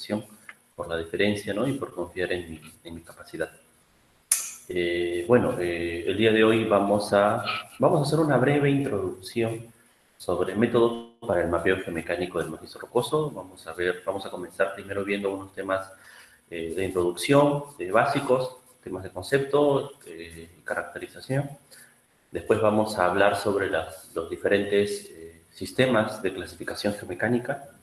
colaboración, por la diferencia ¿no? y por confiar en mi, en mi capacidad. Eh, bueno, eh, el día de hoy vamos a, vamos a hacer una breve introducción sobre métodos para el mapeo geomecánico del macizo rocoso. Vamos a ver, vamos a comenzar primero viendo unos temas eh, de introducción, básicos, temas de concepto, caracterización. Después vamos a hablar sobre las, los diferentes sistemas de clasificación geomecánica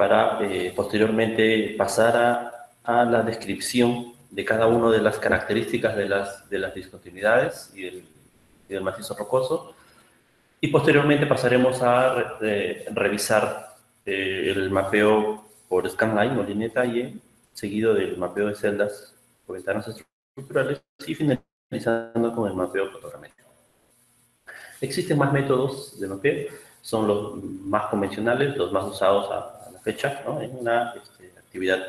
para posteriormente pasar a, a la descripción de cada una de las características de las, de las discontinuidades y del, del macizo rocoso. Y posteriormente pasaremos a revisar eh, el mapeo por scanline o línea detalle, seguido del mapeo de celdas por ventanas estructurales y finalizando con el mapeo fotogramétrico. Existen más métodos de mapeo, son los más convencionales, los más usados a, fecha ¿no? en una este, actividad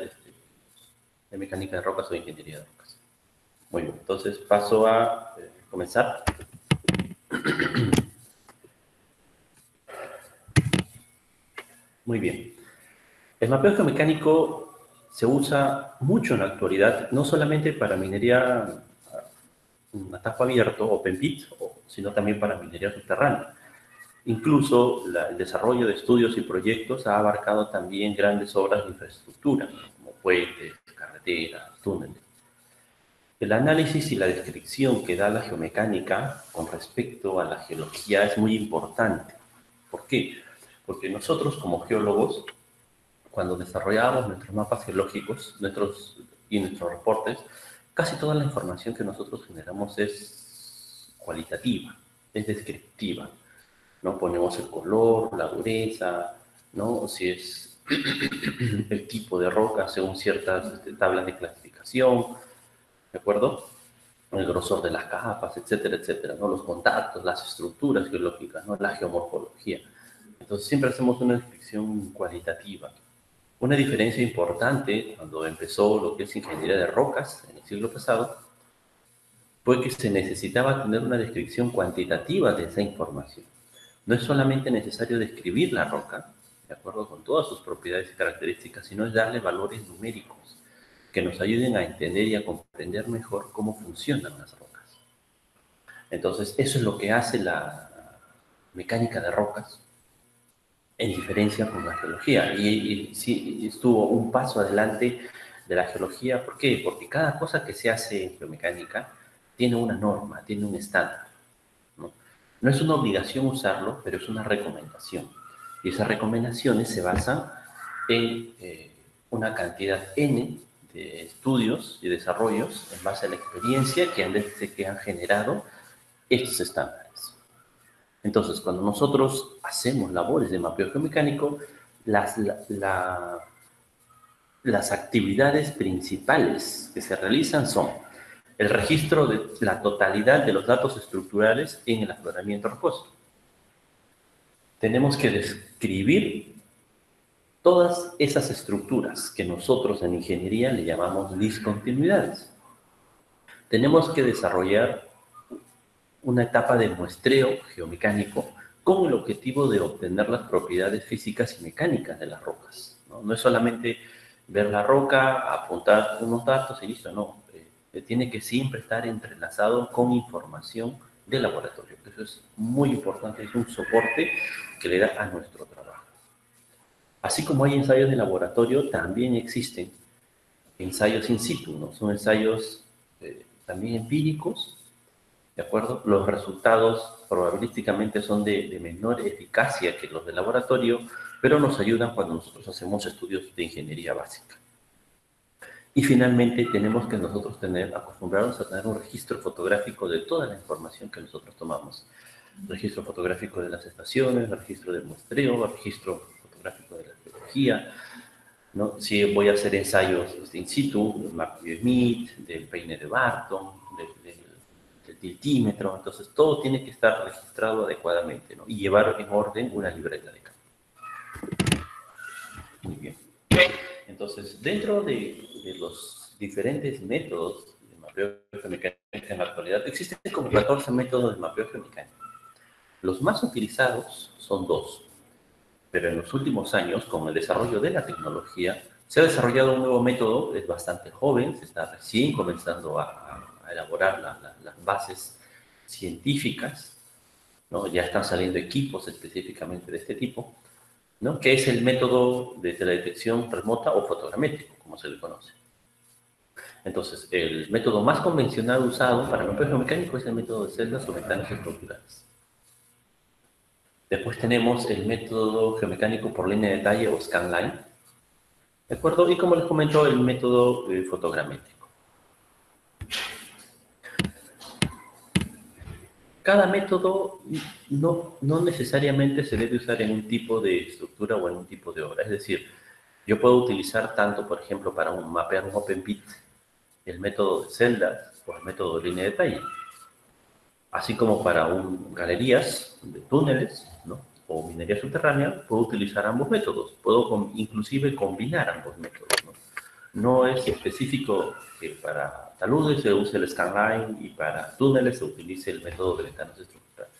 de mecánica de rocas o de ingeniería de rocas. Muy bien, entonces paso a eh, comenzar. Muy bien. El mapeo geomecánico se usa mucho en la actualidad, no solamente para minería a tajo abierto, open pit, sino también para minería subterránea. Incluso el desarrollo de estudios y proyectos ha abarcado también grandes obras de infraestructura, como puentes, túneles. El análisis y la descripción que da la geomecánica con respecto a la geología es muy importante. ¿Por qué? Porque nosotros como geólogos, cuando desarrollamos nuestros mapas geológicos nuestros, y nuestros reportes, casi toda la información que nosotros generamos es cualitativa, es descriptiva. ¿No? Ponemos el color, la dureza, ¿no? si es el tipo de roca según ciertas este, tablas de clasificación, ¿de acuerdo? El grosor de las capas, etcétera, etcétera, ¿no? Los contactos, las estructuras geológicas, ¿no? La geomorfología. Entonces siempre hacemos una descripción cualitativa. Una diferencia importante cuando empezó lo que es ingeniería de rocas en el siglo pasado fue que se necesitaba tener una descripción cuantitativa de esa información. No es solamente necesario describir la roca, de acuerdo con todas sus propiedades y características, sino es darle valores numéricos que nos ayuden a entender y a comprender mejor cómo funcionan las rocas. Entonces, eso es lo que hace la mecánica de rocas, en diferencia con la geología. Y, sí, estuvo un paso adelante de la geología. ¿Por qué? Porque cada cosa que se hace en geomecánica tiene una norma, tiene un estándar. ¿No? es una obligación usarlo, pero es una recomendación. Y esas recomendaciones se basan en eh, una cantidad N de estudios y desarrollos en base a la experiencia que han, que han generado estos estándares. Entonces, cuando nosotros hacemos labores de mapeo geomecánico, las, las actividades principales que se realizan son el registro de la totalidad de los datos estructurales en el afloramiento rocoso, tenemos que describir todas esas estructuras que nosotros en ingeniería le llamamos discontinuidades. Tenemos que desarrollar una etapa de muestreo geomecánico con el objetivo de obtener las propiedades físicas y mecánicas de las rocas. No, es solamente ver la roca, apuntar unos datos y listo, no. Eh, tiene que siempre estar entrelazado con información de laboratorio. Eso es muy importante, es un soporte que le da a nuestro trabajo. Así como hay ensayos de laboratorio, también existen ensayos in situ, ¿no? Son ensayos eh, también empíricos, ¿de acuerdo? Los resultados probabilísticamente son de, de menor eficacia que los de laboratorio, pero nos ayudan cuando nosotros hacemos estudios de ingeniería básica. Y finalmente tenemos que nosotros tener, acostumbrarnos a tener un registro fotográfico de toda la información que nosotros tomamos. Registro fotográfico de las estaciones, registro del muestreo, registro fotográfico de la geología. ¿no? Si voy a hacer ensayos in situ, del mapa de Smith, del peine de Barton, del, del, tiltímetro, entonces todo tiene que estar registrado adecuadamente ¿no? y llevar en orden una libreta de campo. Muy bien. Entonces, dentro de, los diferentes métodos de mapeo geomecánico en la actualidad, existen como 14 métodos de mapeo geomecánico. Los más utilizados son dos. pero en los últimos años, con el desarrollo de la tecnología, se ha desarrollado un nuevo método, es bastante joven, se está recién comenzando a, elaborar las bases científicas, ¿no? ya están saliendo equipos específicamente de este tipo, que es el método de teledetección remota o fotogramétrico, como se le conoce. Entonces, el método más convencional usado para el mapeo geomecánico es el método de celdas o ventanas estructurales. Después tenemos el método geomecánico por línea de detalle o scanline. ¿De acuerdo? Y como les comento, el método eh, fotogramétrico. Cada método no, no necesariamente se debe usar en un tipo de estructura o en un tipo de obra. Es decir, yo puedo utilizar tanto, por ejemplo, para un mapear un open pit, el método de celdas o el método de línea de detalle así como para un, galerías de túneles ¿no? o minería subterránea, puedo utilizar ambos métodos. Puedo inclusive combinar ambos métodos. ¿no? no es específico que para taludes se use el scanline y para túneles se utilice el método de ventanas estructurales.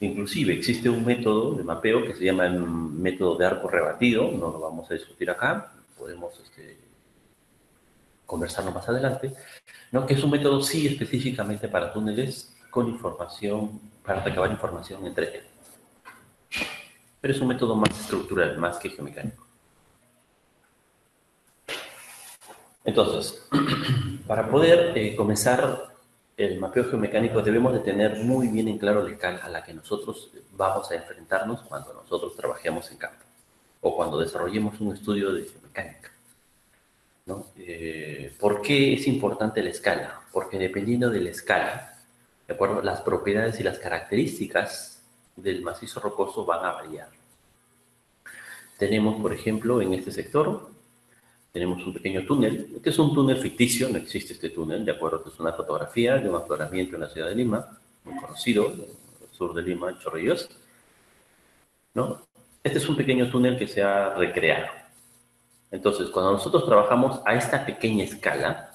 Inclusive existe un método de mapeo que se llama el método de arco rebatido, no lo vamos a discutir acá, podemos este, conversarlo más adelante, ¿no? que es un método sí específicamente para túneles con información, para recabar información entre ellos. Pero es un método más estructural, más que geomecánico. Entonces, para poder eh, comenzar el mapeo geomecánico debemos de tener muy bien en claro la escala a la que nosotros vamos a enfrentarnos cuando nosotros trabajemos en campo o cuando desarrollemos un estudio de geomecánica. ¿no? Eh, ¿Por qué es importante la escala? Porque dependiendo de la escala, ¿de acuerdo? Las propiedades y las características del macizo rocoso van a variar. Tenemos, por ejemplo, en este sector, tenemos un pequeño túnel. Este es un túnel ficticio, no existe este túnel, ¿de acuerdo? es una fotografía de un afloramiento en la ciudad de Lima, muy conocido, sur de Lima, Chorrillos. ¿no? Este es un pequeño túnel que se ha recreado. Entonces, cuando nosotros trabajamos a esta pequeña escala,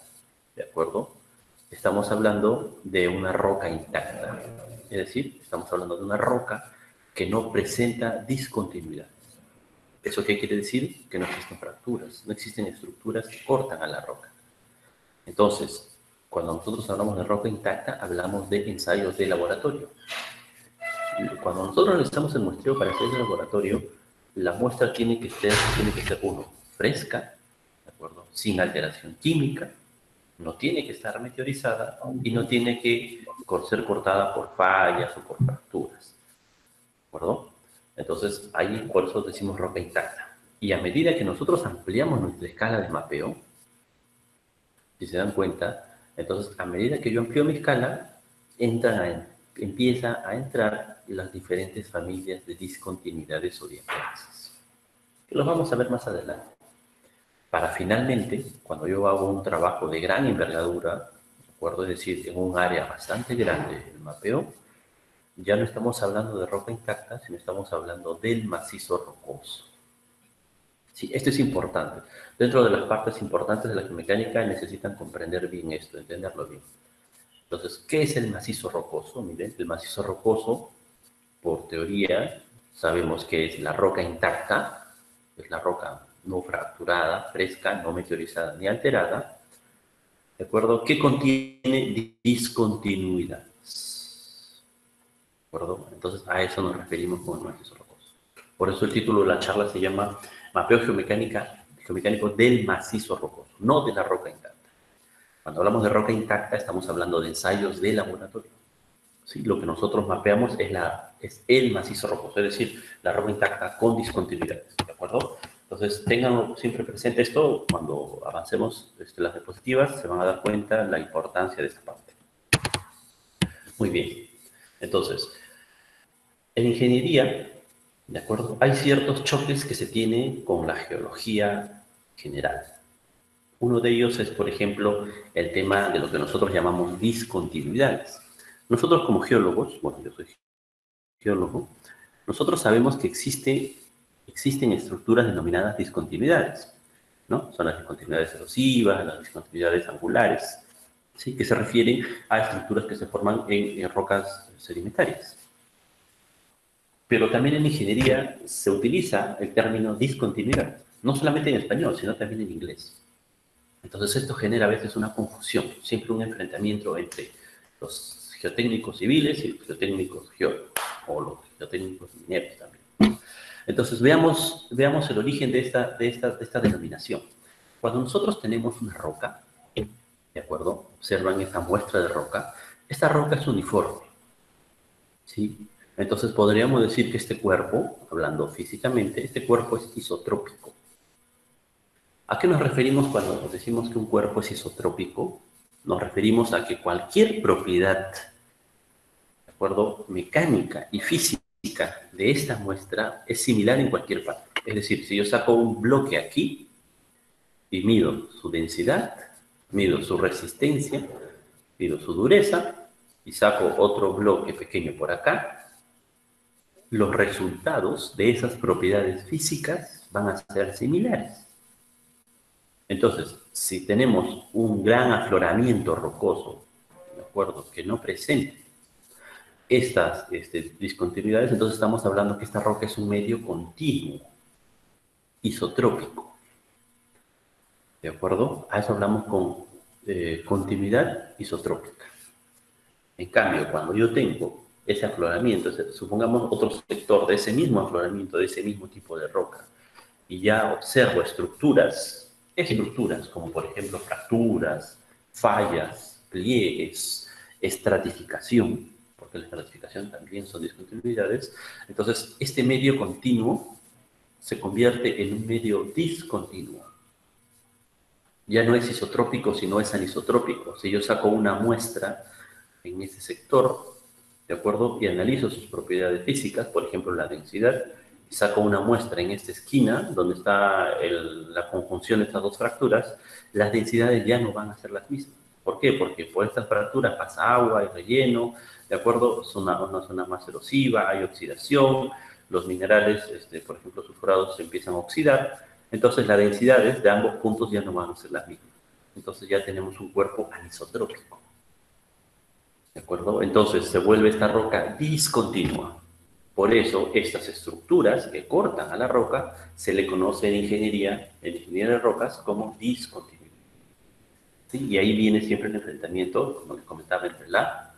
¿de acuerdo? estamos hablando de una roca intacta. Es decir, estamos hablando de una roca que no presenta discontinuidad. ¿Eso qué quiere decir? Que no existen fracturas, no existen estructuras que cortan a la roca. Entonces, cuando nosotros hablamos de roca intacta, hablamos de ensayos de laboratorio. Cuando nosotros realizamos el muestreo para ensayos de laboratorio, la muestra tiene que ser, tiene que ser uno, fresca, ¿de acuerdo? sin alteración química, no tiene que estar meteorizada y no tiene que ser cortada por fallas o por fracturas. ¿De acuerdo? Entonces, ahí por eso decimos roca intacta. Y a medida que nosotros ampliamos nuestra escala de mapeo, si se dan cuenta, entonces a medida que yo amplío mi escala, entra empieza a entrar las diferentes familias de discontinuidades o diaplances. Que los vamos a ver más adelante para finalmente, cuando yo hago un trabajo de gran envergadura, ¿de acuerdo? Es decir, en un área bastante grande el mapeo, ya no estamos hablando de roca intacta, sino estamos hablando del macizo rocoso. Sí, esto es importante. Dentro de las partes importantes de la geomecánica necesitan comprender bien esto, entenderlo bien. Entonces, ¿qué es el macizo rocoso? Miren, el macizo rocoso, por teoría, sabemos que es la roca intacta, es la roca no fracturada, fresca, no meteorizada ni alterada, ¿de acuerdo? Que contiene discontinuidades. Entonces a eso nos referimos con el macizo rocoso. Por eso el título de la charla se llama Mapeo geomecánica, geomecánico del macizo rocoso, no de la roca intacta. Cuando hablamos de roca intacta estamos hablando de ensayos de laboratorio. ¿Sí? Lo que nosotros mapeamos es, la, es el macizo rocoso, es decir, la roca intacta con discontinuidades. ¿De acuerdo? Entonces, tengan siempre presente esto, cuando avancemos este, las diapositivas, se van a dar cuenta la importancia de esta parte. Muy bien. Entonces, en ingeniería, ¿de acuerdo? Hay ciertos choques que se tienen con la geología general. Uno de ellos es, por ejemplo, el tema de lo que nosotros llamamos discontinuidades. Nosotros como geólogos, bueno, yo soy geólogo, nosotros sabemos que existe existen estructuras denominadas discontinuidades, ¿no? Son las discontinuidades erosivas, las discontinuidades angulares, ¿sí? que se refieren a estructuras que se forman en, rocas sedimentarias. Pero también en ingeniería se utiliza el término discontinuidad, no solamente en español, sino también en inglés. Entonces esto genera a veces una confusión, siempre un enfrentamiento entre los geotécnicos civiles y los geotécnicos geólogos, o los geotécnicos mineros también. Entonces veamos, veamos el origen de esta, de, esta, de esta denominación. Cuando nosotros tenemos una roca, ¿de acuerdo? Observan esta muestra de roca. Esta roca es uniforme, ¿sí? Entonces podríamos decir que este cuerpo, hablando físicamente, este cuerpo es isotrópico. ¿A qué nos referimos cuando decimos que un cuerpo es isotrópico? Nos referimos a que cualquier propiedad, ¿de acuerdo? Mecánica y física de esta muestra es similar en cualquier parte. Es decir, si yo saco un bloque aquí y mido su densidad, mido su resistencia, mido su dureza y saco otro bloque pequeño por acá, los resultados de esas propiedades físicas van a ser similares. Entonces, si tenemos un gran afloramiento rocoso, ¿de acuerdo?, que no presente estas este, discontinuidades, entonces estamos hablando que esta roca es un medio continuo, isotrópico. ¿De acuerdo? A eso hablamos con eh, continuidad isotrópica. En cambio, cuando yo tengo ese afloramiento, supongamos otro sector de ese mismo afloramiento, de ese mismo tipo de roca, y ya observo estructuras, estructuras como por ejemplo fracturas, fallas, pliegues, estratificación, porque la estratificación también son discontinuidades, entonces este medio continuo se convierte en un medio discontinuo. Ya no es isotrópico, sino es anisotrópico. Si yo saco una muestra en ese sector, ¿de acuerdo? Y analizo sus propiedades físicas, por ejemplo, la densidad, saco una muestra en esta esquina, donde está la conjunción de estas dos fracturas, las densidades ya no van a ser las mismas. ¿Por qué? Porque por estas fracturas pasa agua, hay relleno, ¿de acuerdo? Es una, zona más erosiva, hay oxidación, los minerales, este, por ejemplo, sulfurados, se empiezan a oxidar, entonces las densidades de ambos puntos ya no van a ser las mismas. Entonces ya tenemos un cuerpo anisotrópico. Entonces se vuelve esta roca discontinua. Por eso estas estructuras que cortan a la roca se le conoce en ingeniería, en ingeniería de rocas, como discontinuidad. ¿Sí? Y ahí viene siempre el enfrentamiento, como les comentaba, entre la,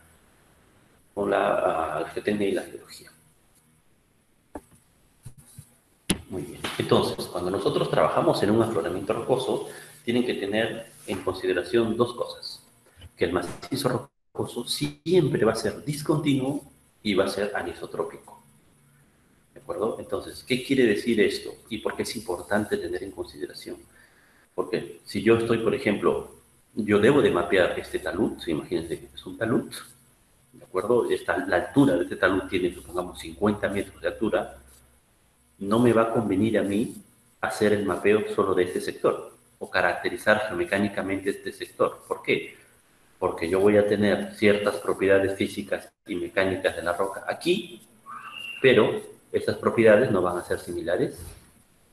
con la, geotecnia y la geología. Muy bien. Entonces, cuando nosotros trabajamos en un afloramiento rocoso, tienen que tener en consideración dos cosas. Que el macizo rocoso siempre va a ser discontinuo y va a ser anisotrópico. ¿De acuerdo? Entonces, ¿qué quiere decir esto? ¿Y por qué es importante tener en consideración? Porque si yo estoy, por ejemplo, yo debo de mapear este talud, imagínense que es un talud, ¿de acuerdo? Esta, la altura de este talud tiene, supongamos, 50 metros de altura, no me va a convenir a mí hacer el mapeo solo de este sector o caracterizar geomecánicamente este sector. ¿Por qué? Porque yo voy a tener ciertas propiedades físicas y mecánicas de la roca aquí, pero estas propiedades no van a ser similares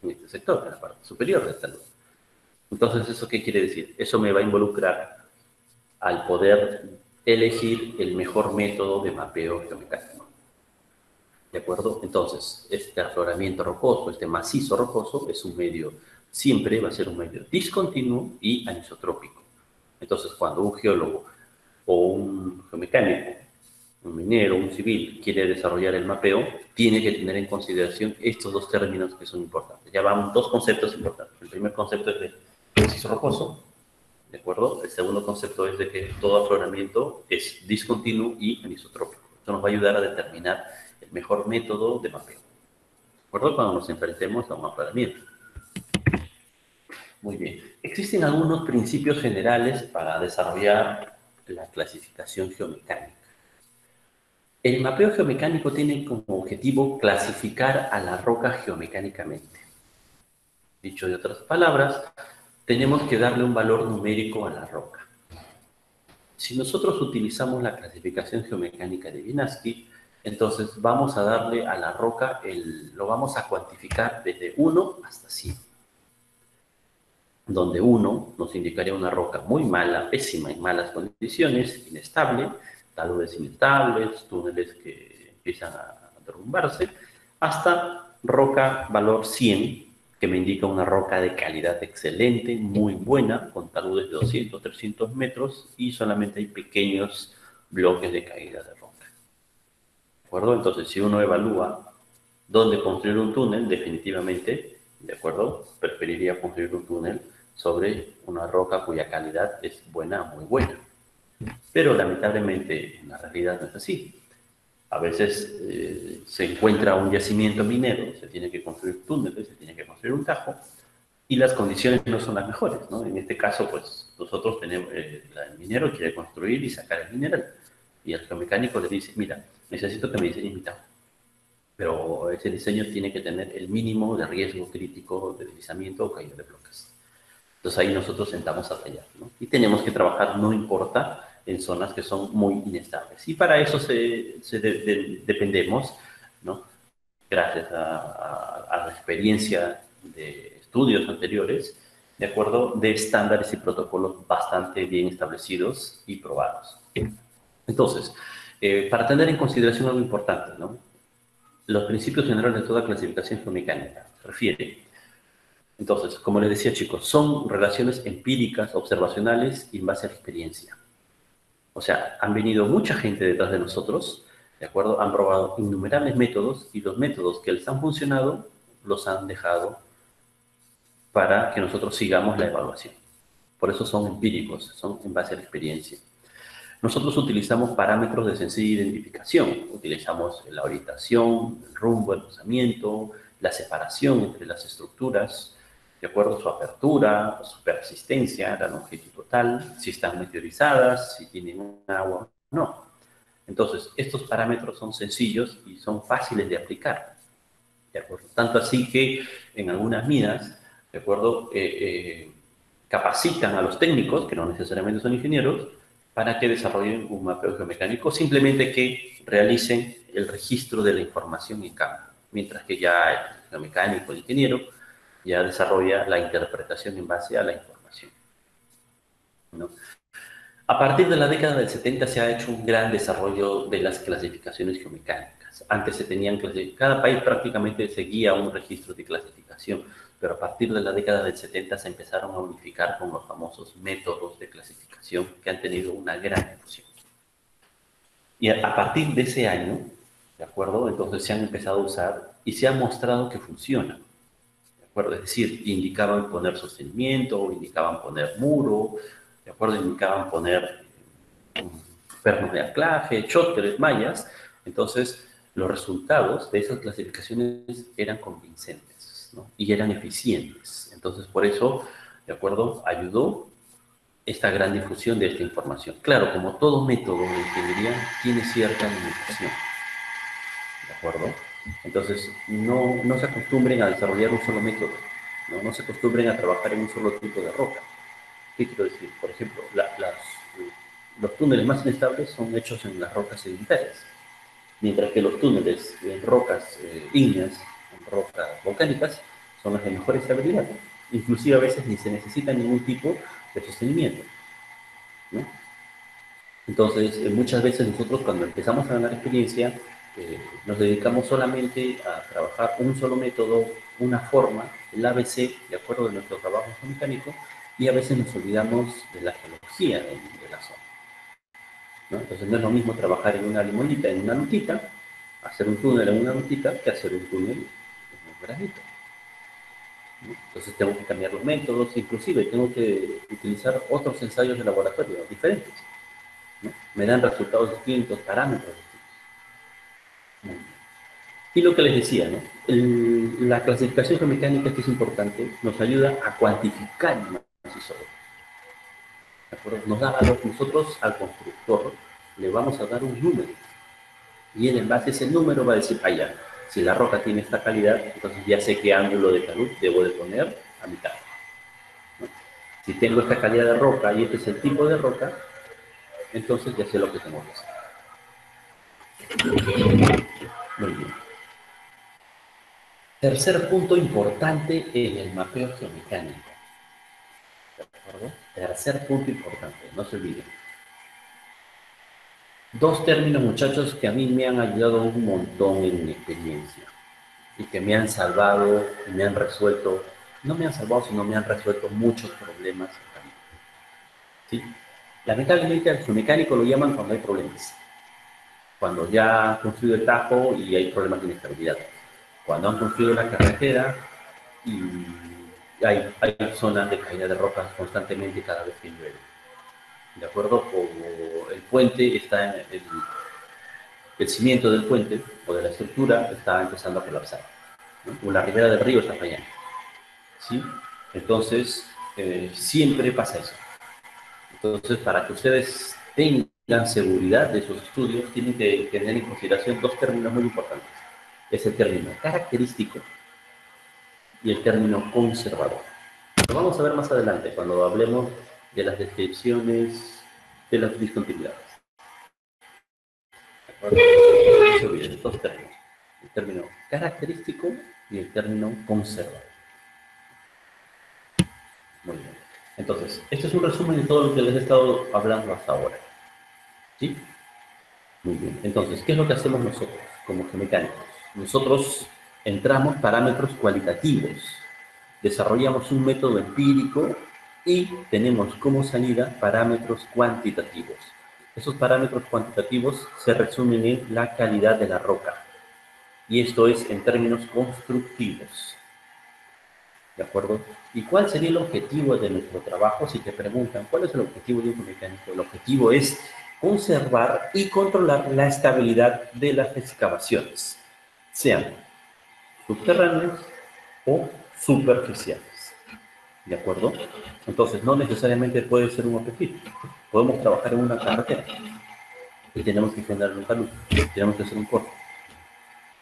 en este sector, en la parte superior de esta luz. Entonces, ¿eso qué quiere decir? Eso me va a involucrar al poder elegir el mejor método de mapeo geomecánico. ¿De acuerdo? Entonces, este afloramiento rocoso, este macizo rocoso, es un medio, siempre va a ser un medio discontinuo y anisotrópico. Entonces, cuando un geólogo o un geomecánico, un minero, un civil, quiere desarrollar el mapeo, tiene que tener en consideración estos dos términos que son importantes. Ya van dos conceptos importantes. El primer concepto es de preciso rocoso, ¿de acuerdo? El segundo concepto es de que todo afloramiento es discontinuo y anisotrópico. Esto nos va a ayudar a determinar el mejor método de mapeo. ¿De acuerdo? Cuando nos enfrentemos a un afloramiento. Muy bien. Existen algunos principios generales para desarrollar la clasificación geomecánica. El mapeo geomecánico tiene como objetivo clasificar a la roca geomecánicamente. Dicho de otras palabras, tenemos que darle un valor numérico a la roca. Si nosotros utilizamos la clasificación geomecánica de Winaski, entonces vamos a darle a la roca, el, lo vamos a cuantificar desde 1 hasta 100 donde uno nos indicaría una roca muy mala, pésima, en malas condiciones, inestable, taludes inestables, túneles que empiezan a derrumbarse, hasta roca valor 100, que me indica una roca de calidad excelente, muy buena, con taludes de 200, 300 metros y solamente hay pequeños bloques de caída de roca. ¿De acuerdo? Entonces, si uno evalúa dónde construir un túnel, definitivamente, ¿de acuerdo? Preferiría construir un túnel sobre una roca cuya calidad es buena, muy buena. Pero lamentablemente en la realidad no es así. A veces eh, se encuentra un yacimiento minero, se tiene que construir túneles, se tiene que construir un tajo, y las condiciones no son las mejores, ¿no? En este caso, pues nosotros tenemos, eh, el minero quiere construir y sacar el mineral, y el geomecánico le dice, mira, necesito que me diseñes mi tajo, pero ese diseño tiene que tener el mínimo de riesgo crítico de deslizamiento o caída de bloques. Entonces ahí nosotros sentamos a tallar, ¿no? Y tenemos que trabajar, no importa en zonas que son muy inestables. Y para eso se, dependemos, ¿no? gracias a, la experiencia de estudios anteriores, de acuerdo, de estándares y protocolos bastante bien establecidos y probados. Entonces, eh, para tener en consideración algo importante, ¿no? los principios generales de toda clasificación geomecánica se refiere. Entonces, como les decía chicos, son relaciones empíricas, observacionales y en base a la experiencia. O sea, han venido mucha gente detrás de nosotros, ¿de acuerdo? Han probado innumerables métodos y los métodos que les han funcionado los han dejado para que nosotros sigamos la evaluación. Por eso son empíricos, son en base a la experiencia. Nosotros utilizamos parámetros de sencilla identificación. Utilizamos la orientación, el rumbo, el lanzamiento, la separación entre las estructuras, de acuerdo a su apertura, su persistencia, la longitud total, si están meteorizadas, si tienen agua o no. Entonces, estos parámetros son sencillos y son fáciles de aplicar. ¿de acuerdo? Tanto así que en algunas minas, ¿de acuerdo? Eh, eh, capacitan a los técnicos, que no necesariamente son ingenieros, para que desarrollen un mapeo geomecánico, simplemente que realicen el registro de la información en campo, mientras que ya el geomecánico, el ingeniero, ya desarrolla la interpretación en base a la información. A partir de la década del 70 se ha hecho un gran desarrollo de las clasificaciones geomecánicas. Antes se tenían cada país prácticamente seguía un registro de clasificación, pero a partir de la década del 70 se empezaron a unificar con los famosos métodos de clasificación que han tenido una gran difusión. Y a partir de ese año, ¿de acuerdo? Entonces se han empezado a usar y se ha mostrado que funcionan. Es decir, indicaban poner sostenimiento, indicaban poner muro, ¿de acuerdo? Indicaban poner pernos de anclaje, chóteres, mallas. Entonces, los resultados de esas clasificaciones eran convincentes ¿no? y eran eficientes. Entonces, por eso, ¿de acuerdo? Ayudó esta gran difusión de esta información. Claro, como todo método de ingeniería tiene cierta limitación. ¿De acuerdo? Entonces, no, no se acostumbren a desarrollar un solo método, ¿no? no se acostumbren a trabajar en un solo tipo de roca. ¿Qué quiero decir? Por ejemplo, las, los túneles más inestables son hechos en las rocas sedimentarias, mientras que los túneles en rocas eh, ígneas, en rocas volcánicas, son las de mejor estabilidad. Inclusive a veces ni se necesita ningún tipo de sostenimiento. ¿no? Entonces, eh, muchas veces nosotros cuando empezamos a ganar experiencia, nos dedicamos solamente a trabajar un solo método, una forma, el ABC, de acuerdo a nuestro trabajo mecánico, y a veces nos olvidamos de la geología de, la zona. Entonces no es lo mismo trabajar en una limonita, en una nutita, hacer un túnel en una nutita, que hacer un túnel en un granito. Entonces tengo que cambiar los métodos, inclusive tengo que utilizar otros ensayos de laboratorio diferentes. Me dan resultados distintos, parámetros y lo que les decía, ¿no? la clasificación geomecánica, que es importante, nos ayuda a cuantificar el macizo. Nos da valor, nosotros al constructor le vamos a dar un número. Y él en base a ese número va a decir, ah, ya, si la roca tiene esta calidad, entonces ya sé qué ángulo de talud debo de poner a mitad. Si tengo esta calidad de roca y este es el tipo de roca, entonces ya sé lo que tengo que hacer. Muy bien. Tercer punto importante en el mapeo geomecánico. ¿De acuerdo? Tercer punto importante, no se olviden. Dos términos, muchachos, que a mí me han ayudado un montón en mi experiencia y que me han salvado y me han resuelto, no me han salvado, sino me han resuelto muchos problemas. ¿Sí? Lamentablemente al mecánico lo llaman cuando hay problemas. Cuando ya han construido el tajo y hay problemas de inestabilidad. Cuando han construido la carretera y hay, hay zonas de caída de rocas constantemente cada vez que llueve. ¿De acuerdo? O el puente está en el, el cimiento del puente o de la estructura está empezando a colapsar. O la ribera del río está fallando. ¿Sí? Entonces, eh, siempre pasa eso. Entonces, para que ustedes tengan seguridad de sus estudios, tienen que tener en consideración dos términos muy importantes. Es el término característico y el término conservador. Lo vamos a ver más adelante cuando hablemos de las descripciones de las discontinuidades. Dos términos. El término característico y el término conservador. Muy bien. Entonces, este es un resumen de todo lo que les he estado hablando hasta ahora. ¿Sí? Muy bien. Entonces, ¿qué es lo que hacemos nosotros como mecánicos? Nosotros entramos parámetros cualitativos, desarrollamos un método empírico y tenemos como salida parámetros cuantitativos. Esos parámetros cuantitativos se resumen en la calidad de la roca. Y esto es en términos constructivos. ¿De acuerdo? ¿Y cuál sería el objetivo de nuestro trabajo? Si te preguntan, ¿cuál es el objetivo de un mecánico? El objetivo es conservar y controlar la estabilidad de las excavaciones, sean subterráneas o superficiales. ¿De acuerdo? Entonces, no necesariamente puede ser un objetivo. Podemos trabajar en una carretera y tenemos que generar un talud, tenemos que hacer un corte.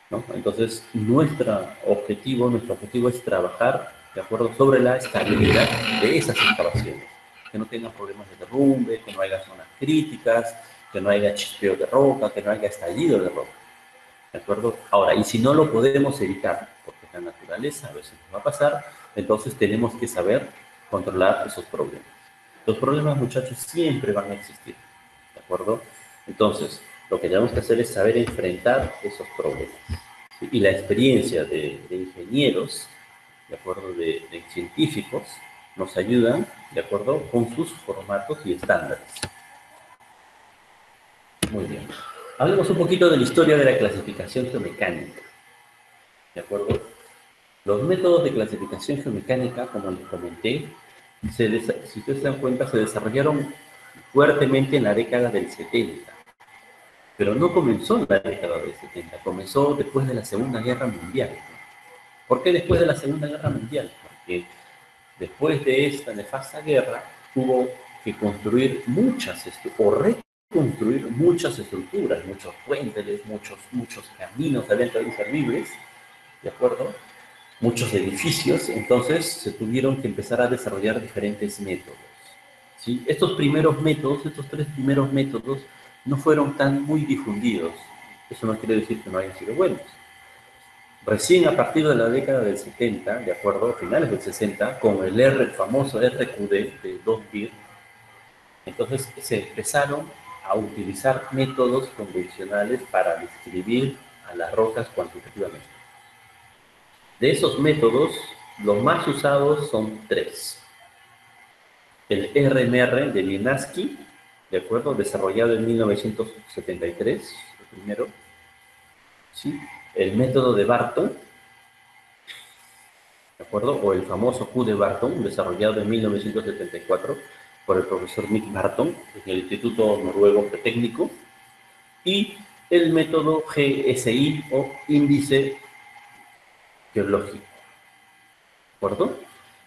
¿no? Entonces, nuestro objetivo, nuestro objetivo es trabajar ¿de acuerdo? Sobre la estabilidad de esas excavaciones. Que no tengan problemas de derrumbe, que no haya zonas críticas, que no haya chispeo de roca, que no haya estallido de roca. ¿De acuerdo? Ahora, y si no lo podemos evitar, porque la naturaleza a veces nos va a pasar, entonces tenemos que saber controlar esos problemas. Los problemas, muchachos, siempre van a existir. ¿De acuerdo? Entonces, lo que tenemos que hacer es saber enfrentar esos problemas. Y la experiencia de, de ingenieros de acuerdo, de, científicos, nos ayudan, de acuerdo, con sus formatos y estándares. Muy bien. Hablemos un poquito de la historia de la clasificación geomecánica. ¿De acuerdo? Los métodos de clasificación geomecánica, como les comenté, si ustedes se dan cuenta, se desarrollaron fuertemente en la década del 70. Pero no comenzó en la década del 70, comenzó después de la Segunda Guerra Mundial. ¿Por qué después de la Segunda Guerra Mundial? Porque después de esta nefasta guerra hubo que construir muchas, o reconstruir muchas estructuras, muchos puentes, muchos, muchos caminos adentro inservibles, ¿de acuerdo? Muchos edificios, entonces se tuvieron que empezar a desarrollar diferentes métodos. ¿sí? Estos primeros métodos, estos tres primeros métodos, no fueron tan muy difundidos. Eso no quiere decir que no hayan sido buenos Recién a partir de la década del 70, de acuerdo, finales del 60, con el R, famoso RQD de 2 bit, entonces se empezaron a utilizar métodos convencionales para describir a las rocas cuantitativamente. De esos métodos, los más usados son tres. El RMR de Lienaski, de acuerdo, desarrollado en 1973, el primero. ¿sí? El método de Barton, ¿de acuerdo? O el famoso Q de Barton, desarrollado en 1974 por el profesor Mick Barton en el Instituto Noruego Técnico, y el método GSI o índice geológico, ¿de acuerdo?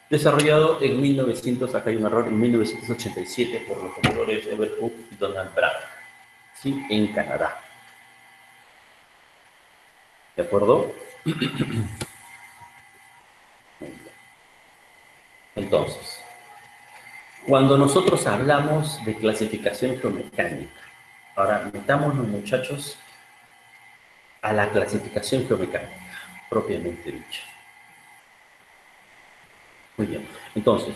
Desarrollado en 1900, acá error, en 1987 por los doctores Everhook y Donald Brown, ¿sí? en Canadá. ¿De acuerdo? Entonces, cuando nosotros hablamos de clasificación geomecánica, ahora metámonos muchachos a la clasificación geomecánica, propiamente dicha. Muy bien, entonces,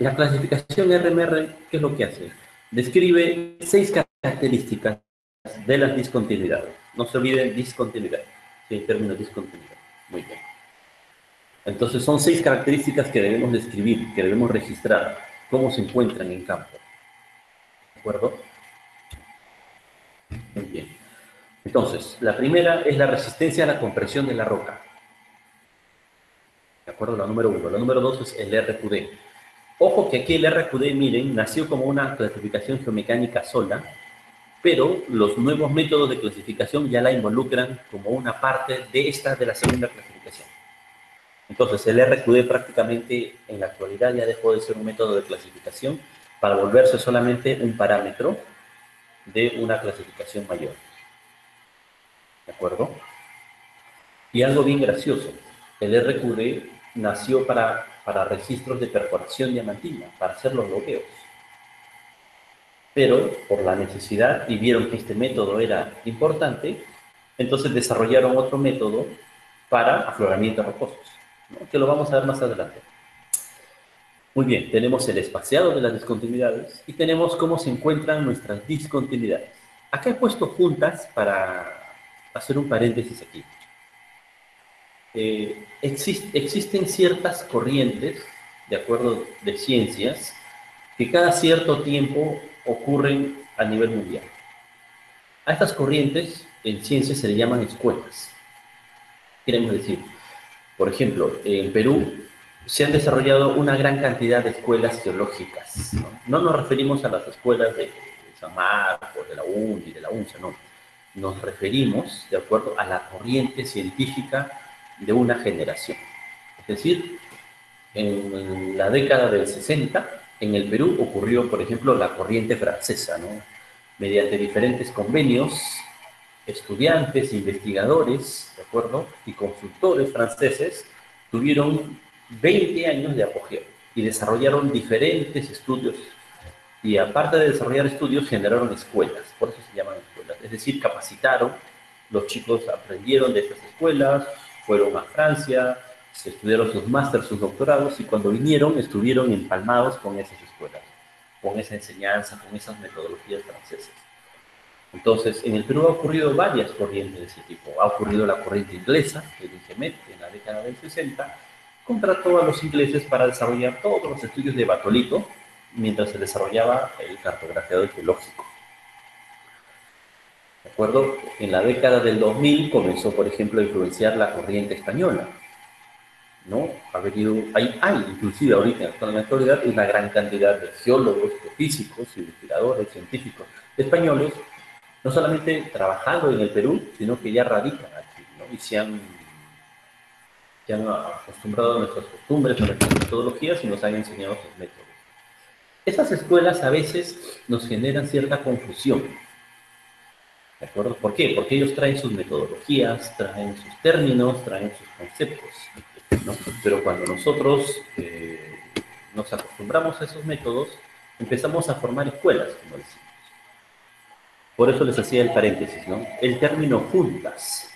la clasificación RMR, ¿qué es lo que hace? Describe seis características de las discontinuidades. No se olviden discontinuidad. Sí, el término discontinuidad. Muy bien. Entonces son seis características que debemos describir, que debemos registrar, cómo se encuentran en campo. ¿De acuerdo? Muy bien. Entonces, la primera es la resistencia a la compresión de la roca. ¿De acuerdo? La número uno. La número dos es el RQD. Ojo que aquí el RQD, miren, nació como una clasificación geomecánica sola, pero los nuevos métodos de clasificación ya la involucran como una parte de esta, de la segunda clasificación. Entonces, el RQD prácticamente en la actualidad ya dejó de ser un método de clasificación para volverse solamente un parámetro de una clasificación mayor. ¿De acuerdo? Y algo bien gracioso, el RQD nació para, para registros de perforación diamantina, para hacer los logueos. Pero por la necesidad y vieron que este método era importante, entonces desarrollaron otro método para afloramientos rocosos, que lo vamos a ver más adelante. Muy bien, tenemos el espaciado de las discontinuidades y tenemos cómo se encuentran nuestras discontinuidades. Acá he puesto juntas para hacer un paréntesis aquí. Eh, existen ciertas corrientes, de acuerdo de ciencias, que cada cierto tiempo ocurren a nivel mundial. A estas corrientes en ciencias se le llaman escuelas. Queremos decir, por ejemplo, en Perú se han desarrollado una gran cantidad de escuelas geológicas. No, nos referimos a las escuelas de, San Marcos, de la UNI, de la UNSA, no nos referimos, de acuerdo a la corriente científica de una generación. Es decir, en la década del 60, en el Perú ocurrió, por ejemplo, la corriente francesa, ¿no? Mediante diferentes convenios, estudiantes, investigadores, ¿de acuerdo? Y consultores franceses tuvieron 20 años de apogeo y desarrollaron diferentes estudios. Y aparte de desarrollar estudios, generaron escuelas, por eso se llaman es decir, capacitaron, los chicos aprendieron de estas escuelas, fueron a Francia, estudiaron sus másteres, sus doctorados, y cuando vinieron estuvieron empalmados con esas escuelas, con esa enseñanza, con esas metodologías francesas. Entonces, en el Perú ha ocurrido varias corrientes de ese tipo. Ha ocurrido la corriente inglesa, que INGEMET, en la década del 60, contrató a los ingleses para desarrollar todos los estudios de batolito, mientras se desarrollaba el cartografiado geológico. ¿De acuerdo? En la década del 2000 comenzó, por ejemplo, a influenciar la corriente española. ¿No? Ha venido, hay, hay inclusive ahorita en la actualidad una gran cantidad de geólogos, de físicos, investigadores, científicos españoles, no solamente trabajando en el Perú, sino que ya radican aquí, ¿no? Y se han, se han acostumbrado a nuestras costumbres, a nuestras metodologías y nos han enseñado sus métodos. Estas escuelas a veces nos generan cierta confusión, ¿De acuerdo? ¿Por qué? Porque ellos traen sus metodologías, traen sus términos, traen sus conceptos. ¿No? Pero cuando nosotros eh, nos acostumbramos a esos métodos, empezamos a formar escuelas, como decimos. Por eso les hacía el paréntesis, ¿no? El término juntas.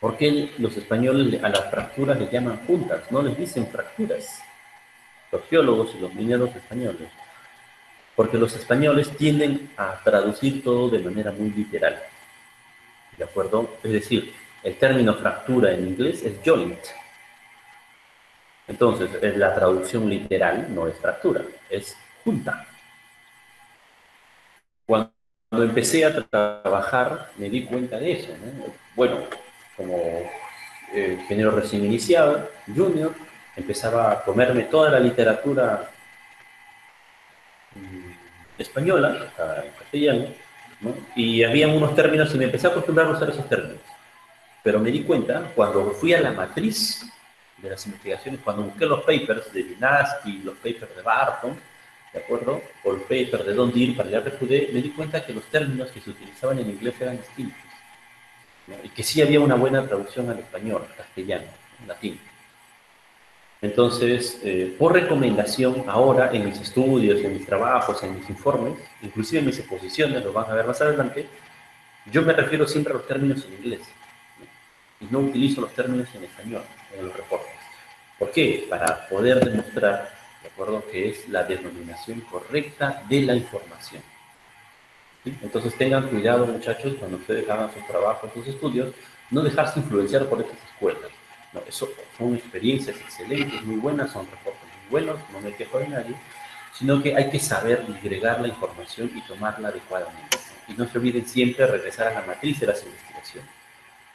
¿Por qué los españoles a las fracturas les llaman juntas? No les dicen fracturas. Los geólogos y los mineros españoles porque los españoles tienden a traducir todo de manera muy literal. ¿De acuerdo? Es decir, el término fractura en inglés es joint. Entonces, la traducción literal no es fractura, es junta. Cuando empecé a trabajar, me di cuenta de eso. Bueno, como eh, ingeniero recién iniciado, junior, empezaba a comerme toda la literatura española, en castellano, y había unos términos y me empecé a acostumbrar a usar esos términos. Pero me di cuenta, cuando fui a la matriz de las investigaciones, cuando busqué los papers de Dynasty, los papers de Barton, ¿de acuerdo? O el paper de Don Deere para el RQD, me di cuenta que los términos que se utilizaban en inglés eran distintos. Y que sí había una buena traducción al español, castellano, latín. Entonces, eh, por recomendación, ahora en mis estudios, en mis trabajos, en mis informes, inclusive en mis exposiciones, lo van a ver más adelante, yo me refiero siempre a los términos en inglés y no utilizo los términos en español en los reportes. ¿Por qué? Para poder demostrar, de acuerdo, que es la denominación correcta de la información. Entonces tengan cuidado, muchachos, cuando ustedes hagan sus trabajos, sus estudios, no dejarse influenciar por estas escuelas. No, eso son experiencias excelentes, muy buenas, son reportes muy buenos, no me quejo de nadie, sino que hay que saber agregar la información y tomarla adecuadamente. Y no se olviden siempre regresar a la matriz de las investigaciones.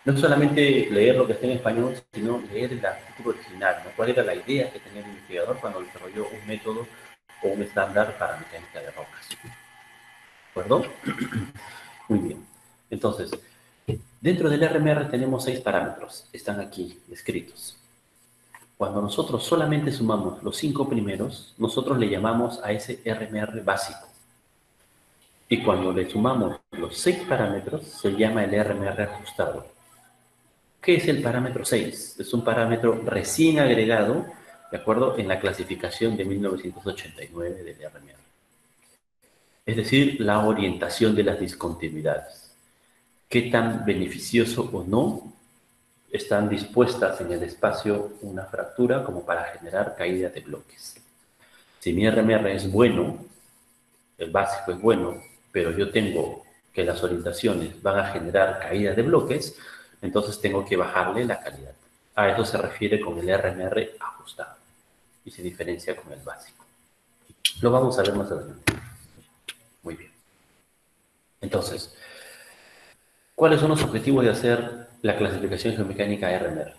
No solamente leer lo que está en español, sino leer el artículo original, ¿no? cuál era la idea que tenía el investigador cuando desarrolló un método o un estándar para mecánica de rocas. ¿De acuerdo? Muy bien. Entonces, dentro del RMR tenemos seis parámetros, están aquí escritos. Cuando nosotros solamente sumamos los cinco primeros, nosotros le llamamos a ese RMR básico. Y cuando le sumamos los seis parámetros, se llama el RMR ajustado. ¿Qué es el parámetro 6? Es un parámetro recién agregado, ¿de acuerdo?, en la clasificación de 1989 del RMR. Es decir, la orientación de las discontinuidades. ¿Qué tan beneficioso o no están dispuestas en el espacio una fractura como para generar caída de bloques. Si mi RMR es bueno, el básico es bueno, pero yo tengo que las orientaciones van a generar caída de bloques, entonces tengo que bajarle la calidad. A eso se refiere con el RMR ajustado y se diferencia con el básico. Lo vamos a ver más adelante. Muy bien. Entonces, ¿cuáles son los objetivos de hacer la clasificación geomecánica RMR.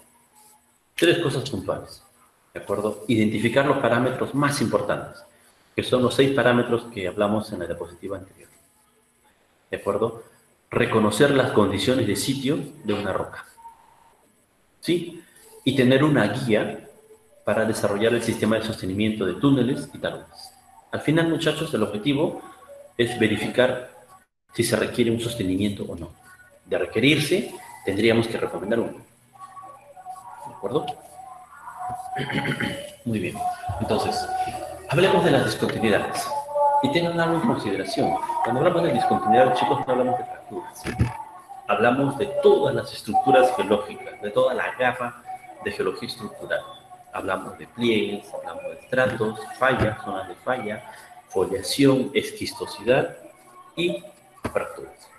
Tres cosas puntuales, ¿de acuerdo? Identificar los parámetros más importantes, que son los seis parámetros que hablamos en la diapositiva anterior. ¿De acuerdo? Reconocer las condiciones de sitio de una roca. ¿Sí? Y tener una guía para desarrollar el sistema de sostenimiento de túneles y taludes. Al final, muchachos, el objetivo es verificar si se requiere un sostenimiento o no. De requerirse, tendríamos que recomendar uno. ¿De acuerdo? Muy bien. Entonces, hablemos de las discontinuidades. Y tengan algo en consideración. Cuando hablamos de discontinuidades, chicos, no hablamos de fracturas. Hablamos de todas las estructuras geológicas, de toda la gama de geología estructural. Hablamos de pliegues, hablamos de estratos, fallas, zonas de falla, foliación, esquistosidad y fracturas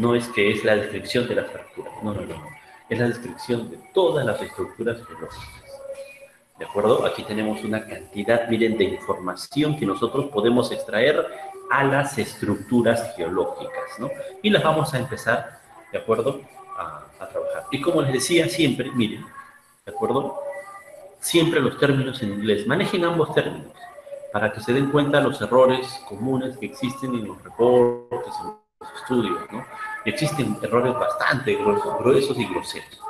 no es que es la descripción de las fracturas, no, no, no, es la descripción de todas las estructuras geológicas. ¿De acuerdo? Aquí tenemos una cantidad, miren, de información que nosotros podemos extraer a las estructuras geológicas, ¿no? Y las vamos a empezar, ¿de acuerdo? A, trabajar. Y como les decía siempre, miren, ¿de acuerdo? Siempre los términos en inglés, manejen ambos términos para que se den cuenta los errores comunes que existen en los reportes, en los estudios, ¿no? existen errores bastante gruesos, y groseros.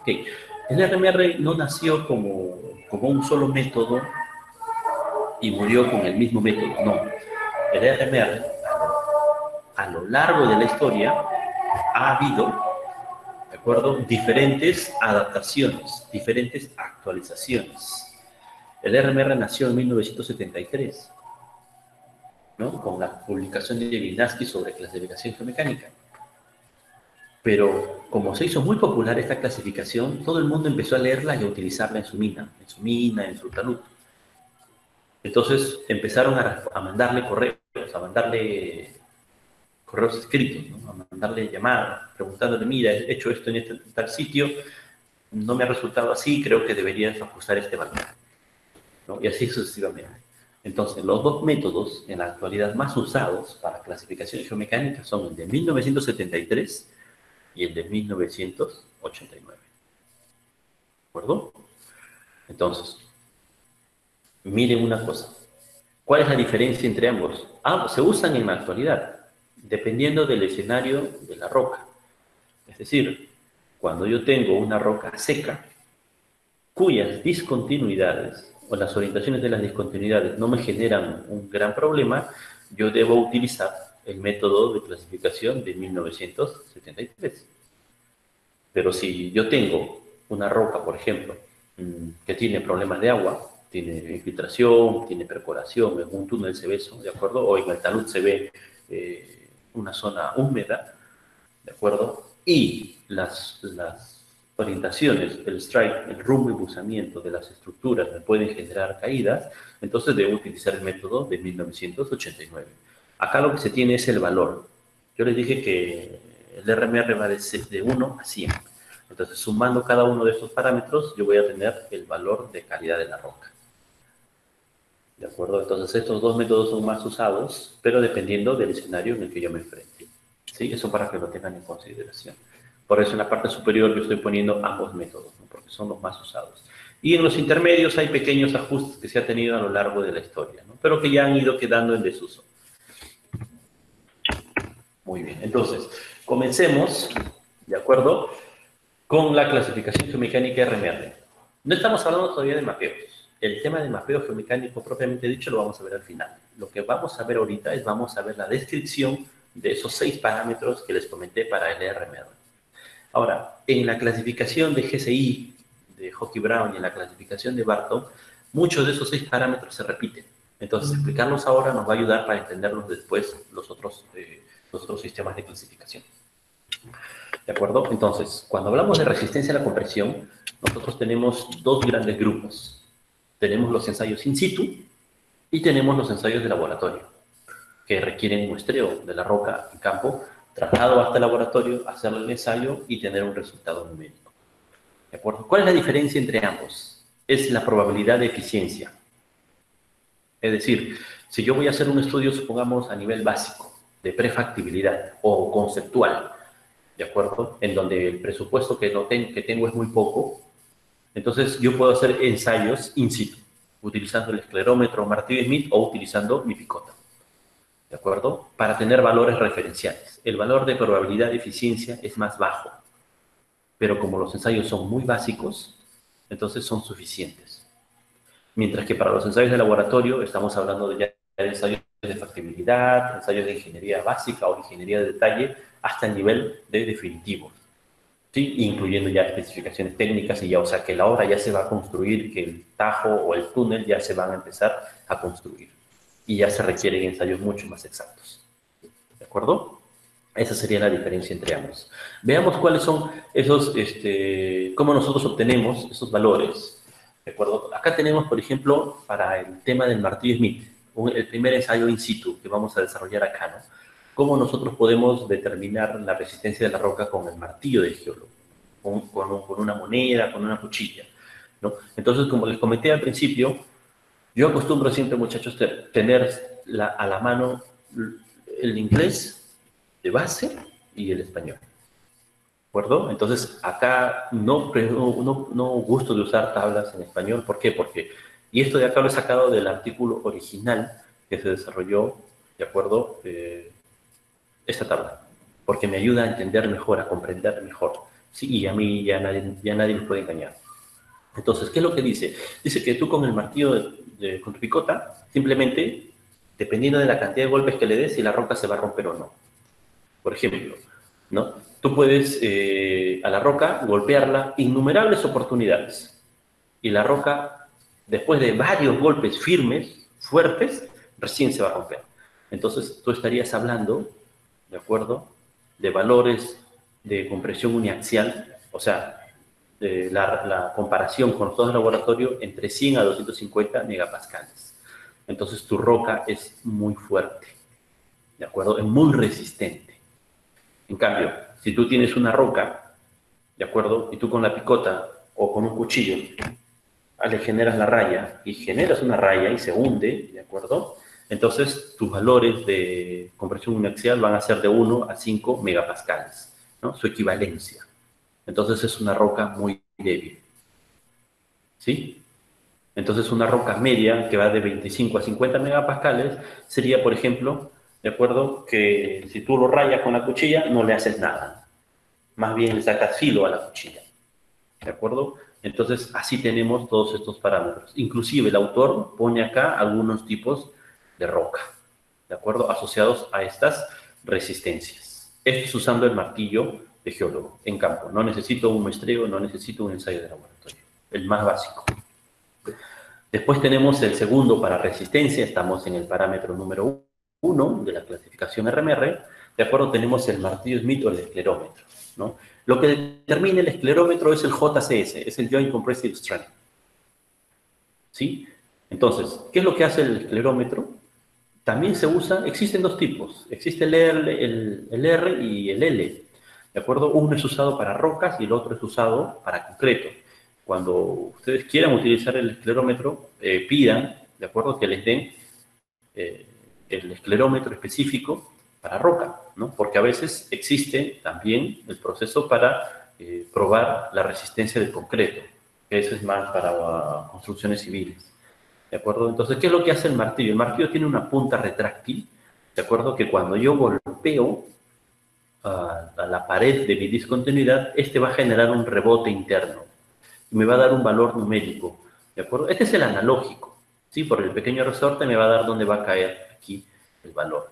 Okay. El RMR no nació como, como un solo método y murió con el mismo método, no. El RMR, a lo largo de la historia, ha habido, ¿de acuerdo?, diferentes adaptaciones, diferentes actualizaciones. El RMR nació en 1973 con la publicación de Vinaski sobre clasificación geomecánica. Pero como se hizo muy popular esta clasificación, todo el mundo empezó a leerla y a utilizarla en su mina, en su mina, en su talud. Entonces empezaron a, mandarle correos, a mandarle correos escritos, a mandarle llamadas, preguntándole, mira, he hecho esto en este tal sitio, no me ha resultado así, creo que deberías ajustar este valor. Y así sucesivamente. Entonces, los dos métodos en la actualidad más usados para clasificación geomecánica son el de 1973 y el de 1989. ¿De acuerdo? Entonces, miren una cosa. ¿Cuál es la diferencia entre ambos? Ambos se usan en la actualidad, dependiendo del escenario de la roca. Es decir, cuando yo tengo una roca seca, cuyas discontinuidades o las orientaciones de las discontinuidades no me generan un gran problema, yo debo utilizar el método de clasificación de 1973. Pero si yo tengo una roca, por ejemplo, mm, que tiene problemas de agua, tiene infiltración, tiene perforación, en un túnel se ve eso, ¿de acuerdo? O en el talud se ve eh, una zona húmeda, ¿de acuerdo? Y las, las orientaciones, el strike, el rumbo y buzamiento de las estructuras me pueden generar caídas, entonces debo utilizar el método de 1989. Acá lo que se tiene es el valor. Yo les dije que el RMR va de, de 1 a 100. Entonces, sumando cada uno de estos parámetros, yo voy a tener el valor de calidad de la roca. ¿De acuerdo? Entonces, estos dos métodos son más usados, pero dependiendo del escenario en el que yo me enfrente. ¿Sí? Eso para que lo tengan en consideración. Por eso en la parte superior yo estoy poniendo ambos métodos, porque son los más usados. Y en los intermedios hay pequeños ajustes que se han tenido a lo largo de la historia, ¿no? pero que ya han ido quedando en desuso. Muy bien, entonces, comencemos, ¿de acuerdo? Con la clasificación geomecánica RMR. No estamos hablando todavía de mapeos. El tema de mapeo geomecánico propiamente dicho lo vamos a ver al final. Lo que vamos a ver ahorita es vamos a ver la descripción de esos seis parámetros que les comenté para el RMR. Ahora, en la clasificación de GCI, de Hockey Brown y en la clasificación de Barton, muchos de esos seis parámetros se repiten. Entonces, explicarlos ahora nos va a ayudar para entenderlos después los otros, eh, los otros sistemas de clasificación. ¿De acuerdo? Entonces, cuando hablamos de resistencia a la compresión, nosotros tenemos dos grandes grupos. Tenemos los ensayos in situ y tenemos los ensayos de laboratorio, que requieren muestreo de la roca en campo, traslado hasta el laboratorio, hacer el ensayo y tener un resultado numérico. ¿De acuerdo? ¿Cuál es la diferencia entre ambos? Es la probabilidad de eficiencia. Es decir, si yo voy a hacer un estudio, supongamos, a nivel básico, de prefactibilidad o conceptual, ¿de acuerdo? En donde el presupuesto que, no que tengo es muy poco, entonces yo puedo hacer ensayos in situ, utilizando el esclerómetro Martí Smith o utilizando mi picota, ¿de acuerdo? Para tener valores referenciales. El valor de probabilidad de eficiencia es más bajo, pero como los ensayos son muy básicos, entonces son suficientes. Mientras que para los ensayos de laboratorio estamos hablando de ya ensayos de factibilidad, ensayos de ingeniería básica o ingeniería de detalle, hasta el nivel de definitivo, ¿sí? incluyendo ya especificaciones técnicas y ya, o sea, que la obra ya se va a construir, que el tajo o el túnel ya se van a empezar a construir y ya se requieren ensayos mucho más exactos. ¿De acuerdo? Esa sería la diferencia entre ambos. Veamos cuáles son esos, este, cómo nosotros obtenemos esos valores. ¿De acuerdo? Acá tenemos, por ejemplo, para el tema del martillo Smith, el primer ensayo in situ que vamos a desarrollar acá, ¿no? cómo nosotros podemos determinar la resistencia de la roca con el martillo del geólogo, con, con, una moneda, con una cuchilla. ¿no? Entonces, como les comenté al principio, yo acostumbro siempre, muchachos, tener la, a la mano el inglés de base y el español. ¿De acuerdo? Entonces, acá no, no, no gusto de usar tablas en español. ¿Por qué? Porque, y esto de acá lo he sacado del artículo original que se desarrolló, ¿de acuerdo? Eh, esta tabla, porque me ayuda a entender mejor, a comprender mejor. Sí, y a mí ya nadie, ya nadie me puede engañar. Entonces, ¿qué es lo que dice? Dice que tú con el martillo, de, con tu picota, simplemente, dependiendo de la cantidad de golpes que le des, si la roca se va a romper o no. Por ejemplo, ¿no? Tú puedes eh, a la roca golpearla innumerables oportunidades. Y la roca, después de varios golpes firmes, fuertes, recién se va a romper. Entonces, tú estarías hablando ¿de acuerdo? De valores de compresión uniaxial, o sea, la, comparación con los dos laboratorios entre 100 a 250 megapascales. Entonces tu roca es muy fuerte, ¿de acuerdo? Es muy resistente. En cambio, si tú tienes una roca, ¿de acuerdo? Y tú con la picota o con un cuchillo le generas la raya y generas una raya y se hunde, ¿de acuerdo? entonces tus valores de compresión uniaxial van a ser de 1 a 5 megapascales, ¿no? su equivalencia. Entonces es una roca muy débil. ¿Sí? Entonces una roca media que va de 25 a 50 megapascales sería, por ejemplo, de acuerdo, que si tú lo rayas con la cuchilla no le haces nada. Más bien le sacas filo a la cuchilla. ¿De acuerdo? Entonces así tenemos todos estos parámetros. Inclusive el autor pone acá algunos tipos de roca, ¿de acuerdo? Asociados a estas resistencias. Esto es usando el martillo de geólogo en campo. No necesito un muestreo, no necesito un ensayo de laboratorio. El más básico. Después tenemos el segundo para resistencia. Estamos en el parámetro número uno de la clasificación RMR. De acuerdo, tenemos el martillo Smith o el esclerómetro. ¿no? Lo que determina el esclerómetro es el JCS, es el Joint Compressive Strength. ¿Sí? Entonces, ¿qué es lo que hace el esclerómetro? También se usa, existen dos tipos, existe el R, el, R y el L, ¿de acuerdo? Uno es usado para rocas y el otro es usado para concreto. Cuando ustedes quieran utilizar el esclerómetro, eh, pidan, ¿de acuerdo? Que les den eh, el esclerómetro específico para roca, ¿no? Porque a veces existe también el proceso para eh, probar la resistencia del concreto, que eso es más para construcciones civiles. ¿De acuerdo? Entonces, ¿qué es lo que hace el martillo? El martillo tiene una punta retráctil, ¿de acuerdo? Que cuando yo golpeo a, la pared de mi discontinuidad, este va a generar un rebote interno y me va a dar un valor numérico, ¿de acuerdo? Este es el analógico, ¿sí? Por el pequeño resorte me va a dar dónde va a caer aquí el valor,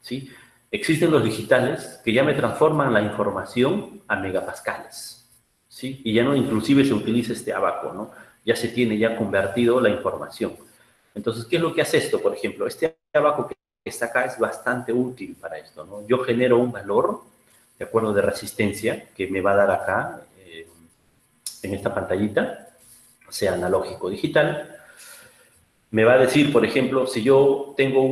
¿sí? Existen los digitales que ya me transforman la información a megapascales, ¿sí? Y ya no inclusive se utiliza este abaco, ¿no? ya se tiene ya convertido la información. Entonces, ¿qué es lo que hace esto? Por ejemplo, este abaco que está acá es bastante útil para esto, ¿no? Yo genero un valor, de acuerdo, de resistencia, que me va a dar acá, eh, en esta pantallita, sea analógico o digital. Me va a decir, por ejemplo, si yo tengo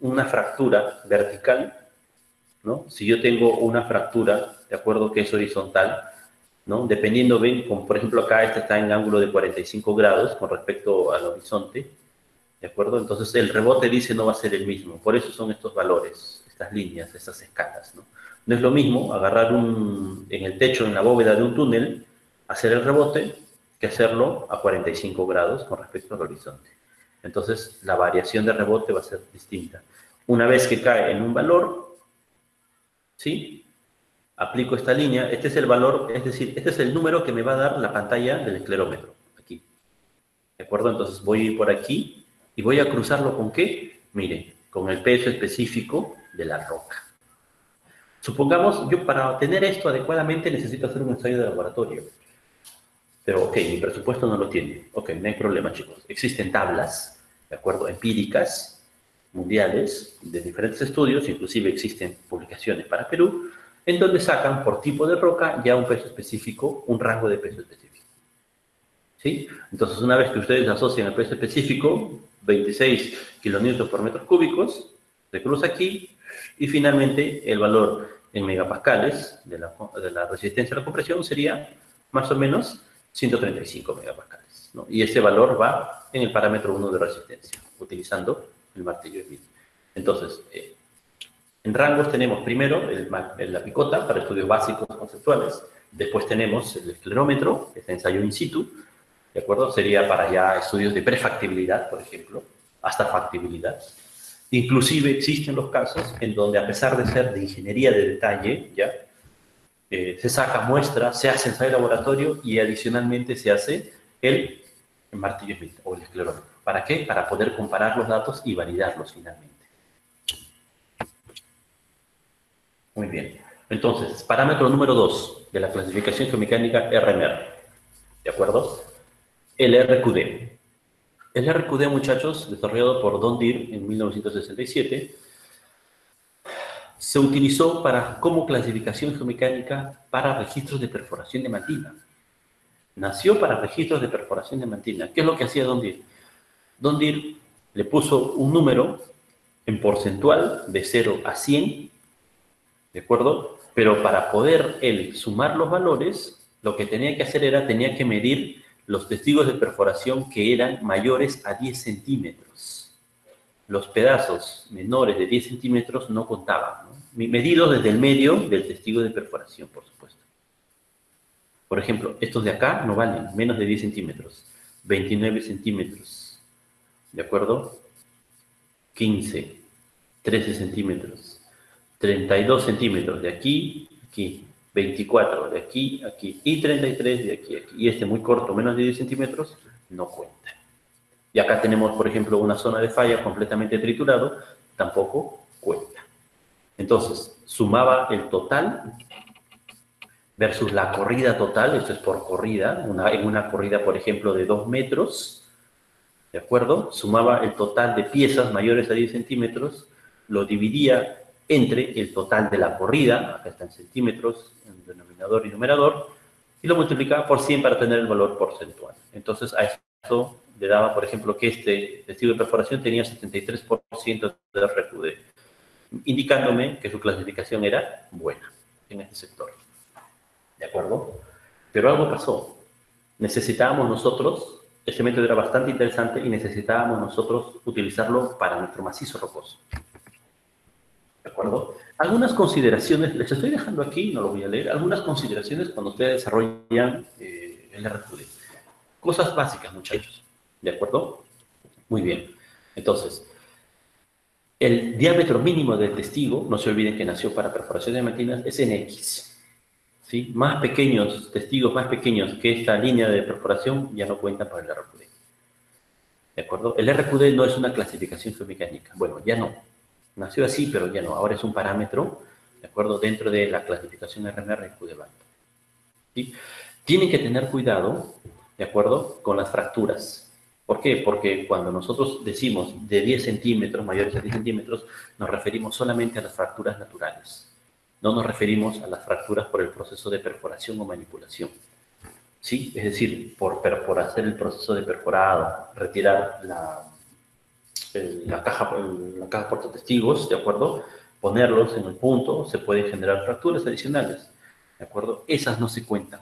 una fractura vertical, ¿no? Si yo tengo una fractura, de acuerdo, que es horizontal, ¿no? Dependiendo, ven, como por ejemplo acá este está en ángulo de 45 grados con respecto al horizonte, ¿de acuerdo? Entonces el rebote dice no va a ser el mismo, por eso son estos valores, estas líneas, estas escalas, ¿no? No es lo mismo agarrar un, en el techo, en la bóveda de un túnel, hacer el rebote, que hacerlo a 45 grados con respecto al horizonte. Entonces la variación de rebote va a ser distinta. Una vez que cae en un valor, ¿sí? aplico esta línea, este es el valor, es decir, este es el número que me va a dar la pantalla del esclerómetro, aquí. ¿De acuerdo? Entonces voy a ir por aquí y voy a cruzarlo con qué? Miren, con el peso específico de la roca. Supongamos, yo para obtener esto adecuadamente necesito hacer un ensayo de laboratorio. Pero, ok, mi presupuesto no lo tiene. Ok, no hay problema, chicos. Existen tablas, ¿de acuerdo? Empíricas, mundiales, de diferentes estudios, inclusive existen publicaciones para Perú, en donde sacan por tipo de roca ya un peso específico, un rango de peso específico. ¿Sí? Entonces, una vez que ustedes asocian el peso específico, 26 kilonewtons por metros cúbicos, se cruza aquí, y finalmente el valor en megapascales de la, de la resistencia a la compresión sería más o menos 135 megapascales. ¿no? Y ese valor va en el parámetro 1 de resistencia, utilizando el martillo de Entonces, eh, en rangos tenemos primero la picota para estudios básicos conceptuales, después tenemos el esclerómetro, este ensayo in situ, ¿de acuerdo? Sería para ya estudios de prefactibilidad, por ejemplo, hasta factibilidad. Inclusive existen los casos en donde a pesar de ser de ingeniería de detalle, ya, eh, se saca muestra, se hace ensayo laboratorio y adicionalmente se hace el, el martillo Smith o el esclerómetro. ¿Para qué? Para poder comparar los datos y validarlos finalmente. Muy bien. Entonces, parámetro número 2 de la clasificación geomecánica RMR. ¿De acuerdo? El RQD. El RQD, muchachos, desarrollado por Don Deere en 1967, se utilizó para, como clasificación geomecánica para registros de perforación de mantina. Nació para registros de perforación de mantina. ¿Qué es lo que hacía Don Deere? Don Deere le puso un número en porcentual de 0 a 100 ¿de acuerdo? Pero para poder él sumar los valores, lo que tenía que hacer era, tenía que medir los testigos de perforación que eran mayores a 10 centímetros. Los pedazos menores de 10 centímetros no contaban, medidos desde el medio del testigo de perforación, por supuesto. Por ejemplo, estos de acá no valen menos de 10 centímetros, 29 centímetros, ¿de acuerdo? 15, 13 centímetros, 32 centímetros de aquí, aquí, 24 de aquí, aquí, y 33 de aquí, aquí. Y este muy corto, menos de 10 centímetros, no cuenta. Y acá tenemos, por ejemplo, una zona de falla completamente triturado, tampoco cuenta. Entonces, sumaba el total versus la corrida total, esto es por corrida, una, en una corrida, por ejemplo, de 2 metros, ¿de acuerdo? Sumaba el total de piezas mayores a 10 centímetros, lo dividía entre el total de la corrida, acá está en centímetros, en denominador y numerador, y lo multiplicaba por 100 para tener el valor porcentual. Entonces, a esto le daba, por ejemplo, que este testigo de perforación tenía 73% de RQD, indicándome que su clasificación era buena en este sector. ¿De acuerdo? Pero algo pasó. Necesitábamos nosotros, este método era bastante interesante y necesitábamos nosotros utilizarlo para nuestro macizo rocoso. ¿De acuerdo? Algunas consideraciones, les estoy dejando aquí, no lo voy a leer, algunas consideraciones cuando ustedes desarrollan eh, el RQD. Cosas básicas, muchachos. ¿De acuerdo? Muy bien. Entonces, el diámetro mínimo del testigo, no se olviden que nació para perforación de máquinas, es NX. ¿Sí? Más pequeños, testigos más pequeños que esta línea de perforación ya no cuentan para el RQD. ¿De acuerdo? El RQD no es una clasificación geomecánica. Bueno, ya no. Nació así, pero ya no. Ahora es un parámetro, ¿de acuerdo? Dentro de la clasificación RMR y QD ¿Sí? Tienen que tener cuidado, ¿de acuerdo? Con las fracturas. ¿Por qué? Porque cuando nosotros decimos de 10 centímetros, mayores a 10 centímetros, nos referimos solamente a las fracturas naturales. No nos referimos a las fracturas por el proceso de perforación o manipulación. ¿Sí? Es decir, por, hacer el proceso de perforado, retirar la, la caja, la caja portatestigos, ¿de acuerdo? Ponerlos en el punto, se pueden generar fracturas adicionales, ¿de acuerdo? Esas no se cuentan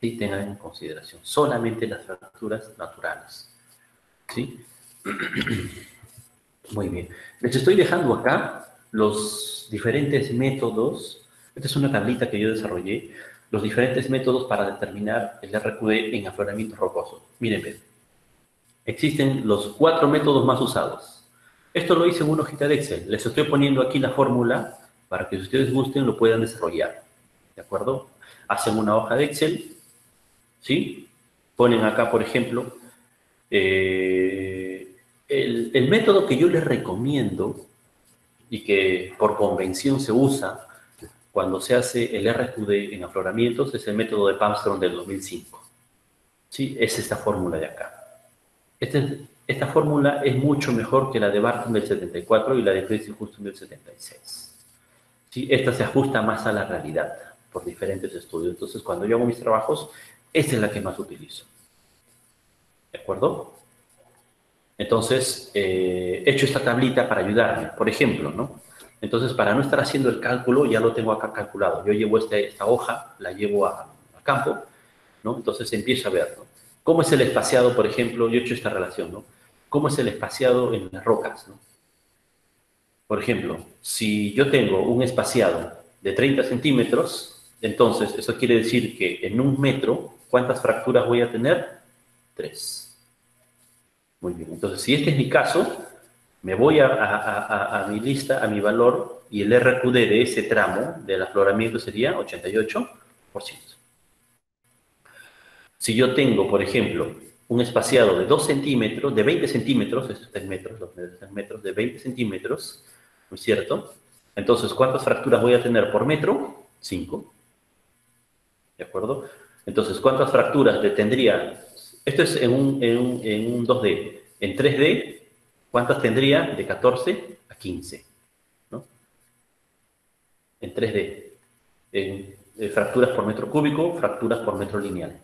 y tengan en consideración solamente las fracturas naturales. ¿Sí? Muy bien. Les estoy dejando acá los diferentes métodos. Esta es una tablita que yo desarrollé. Los diferentes métodos para determinar el RQD en afloramiento rocoso. Miren. Existen los cuatro métodos más usados. Esto lo hice en una hojita de Excel. Les estoy poniendo aquí la fórmula para que si ustedes gusten lo puedan desarrollar. ¿De acuerdo? Hacen una hoja de Excel ¿sí? Ponen acá, por ejemplo, eh, el, método que yo les recomiendo y que por convención se usa cuando se hace el RQD en afloramientos es el método de Palmström del 2005. ¿Sí? Es esta fórmula de acá. Este, esta fórmula es mucho mejor que la de Barton del 74 y la de Christian Huston del 76. ¿Sí? Esta se ajusta más a la realidad por diferentes estudios. Entonces, cuando yo hago mis trabajos, esta es la que más utilizo. ¿De acuerdo? Entonces, eh, he hecho esta tablita para ayudarme, por ejemplo, ¿no? Entonces, para no estar haciendo el cálculo, ya lo tengo acá calculado. Yo llevo este, esta hoja, la llevo a, campo, ¿no? Entonces empiezo a ver, ¿no? ¿Cómo es el espaciado, por ejemplo? Yo he hecho esta relación, ¿no? ¿Cómo es el espaciado en las rocas, ¿no? Por ejemplo, si yo tengo un espaciado de 30 centímetros, entonces eso quiere decir que en un metro ¿Cuántas fracturas voy a tener? Tres. Muy bien, entonces si este es mi caso, me voy a, mi lista, a mi valor, y el RQD de ese tramo del afloramiento sería 88%. Si yo tengo, por ejemplo, un espaciado de 2 centímetros, de 20 centímetros, esto está en metros, los metros, de 20 centímetros, ¿no es cierto? Entonces, ¿cuántas fracturas voy a tener por metro? 5. ¿De acuerdo? Entonces, ¿cuántas fracturas tendría? Esto es en un, en, un, 2D. En 3D, ¿cuántas tendría? De 14 a 15. ¿no? En 3D. En, fracturas por metro cúbico, fracturas por metro lineal.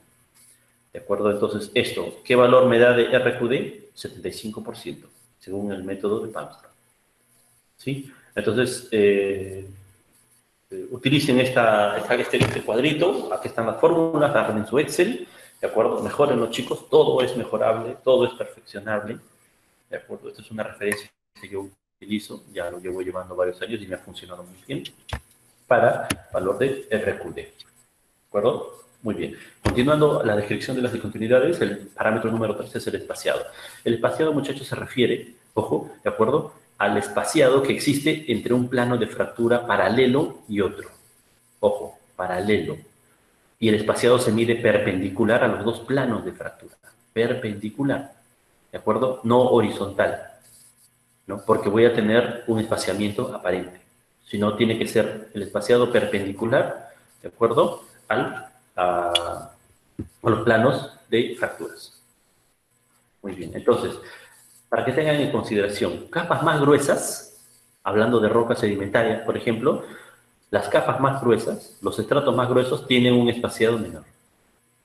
¿De acuerdo? Entonces, esto, ¿qué valor me da de RQD? 75%, según el método de Palmström. ¿Sí? Entonces, eh, eh, utilicen esta, este, este, cuadrito, aquí están las fórmulas, en su Excel, ¿de acuerdo? Mejoren los chicos, todo es mejorable, todo es perfeccionable, ¿de acuerdo? Esta es una referencia que yo utilizo, ya lo llevo llevando varios años y me ha funcionado muy bien, para valor de RQD, ¿de acuerdo? Muy bien. Continuando la descripción de las discontinuidades, el parámetro número 3 es el espaciado. El espaciado, muchachos, se refiere, ojo, ¿de acuerdo? Al espaciado que existe entre un plano de fractura paralelo y otro. Ojo, paralelo. Y el espaciado se mide perpendicular a los dos planos de fractura. Perpendicular. ¿De acuerdo? No horizontal. ¿no? Porque voy a tener un espaciamiento aparente. Sino tiene que ser el espaciado perpendicular, ¿de acuerdo? Al, a los planos de fracturas. Muy bien. Entonces, para que tengan en consideración, capas más gruesas, hablando de rocas sedimentarias, por ejemplo, las capas más gruesas, los estratos más gruesos tienen un espaciado menor.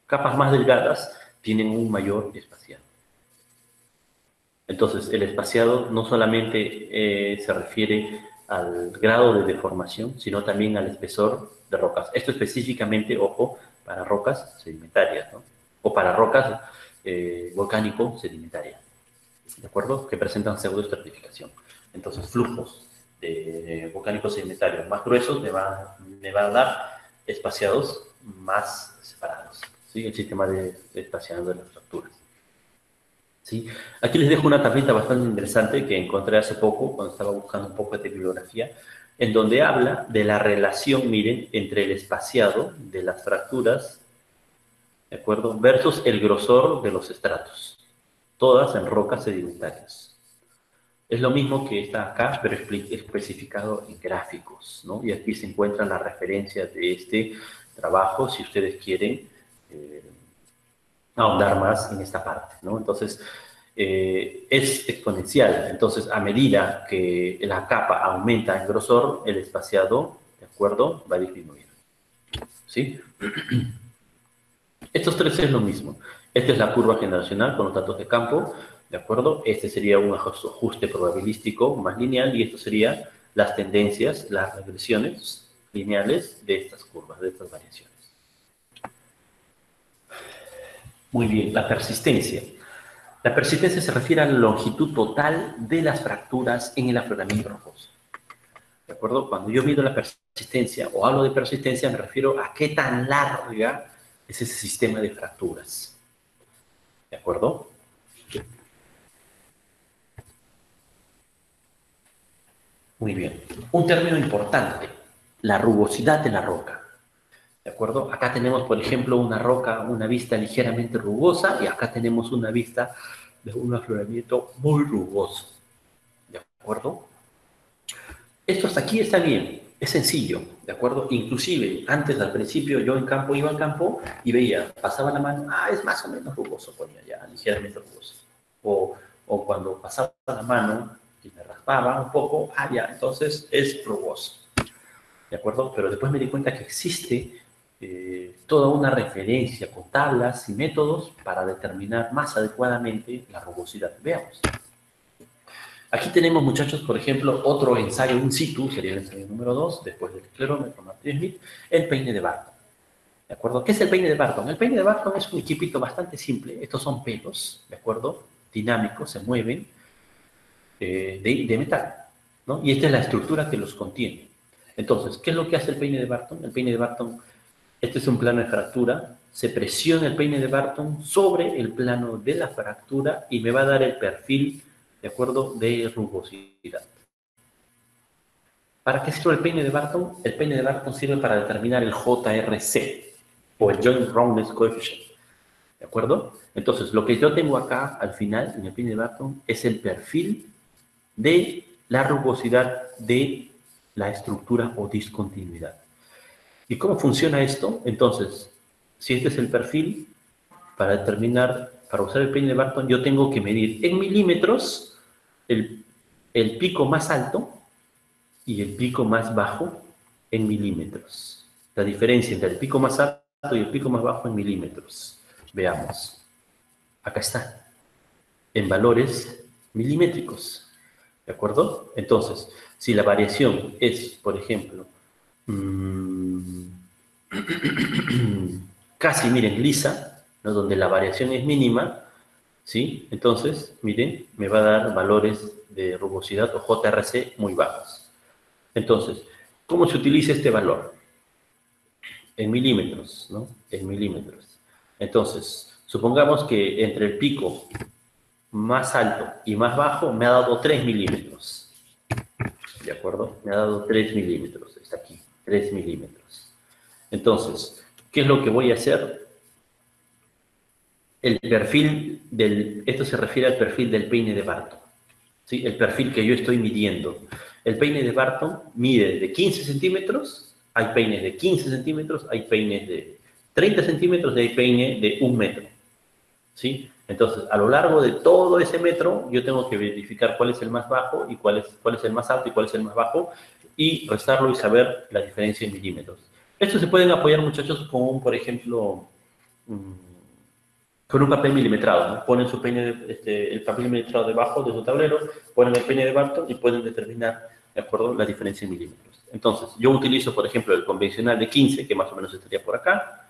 Capas más delgadas tienen un mayor espaciado. Entonces, el espaciado no solamente eh, se refiere al grado de deformación, sino también al espesor de rocas. Esto específicamente, ojo, para rocas sedimentarias, ¿no? O para rocas eh, volcánico-sedimentarias, ¿de acuerdo? Que presentan pseudoestratificación. Entonces, flujos volcánicos sedimentarios más gruesos me, va, me van a dar espaciados más separados, ¿sí? El sistema de, de espaciamiento de las estructuras. ¿Sí? Aquí les dejo una tablita bastante interesante que encontré hace poco cuando estaba buscando un poco de bibliografía, en donde habla de la relación, miren, entre el espaciado de las fracturas, ¿de acuerdo? Versus el grosor de los estratos, todas en rocas sedimentarias. Es lo mismo que está acá, pero especificado en gráficos. Y aquí se encuentran las referencias de este trabajo, si ustedes quieren eh, ahondar más en esta parte. Entonces, eh, es exponencial. Entonces, a medida que la capa aumenta en grosor, el espaciado, ¿de acuerdo?, va a disminuir. ¿Sí? Estos tres es lo mismo. Esta es la curva generacional con los datos de campo, ¿de acuerdo? Este sería un ajuste probabilístico más lineal y esto sería las tendencias, las regresiones lineales de estas curvas, de estas variaciones. Muy bien, la persistencia. La persistencia se refiere a la longitud total de las fracturas en el afloramiento rocoso. ¿De acuerdo? Cuando yo mido la persistencia o hablo de persistencia, me refiero a qué tan larga es ese sistema de fracturas. ¿De acuerdo? Muy bien. Un término importante, la rugosidad de la roca. ¿De acuerdo? Acá tenemos, por ejemplo, una roca, una vista ligeramente rugosa y acá tenemos una vista de un afloramiento muy rugoso. ¿De acuerdo? Esto hasta aquí está bien, es sencillo, ¿de acuerdo? Inclusive, antes, al principio, yo en campo iba al campo y veía, pasaba la mano, ah, es más o menos rugoso, ponía ya, ligeramente rugoso. O, o cuando pasaba la mano y me raspaba un poco, ah, ya, entonces es rugoso. ¿De acuerdo? Pero después me di cuenta que existe eh, toda una referencia con tablas y métodos para determinar más adecuadamente la rugosidad. Veamos. Aquí tenemos, muchachos, por ejemplo, otro ensayo in situ, sería el ensayo número 2, después del esclerómetro Martin Smith, el peine de Barton. ¿De acuerdo? ¿Qué es el peine de Barton? El peine de Barton es un equipito bastante simple. Estos son pelos, ¿de acuerdo? Dinámicos, se mueven, eh, de, de, metal. ¿no? Y esta es la estructura que los contiene. Entonces, ¿qué es lo que hace el peine de Barton? El peine de Barton este es un plano de fractura. Se presiona el peine de Barton sobre el plano de la fractura y me va a dar el perfil, ¿de acuerdo?, de rugosidad. ¿Para qué sirve el peine de Barton? El peine de Barton sirve para determinar el JRC, o el Joint Roundness Coefficient. ¿De acuerdo? Entonces, lo que yo tengo acá al final, en el peine de Barton, es el perfil de la rugosidad de la estructura o discontinuidad. ¿Y cómo funciona esto? Entonces, si este es el perfil, para determinar, para usar el peine de Barton, yo tengo que medir en milímetros el, pico más alto y el pico más bajo en milímetros. La diferencia entre el pico más alto y el pico más bajo en milímetros. Veamos. Acá está. En valores milimétricos. ¿De acuerdo? Entonces, si la variación es, por ejemplo, Mm. casi, miren, lisa, donde la variación es mínima, ¿sí? Entonces, miren, me va a dar valores de rugosidad o JRC muy bajos. Entonces, ¿cómo se utiliza este valor? En milímetros, ¿no? En milímetros. Entonces, supongamos que entre el pico más alto y más bajo me ha dado 3 milímetros. ¿De acuerdo? Me ha dado 3 milímetros. Está aquí. 3 milímetros. Entonces, ¿qué es lo que voy a hacer? El perfil del, esto se refiere al perfil del peine de Barton, ¿sí? el perfil que yo estoy midiendo. El peine de Barton mide de 15 centímetros, hay peines de 15 centímetros, hay peines de 30 centímetros hay peines de 1 metro. ¿sí? Entonces, a lo largo de todo ese metro, yo tengo que verificar cuál es el más bajo y cuál es, cuál es el más alto y cuál es el más bajo y restarlo y saber la diferencia en milímetros. Esto se pueden apoyar, muchachos, con, por ejemplo, mm, con un papel milimetrado. Ponen su peine, este, el papel milimetrado debajo de su tablero, ponen el peine de Barton y pueden determinar, ¿de acuerdo?, la diferencia en milímetros. Entonces, yo utilizo, por ejemplo, el convencional de 15, que más o menos estaría por acá,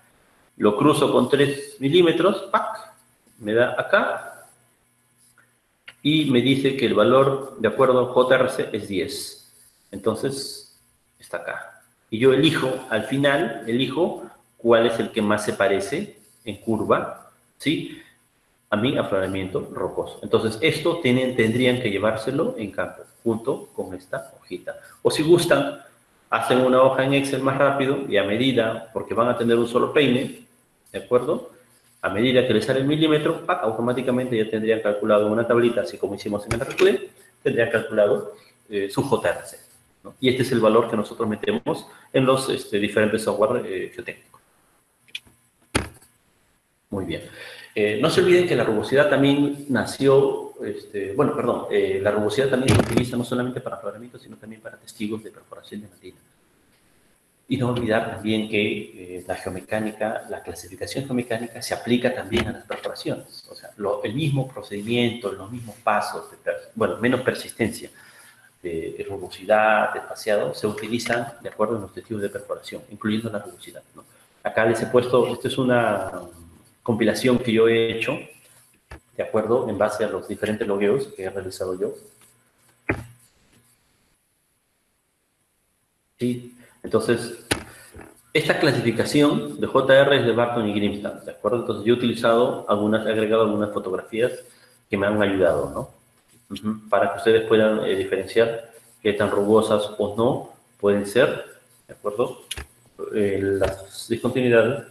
lo cruzo con 3 milímetros, ¡pac! me da acá, y me dice que el valor, de acuerdo JRC, es 10. Entonces, está acá. Y yo elijo, al final, elijo cuál es el que más se parece en curva, ¿sí? A mi afloramiento rocoso. Entonces, esto tienen, tendrían que llevárselo en campo, junto con esta hojita. O si gustan, hacen una hoja en Excel más rápido y a medida, porque van a tener un solo peine, ¿de acuerdo? A medida que les sale el milímetro, automáticamente ya tendrían calculado una tablita, así como hicimos en el RQD, tendrían calculado eh, su JRC. Y este es el valor que nosotros metemos en los este, diferentes software eh, geotécnicos. Muy bien. Eh, no se olviden que la rugosidad también nació, este, bueno, perdón, la rugosidad también se utiliza no solamente para afloramiento, sino también para testigos de perforación de matina. Y no olvidar también que eh, la geomecánica, la clasificación geomecánica se aplica también a las perforaciones. O sea, el mismo procedimiento, los mismos pasos, bueno, menos persistencia, de, rugosidad, de espaciado, se utilizan de acuerdo a los testigos de perforación, incluyendo la rugosidad. Acá les he puesto, esta es una compilación que yo he hecho, de acuerdo, en base a los diferentes logueos que he realizado yo. Sí, entonces, esta clasificación de JR es de Barton y Grimstad, ¿de acuerdo? Entonces, yo he utilizado algunas, he agregado algunas fotografías que me han ayudado, ¿no? Para que ustedes puedan eh, diferenciar qué tan rugosas o no pueden ser, ¿de acuerdo? Eh, las discontinuidades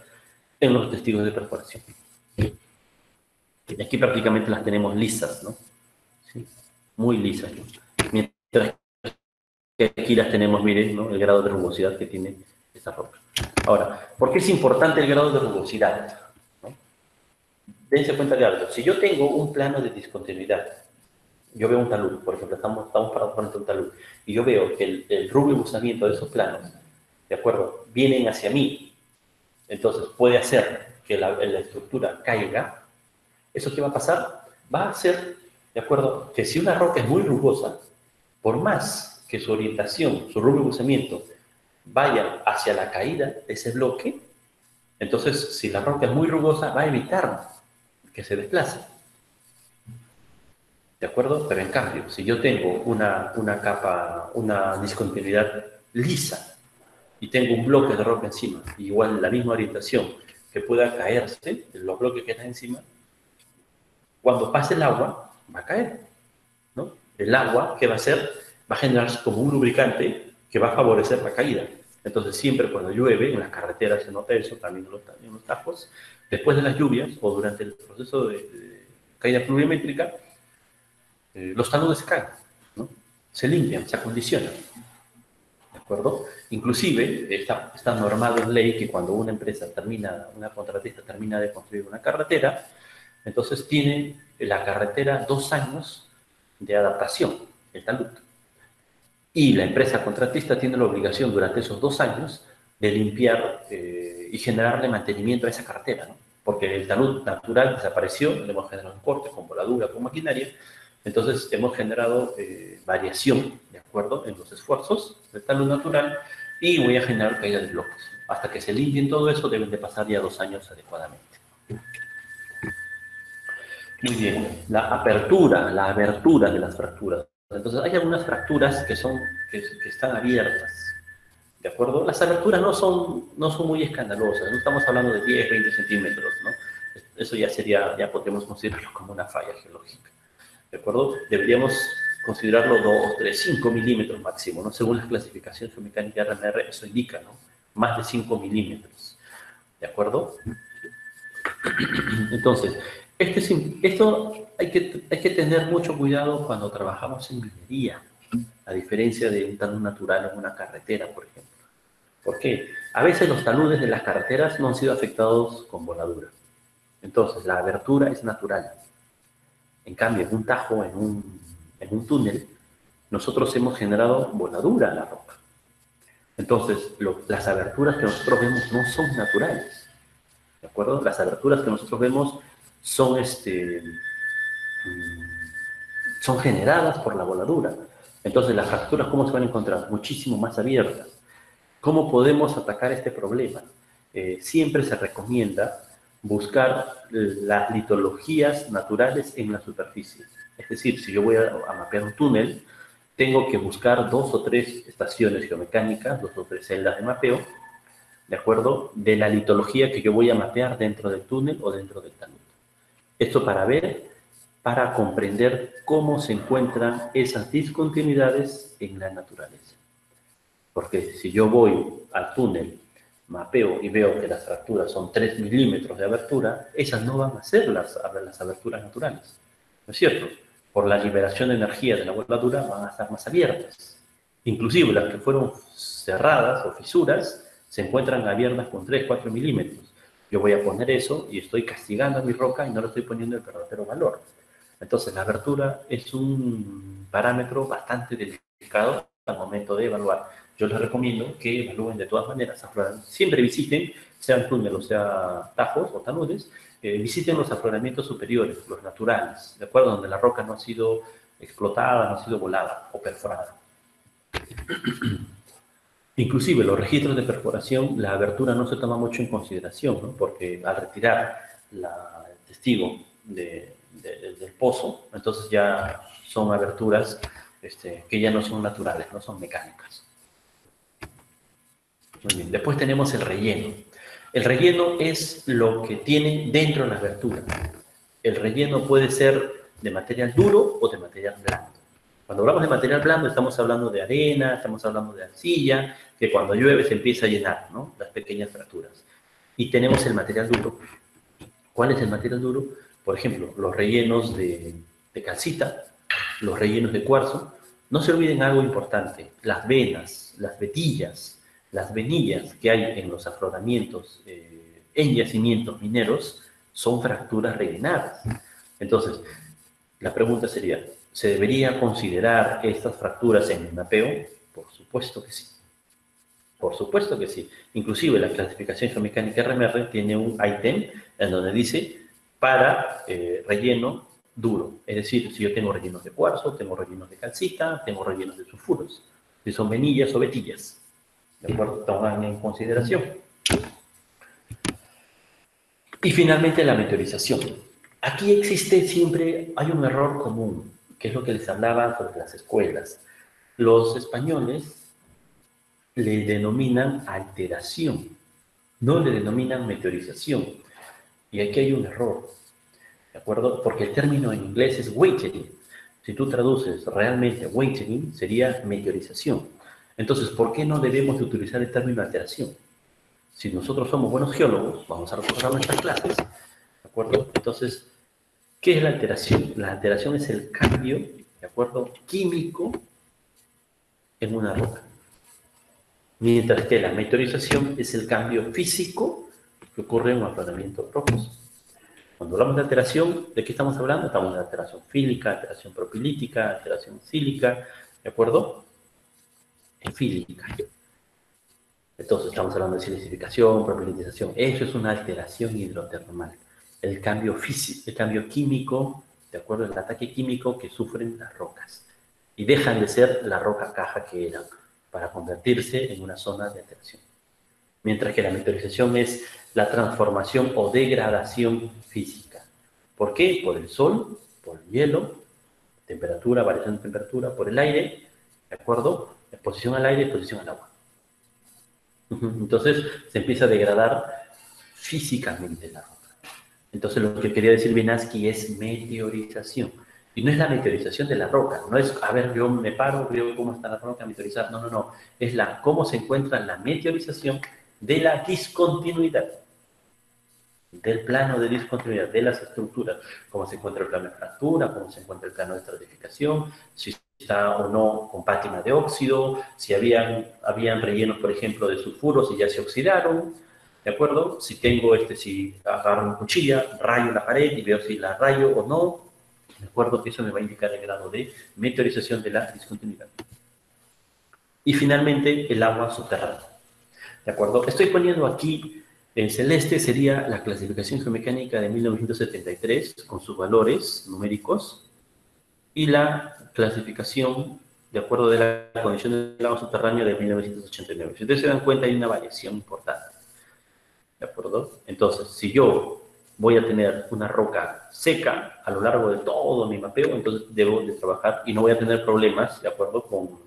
en los testigos de perforación. Y aquí prácticamente las tenemos lisas, ¿no? ¿Sí? Muy lisas. Mientras aquí las tenemos, miren, ¿no? el grado de rugosidad que tiene esta roca. Ahora, ¿por qué es importante el grado de rugosidad? Dense cuenta de algo. Si yo tengo un plano de discontinuidad, yo veo un talud, por ejemplo, estamos, estamos parados frente a un talud, y yo veo que el, el rubio de esos planos, ¿de acuerdo?, vienen hacia mí, entonces puede hacer que la, estructura caiga, ¿eso qué va a pasar? Va a hacer, ¿de acuerdo?, que si una roca es muy rugosa, por más que su orientación, su rumbo de cruzamiento vaya hacia la caída de ese bloque, entonces si la roca es muy rugosa va a evitar que se desplace. ¿De acuerdo? Pero en cambio, si yo tengo una, una capa, una discontinuidad lisa y tengo un bloque de roca encima, igual la misma orientación que pueda caerse, los bloques que están encima, cuando pase el agua, va a caer. ¿no? El agua, ¿qué va a hacer? va a generarse como un lubricante que va a favorecer la caída. Entonces, siempre cuando llueve, en las carreteras se nota eso, también en los, en los tajos, después de las lluvias o durante el proceso de, caída pluviométrica, eh, los taludes se caen, ¿no? se limpian, se acondicionan. ¿De acuerdo? Inclusive, está, está normado en ley que cuando una empresa termina, una contratista termina de construir una carretera, entonces tiene la carretera dos años de adaptación, el talud. Y la empresa contratista tiene la obligación durante esos dos años de limpiar eh, y generarle mantenimiento a esa carretera, ¿no? porque el talud natural desapareció, le hemos generado un corte con voladura, con maquinaria, entonces hemos generado eh, variación, ¿de acuerdo?, en los esfuerzos del talud natural y voy a generar caída de bloques. Hasta que se limpien todo eso deben de pasar ya dos años adecuadamente. Muy bien, la apertura, la abertura de las fracturas. Entonces, hay algunas fracturas que, son, que, están abiertas, ¿de acuerdo? Las aberturas no son, no son muy escandalosas, no estamos hablando de 10, 20 centímetros, ¿no? Eso ya sería, ya podríamos considerarlo como una falla geológica, ¿de acuerdo? Deberíamos considerarlo 2, 3, 5 milímetros máximo, ¿no? Según la clasificación geomecánica RMR, eso indica, ¿no? Más de 5 milímetros, ¿de acuerdo? Entonces, este, esto hay que, hay que tener mucho cuidado cuando trabajamos en minería, a diferencia de un talud natural en una carretera, por ejemplo. ¿Por qué? A veces los taludes de las carreteras no han sido afectados con voladura. Entonces, la abertura es natural. En cambio, en un tajo, en un, en un túnel, nosotros hemos generado voladura a la roca. Entonces, las aberturas que nosotros vemos no son naturales. ¿De acuerdo? Las aberturas que nosotros vemos son, este, mm, son generadas por la voladura. Entonces, las fracturas, ¿cómo se van a encontrar? Muchísimo más abiertas. ¿Cómo podemos atacar este problema? Eh, siempre se recomienda buscar las litologías naturales en la superficie. Es decir, si yo voy a, mapear un túnel, tengo que buscar dos o tres estaciones geomecánicas, dos o tres celdas de mapeo, ¿de acuerdo? De la litología que yo voy a mapear dentro del túnel o dentro del talud. Esto para ver, para comprender cómo se encuentran esas discontinuidades en la naturaleza. Porque si yo voy al túnel mapeo y veo que las fracturas son 3 milímetros de abertura, esas no van a ser las, las aberturas naturales. ¿No es cierto? Por la liberación de energía de la voladura van a estar más abiertas. Inclusive las que fueron cerradas o fisuras se encuentran abiertas con 3, 4 milímetros. Yo voy a poner eso y estoy castigando a mi roca y no le estoy poniendo el verdadero valor. Entonces la abertura es un parámetro bastante delicado al momento de evaluar yo les recomiendo que evalúen de todas maneras, siempre visiten, sean túneles sea tajos o taludes, eh, visiten los afloramientos superiores, los naturales, ¿de acuerdo? Donde la roca no ha sido explotada, no ha sido volada o perforada. Inclusive los registros de perforación, la abertura no se toma mucho en consideración, ¿no? porque al retirar la, el testigo del pozo, entonces ya son aberturas este, que ya no son naturales, no son mecánicas. Después tenemos el relleno. El relleno es lo que tiene dentro de la abertura. El relleno puede ser de material duro o de material blando. Cuando hablamos de material blando estamos hablando de arena, estamos hablando de arcilla, que cuando llueve se empieza a llenar, ¿no? Las pequeñas fracturas. Y tenemos el material duro. ¿Cuál es el material duro? Por ejemplo, los rellenos de, de calcita, los rellenos de cuarzo. No se olviden algo importante, las venas, las vetillas, las venillas que hay en los afloramientos eh, en yacimientos mineros son fracturas rellenadas. Entonces, la pregunta sería, ¿se debería considerar estas fracturas en el mapeo? Por supuesto que sí. Por supuesto que sí. Inclusive la clasificación geomecánica RMR tiene un ítem en donde dice para eh, relleno duro. Es decir, si yo tengo rellenos de cuarzo, tengo rellenos de calcita, tengo rellenos de sulfuros, si son venillas o vetillas. ¿De acuerdo? Toman en consideración. Y finalmente la meteorización. Aquí existe siempre, hay un error común, que es lo que les hablaba sobre las escuelas. Los españoles le denominan alteración, no le denominan meteorización. Y aquí hay un error, ¿de acuerdo? Porque el término en inglés es weathering. Si tú traduces realmente weathering, sería meteorización. Entonces, ¿por qué no debemos utilizar el término alteración? Si nosotros somos buenos geólogos, vamos a recordar nuestras clases, ¿de acuerdo? Entonces, ¿qué es la alteración? La alteración es el cambio, ¿de acuerdo? Químico en una roca. Mientras que la meteorización es el cambio físico que ocurre en un afloramiento rocoso. Cuando hablamos de alteración, ¿de qué estamos hablando? Estamos de alteración fílica, alteración propilítica, alteración sílica, ¿de acuerdo? En física. Entonces estamos hablando de silicificación, propilitización. Eso es una alteración hidrotermal. El cambio físico, el cambio químico, de acuerdo al ataque químico que sufren las rocas. Y dejan de ser la roca caja que eran para convertirse en una zona de alteración. Mientras que la meteorización es la transformación o degradación física. ¿Por qué? Por el sol, por el hielo, temperatura, variación de temperatura, por el aire, ¿de acuerdo? Exposición al aire exposición al agua. Entonces se empieza a degradar físicamente la roca. Entonces lo que quería decir Vinaski es meteorización. Y no es la meteorización de la roca, no es, a ver, yo me paro, veo cómo está la roca meteorizada. No, no, no. Es la, cómo se encuentra la meteorización de la discontinuidad del plano de discontinuidad de las estructuras, cómo se encuentra el plano de fractura, cómo se encuentra el plano de estratificación, si está o no con pátina de óxido, si habían, habían rellenos, por ejemplo, de sulfuros y ya se oxidaron, ¿De acuerdo? Si tengo, este, si agarro una cuchilla, rayo la pared y veo si la rayo o no, ¿de acuerdo? Eso me va a indicar el grado de meteorización de la discontinuidad. Y finalmente, el agua subterránea. ¿De acuerdo? Estoy poniendo aquí, en celeste sería la clasificación geomecánica de 1973 con sus valores numéricos y la clasificación de acuerdo de la condición del agua subterránea de 1989. Si ustedes se dan cuenta, hay una variación importante. ¿De acuerdo? Entonces, si yo voy a tener una roca seca a lo largo de todo mi mapeo, entonces debo de trabajar y no voy a tener problemas, ¿de acuerdo? Con,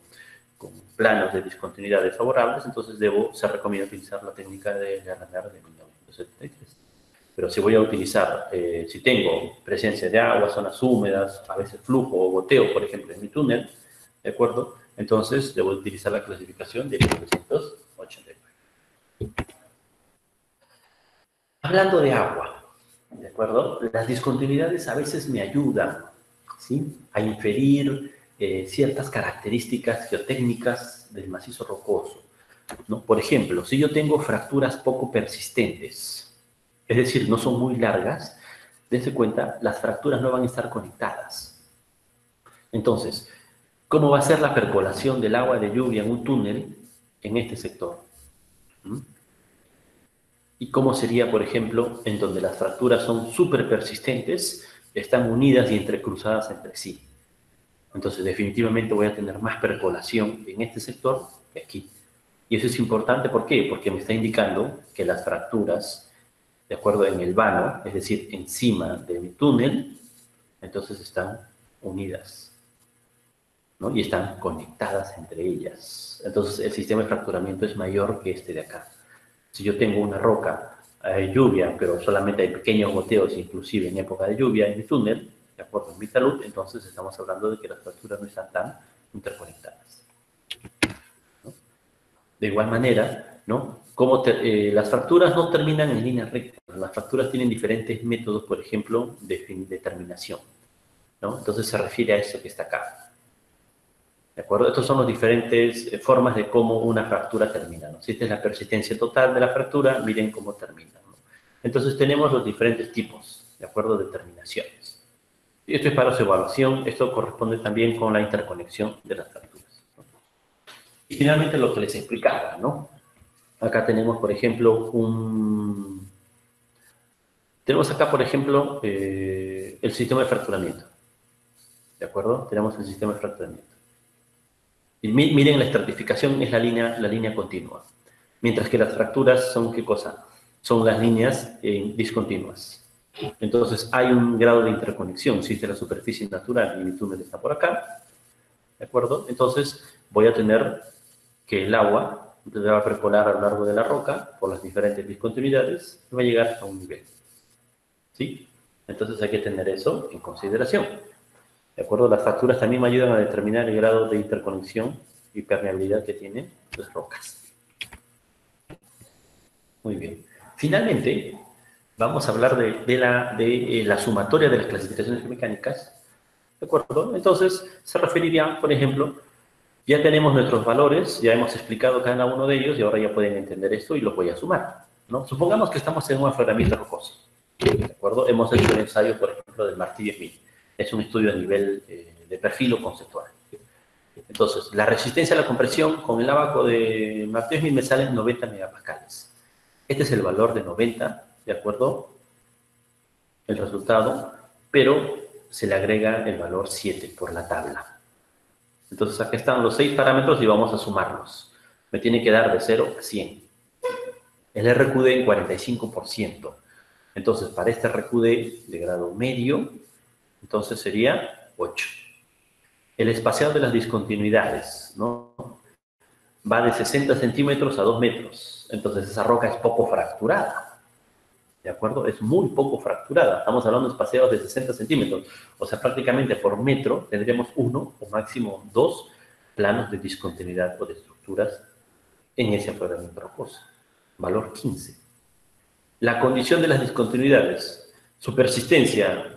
con planos de discontinuidad desfavorables, entonces debo, se recomienda utilizar la técnica de Garramer de 1973. Pero si voy a utilizar, eh, si tengo presencia de agua, zonas húmedas, a veces flujo o goteo, por ejemplo, en mi túnel, ¿de acuerdo? Entonces debo utilizar la clasificación de 1989. Hablando de agua, ¿de acuerdo? Las discontinuidades a veces me ayudan, ¿sí? A inferir eh, ciertas características geotécnicas del macizo rocoso. ¿no? Por ejemplo, si yo tengo fracturas poco persistentes, es decir, no son muy largas, dense cuenta, las fracturas no van a estar conectadas. Entonces, ¿cómo va a ser la percolación del agua de lluvia en un túnel en este sector? ¿Mm? y cómo sería, por ejemplo, en donde las fracturas son súper persistentes, están unidas y entrecruzadas entre sí. Entonces, definitivamente voy a tener más percolación en este sector que aquí. Y eso es importante, ¿por qué? Porque me está indicando que las fracturas, de acuerdo en el vano, es decir, encima de mi túnel, entonces están unidas. ¿no? Y están conectadas entre ellas. Entonces, el sistema de fracturamiento es mayor que este de acá. Si yo tengo una roca, hay lluvia, pero solamente hay pequeños goteos, inclusive en época de lluvia en mi túnel, de acuerdo en mi talud, entonces estamos hablando de que las fracturas no están tan interconectadas. De igual manera, ¿no? Como eh, las fracturas no terminan en línea recta, las fracturas tienen diferentes métodos, por ejemplo, de determinación. ¿no? Entonces se refiere a eso que está acá. ¿De acuerdo? Estas son las diferentes eh, formas de cómo una fractura termina. ¿no? Si esta es la persistencia total de la fractura, miren cómo termina. ¿no? Entonces tenemos los diferentes tipos, ¿de acuerdo? Terminaciones. Y esto es para su evaluación. Esto corresponde también con la interconexión de las fracturas. Y finalmente lo que les explicaba, ¿no? Acá tenemos, por ejemplo, un... Tenemos acá, por ejemplo, eh, el sistema de fracturamiento. ¿De acuerdo? Tenemos el sistema de fracturamiento. Y miren, la estratificación es la línea, la línea continua, mientras que las fracturas son, ¿qué cosa? Son las líneas eh, discontinuas. Entonces, hay un grado de interconexión. Existe la superficie natural y mi túnel está por acá, ¿de acuerdo? Entonces, voy a tener que el agua va a percolar a lo largo de la roca por las diferentes discontinuidades y va a llegar a un nivel. ¿Sí? Entonces, hay que tener eso en consideración. ¿De acuerdo? Las facturas también me ayudan a determinar el grado de interconexión y permeabilidad que tienen las rocas. Muy bien. Finalmente, vamos a hablar de, la, de eh, la sumatoria de las clasificaciones mecánicas. ¿De acuerdo? Entonces, se referiría, por ejemplo, ya tenemos nuestros valores, ya hemos explicado cada uno de ellos y ahora ya pueden entender esto y los voy a sumar. ¿no? Supongamos que estamos en un afloramiento rocoso. ¿De acuerdo? Hemos hecho el ensayo, por ejemplo, del Martí 10.000 es un estudio a nivel eh, de perfil o conceptual. Entonces, la resistencia a la compresión con el abaco de Martínez me salen 90 megapascales. Este es el valor de 90, ¿de acuerdo? El resultado, pero se le agrega el valor 7 por la tabla. Entonces, aquí están los seis parámetros y vamos a sumarlos. Me tiene que dar de 0 a 100. El RQD en 45%. Entonces, para este RQD de grado medio, entonces sería 8. El espaciado de las discontinuidades, ¿no? Va de 60 centímetros a 2 metros. Entonces esa roca es poco fracturada. ¿De acuerdo? Es muy poco fracturada. Estamos hablando de espaciados de 60 centímetros. O sea, prácticamente por metro tendríamos uno o máximo dos planos de discontinuidad o de estructuras en ese afloramiento rocoso. Valor 15. La condición de las discontinuidades. Su persistencia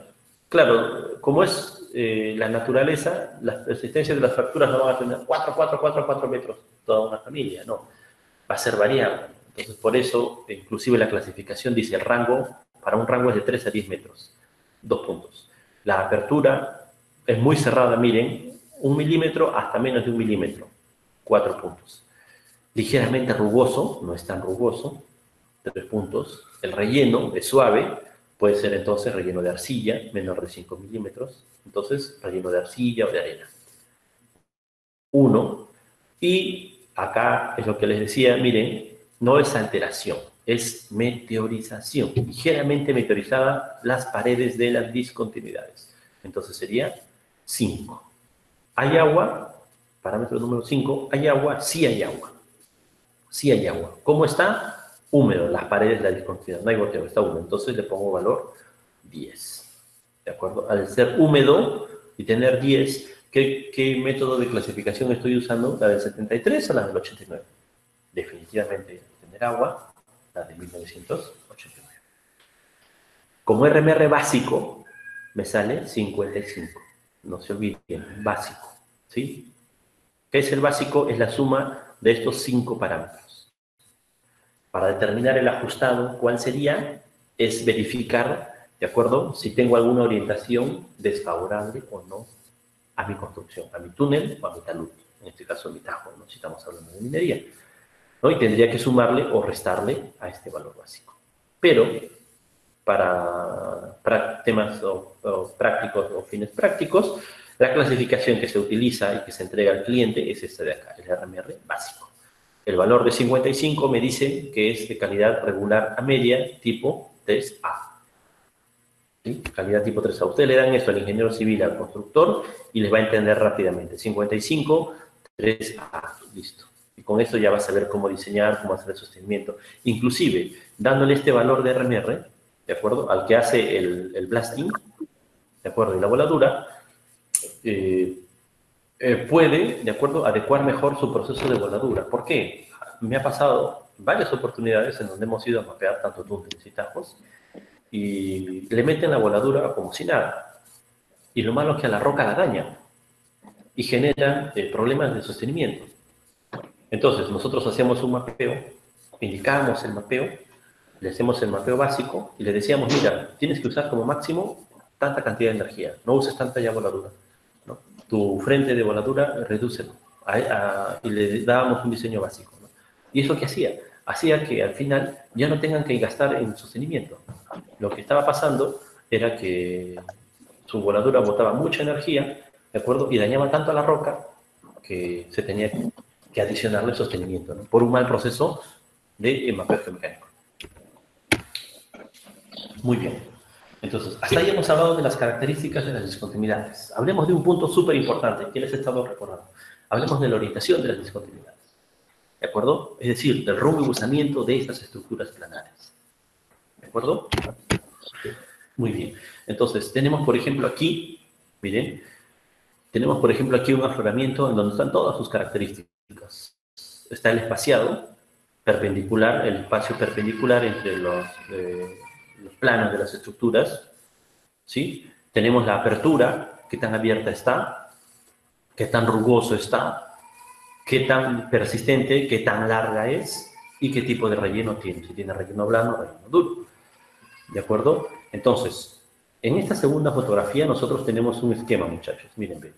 Claro, como es eh, la naturaleza, las persistencias de las fracturas no van a tener 4, 4, 4, 4 metros toda una familia, no. Va a ser variable. Entonces, por eso, inclusive la clasificación dice el rango, para un rango es de 3 a 10 metros. Dos puntos. La apertura es muy cerrada, miren, un milímetro hasta menos de un milímetro. Cuatro puntos. Ligeramente rugoso, no es tan rugoso, tres puntos. El relleno es suave, puede ser entonces relleno de arcilla, menor de 5 milímetros. Entonces, relleno de arcilla o de arena. Uno. Y acá es lo que les decía, miren, no es alteración, es meteorización. Ligeramente meteorizada las paredes de las discontinuidades. Entonces sería 5. ¿Hay agua? Parámetro número 5. ¿Hay agua? Sí hay agua. Sí hay agua. ¿Cómo está? Húmedo, las paredes de la discontinuidad. No hay goteo, está húmedo. Entonces le pongo valor 10. ¿De acuerdo? Al ser húmedo y tener 10, ¿qué, método de clasificación estoy usando? ¿La del 73 o la del 89? Definitivamente tener agua, la de 1989. Como RMR básico, me sale 55. No se olviden, básico. ¿Sí? ¿Qué es el básico? Es la suma de estos cinco parámetros. Para determinar el ajustado, ¿cuál sería? Es verificar, ¿de acuerdo? Si tengo alguna orientación desfavorable o no a mi construcción, a mi túnel o a mi talud. En este caso, mi tajo, ¿no? si estamos hablando de minería. ¿No? Y tendría que sumarle o restarle a este valor básico. Pero para, temas prácticos o fines prácticos, la clasificación que se utiliza y que se entrega al cliente es esta de acá, el RMR básico. El valor de 55 me dice que es de calidad regular a media tipo 3A. Calidad tipo 3A. Ustedes le dan esto al ingeniero civil, al constructor, y les va a entender rápidamente. 55, 3A. Listo. Y con esto ya va a saber cómo diseñar, cómo hacer el sostenimiento. Inclusive, dándole este valor de RMR, ¿de acuerdo? Al que hace el, blasting, ¿de acuerdo? Y la voladura, eh, eh, puede, ¿de acuerdo?, adecuar mejor su proceso de voladura. ¿Por qué? Me ha pasado varias oportunidades en donde hemos ido a mapear tanto túneles y tajos y le meten la voladura como si nada. Y lo malo es que a la roca la daña y genera eh, problemas de sostenimiento. Entonces, nosotros hacíamos un mapeo, indicábamos el mapeo le hacemos el mapeo básico y le decíamos, mira, tienes que usar como máximo tanta cantidad de energía, no uses tanta ya voladura. ¿no? Tu frente de voladura, redúcelo. y le dábamos un diseño básico. ¿no? ¿Y eso qué hacía? Hacía que al final ya no tengan que gastar en sostenimiento. Lo que estaba pasando era que su voladura botaba mucha energía, ¿de acuerdo? Y dañaba tanto a la roca que se tenía que adicionarle sostenimiento, ¿no? Por un mal proceso de mapeo geomecánico. Muy bien. Entonces, hasta ahí hemos hablado de las características de las discontinuidades. Hablemos de un punto súper importante que les he estado recordando. Hablemos de la orientación de las discontinuidades. ¿De acuerdo? Es decir, del rumbo y usamiento de estas estructuras planares. ¿De acuerdo? Muy bien. Entonces, tenemos, por ejemplo, aquí, miren, tenemos, por ejemplo, aquí un afloramiento en donde están todas sus características. Está el espaciado perpendicular, el espacio perpendicular entre los... Eh, los planos de las estructuras, ¿sí? Tenemos la apertura, qué tan abierta está, qué tan rugoso está, qué tan persistente, qué tan larga es y qué tipo de relleno tiene, si tiene relleno blando o relleno duro. ¿De acuerdo? Entonces, en esta segunda fotografía nosotros tenemos un esquema, muchachos. Miren bien.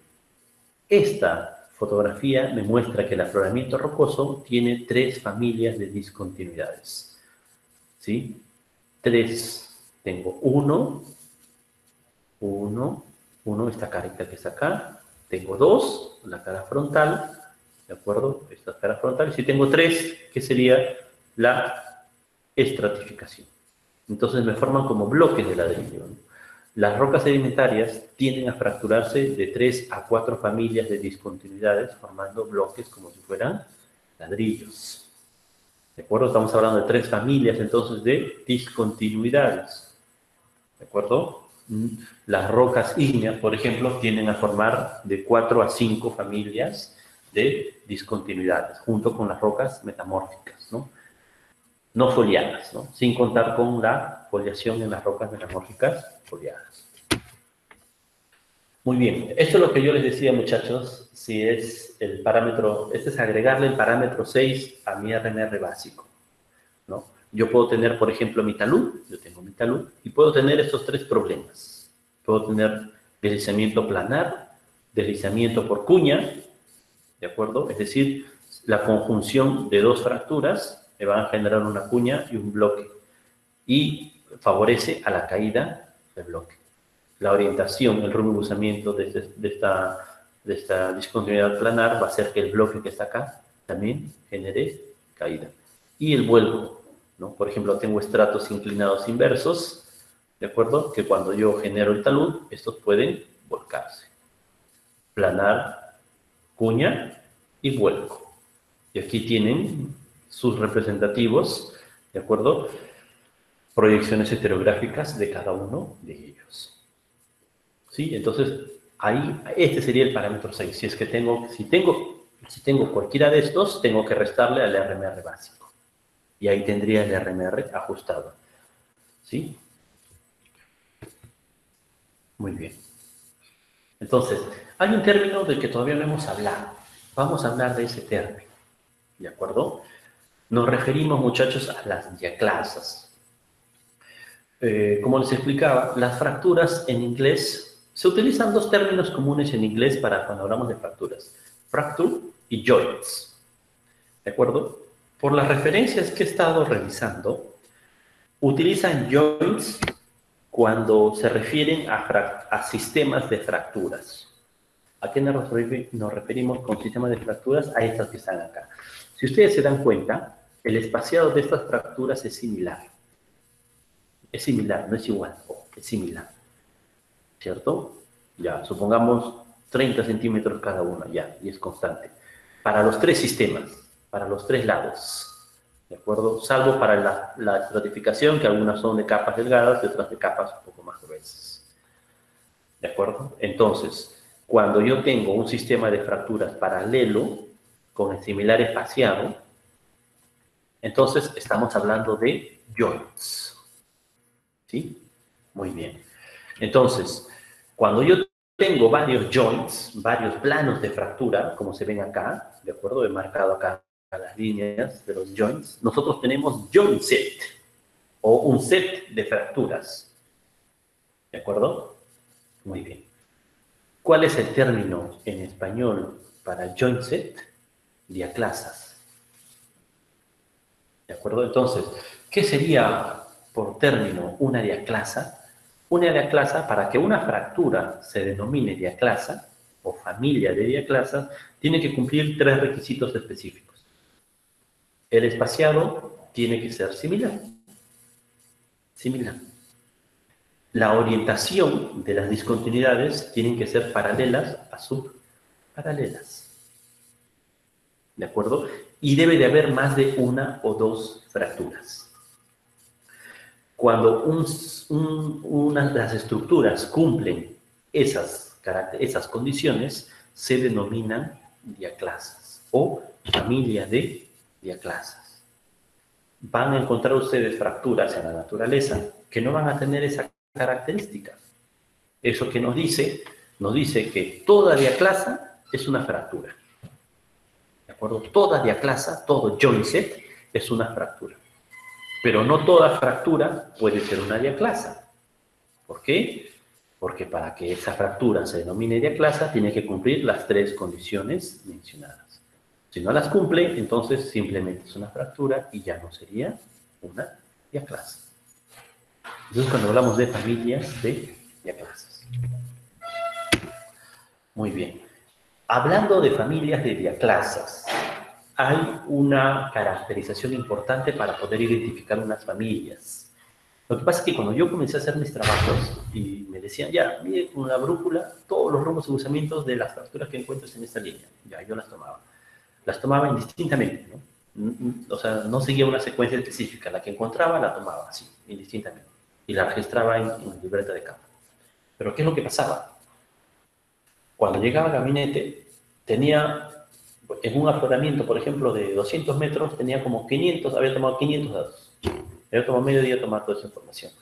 Esta fotografía me muestra que el afloramiento rocoso tiene tres familias de discontinuidades. ¿Sí? tres. Tengo uno, uno, uno, esta carita que está acá. Tengo dos, la cara frontal, ¿de acuerdo? Esta cara frontal. Y si tengo tres, ¿qué sería la estratificación? Entonces me forman como bloques de ladrillo. Las rocas sedimentarias tienden a fracturarse de tres a cuatro familias de discontinuidades, formando bloques como si fueran ladrillos. ¿De acuerdo? Estamos hablando de tres familias entonces de discontinuidades. ¿De acuerdo? Mm, las rocas ígneas, por ejemplo, tienden a formar de cuatro a cinco familias de discontinuidades, junto con las rocas metamórficas, ¿no? No foliadas, ¿no? Sin contar con la foliación en las rocas metamórficas foliadas. Muy bien, esto es lo que yo les decía, muchachos, si es el parámetro, este es agregarle el parámetro 6 a mi RMR básico. Yo puedo tener, por ejemplo, mi talud, yo tengo mi talud, y puedo tener estos tres problemas. Puedo tener deslizamiento planar, deslizamiento por cuña, ¿de acuerdo? Es decir, la conjunción de dos fracturas me van a generar una cuña y un bloque. Y favorece a la caída del bloque. La orientación, el rumibusamiento de, este, de, esta, discontinuidad planar va a hacer que el bloque que está acá también genere caída. Y el vuelco, ¿no? Por ejemplo, tengo estratos inclinados inversos, ¿de acuerdo? Que cuando yo genero el talud, estos pueden volcarse. Planar, cuña y vuelco. Y aquí tienen sus representativos, ¿de acuerdo? Proyecciones heterográficas de cada uno de ellos. ¿Sí? Entonces, ahí, este sería el parámetro 6. Si es que tengo, si tengo, si tengo cualquiera de estos, tengo que restarle al RMR básico. Y ahí tendría el RMR ajustado. ¿Sí? Muy bien. Entonces, hay un término del que todavía no hemos hablado. Vamos a hablar de ese término. ¿De acuerdo? Nos referimos, muchachos, a las diaclasas. Eh, como les explicaba, las fracturas en inglés, se utilizan dos términos comunes en inglés para cuando hablamos de fracturas. Fracture y joints. ¿De acuerdo? Por las referencias que he estado revisando, utilizan joints cuando se refieren a, a sistemas de fracturas. ¿A qué nos, referimos con sistemas de fracturas? A estas que están acá. Si ustedes se dan cuenta, el espaciado de estas fracturas es similar. Es similar, no es igual, es similar. ¿Cierto? Ya, supongamos 30 centímetros cada una, ya, y es constante. Para los tres sistemas, para los tres lados. ¿De acuerdo? Salvo para la, la estratificación, que algunas son de capas delgadas y otras de capas un poco más gruesas. ¿De acuerdo? Entonces, cuando yo tengo un sistema de fracturas paralelo con el similar espaciado, entonces estamos hablando de joints. ¿Sí? Muy bien. Entonces, cuando yo tengo varios joints, varios planos de fractura, como se ven acá, ¿de acuerdo? He marcado acá las líneas de los joints. Nosotros tenemos joint set o un set de fracturas. ¿De acuerdo? Muy bien. ¿Cuál es el término en español para joint set? Diaclasas. ¿De acuerdo? Entonces, ¿qué sería por término una diaclasa? Una diaclasa, para que una fractura se denomine diaclasa o familia de diaclasas, tiene que cumplir tres requisitos específicos. El espaciado tiene que ser similar. Similar la orientación de las discontinuidades tienen que ser paralelas a subparalelas. ¿De acuerdo? Y debe de haber más de una o dos fracturas. Cuando una de las estructuras cumplen esas, esas condiciones, se denominan diaclasas o familia de diaclasas. Van a encontrar ustedes fracturas en la naturaleza que no van a tener esa características. Eso que nos dice, nos dice que toda diaclasa es una fractura. ¿De acuerdo? Toda diaclasa, todo joint set es una fractura. Pero no toda fractura puede ser una diaclasa. ¿Por qué? Porque para que esa fractura se denomine diaclasa, tiene que cumplir las tres condiciones mencionadas. Si no las cumple, entonces simplemente es una fractura y ya no sería una diaclasa. Entonces, cuando hablamos de familias de diaclasas. Muy bien. Hablando de familias de diaclasas, hay una caracterización importante para poder identificar unas familias. Lo que pasa es que cuando yo comencé a hacer mis trabajos y me decían, ya, mire con la brújula todos los rumbos y usamientos de las fracturas que encuentres en esta línea. Ya, yo las tomaba. Las tomaba indistintamente, ¿no? O sea, no seguía una secuencia específica. La que encontraba la tomaba así, indistintamente y la registraba en, en libreta de campo. Pero ¿qué es lo que pasaba? Cuando llegaba al gabinete, tenía en un afloramiento, por ejemplo, de 200 metros, tenía como 500, había tomado 500 datos. Había tomado medio día tomar toda esa información.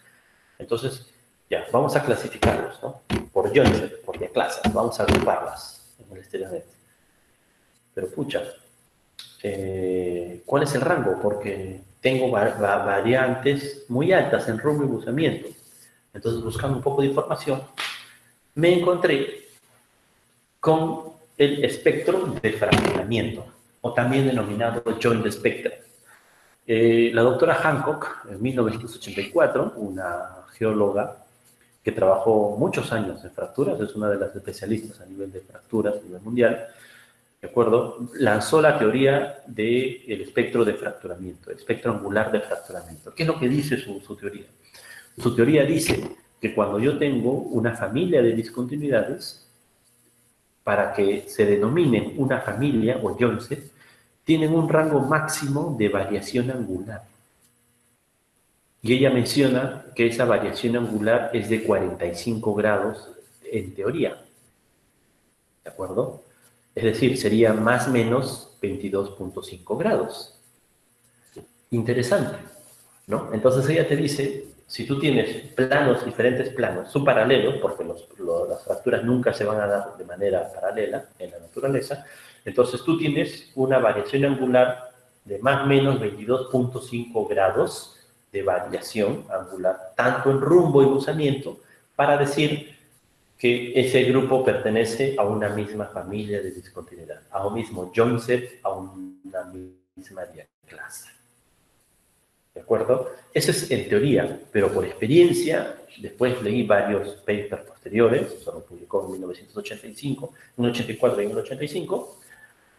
Entonces, ya, vamos a clasificarlos, ¿no? Por joints, por clases, vamos a agruparlas en el exterior. Pero pucha, eh, ¿cuál es el rango? Porque tengo variantes muy altas en rumbo y buzamiento. Entonces, buscando un poco de información, me encontré con el espectro de fraccionamiento, o también denominado joint spectrum. Eh, la doctora Hancock, en 1984, una geóloga que trabajó muchos años en fracturas, es una de las especialistas a nivel de fracturas a nivel mundial, ¿de acuerdo? Lanzó la teoría del espectro de fracturamiento, el espectro angular de fracturamiento. ¿Qué es lo que dice su teoría? Su teoría dice que cuando yo tengo una familia de discontinuidades, para que se denominen una familia o Johnson, tienen un rango máximo de variación angular. Y ella menciona que esa variación angular es de 45 grados en teoría. ¿De acuerdo? Es decir, sería más o menos 22.5 grados. Interesante, ¿no? Entonces ella te dice, si tú tienes planos, diferentes planos, son paralelos, porque las fracturas nunca se van a dar de manera paralela en la naturaleza, entonces tú tienes una variación angular de más o menos 22.5 grados de variación angular, tanto en rumbo y buzamiento, para decir que ese grupo pertenece a una misma familia de discontinuidad, a un mismo joint set, a una misma clase. ¿De acuerdo? Eso es en teoría, pero por experiencia, después leí varios papers posteriores, eso lo publicó en 1985, en 1984 y en 1985,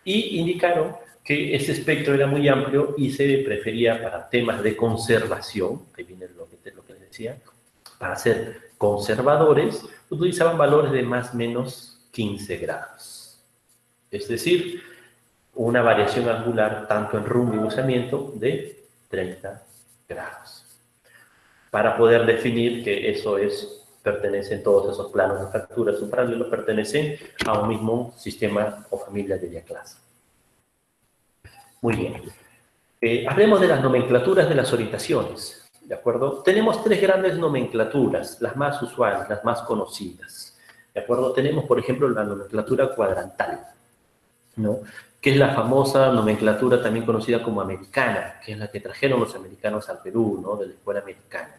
y indicaron que ese espectro era muy amplio y se prefería para temas de conservación, que viene lo que, lo que les decía, para ser conservadores, utilizaban valores de más o menos 15 grados. Es decir, una variación angular tanto en rumbo y usamiento de 30 grados. Para poder definir que eso es, pertenecen todos esos planos de fracturas paralelo pertenecen a un mismo sistema o familia de clase. Muy bien. Eh, hablemos de las nomenclaturas de las orientaciones, ¿de acuerdo? Tenemos tres grandes nomenclaturas, las más usuales, las más conocidas, ¿de acuerdo? Tenemos, por ejemplo, la nomenclatura cuadrantal, ¿no? Que es la famosa nomenclatura también conocida como americana, que es la que trajeron los americanos al Perú, ¿no? de la escuela americana.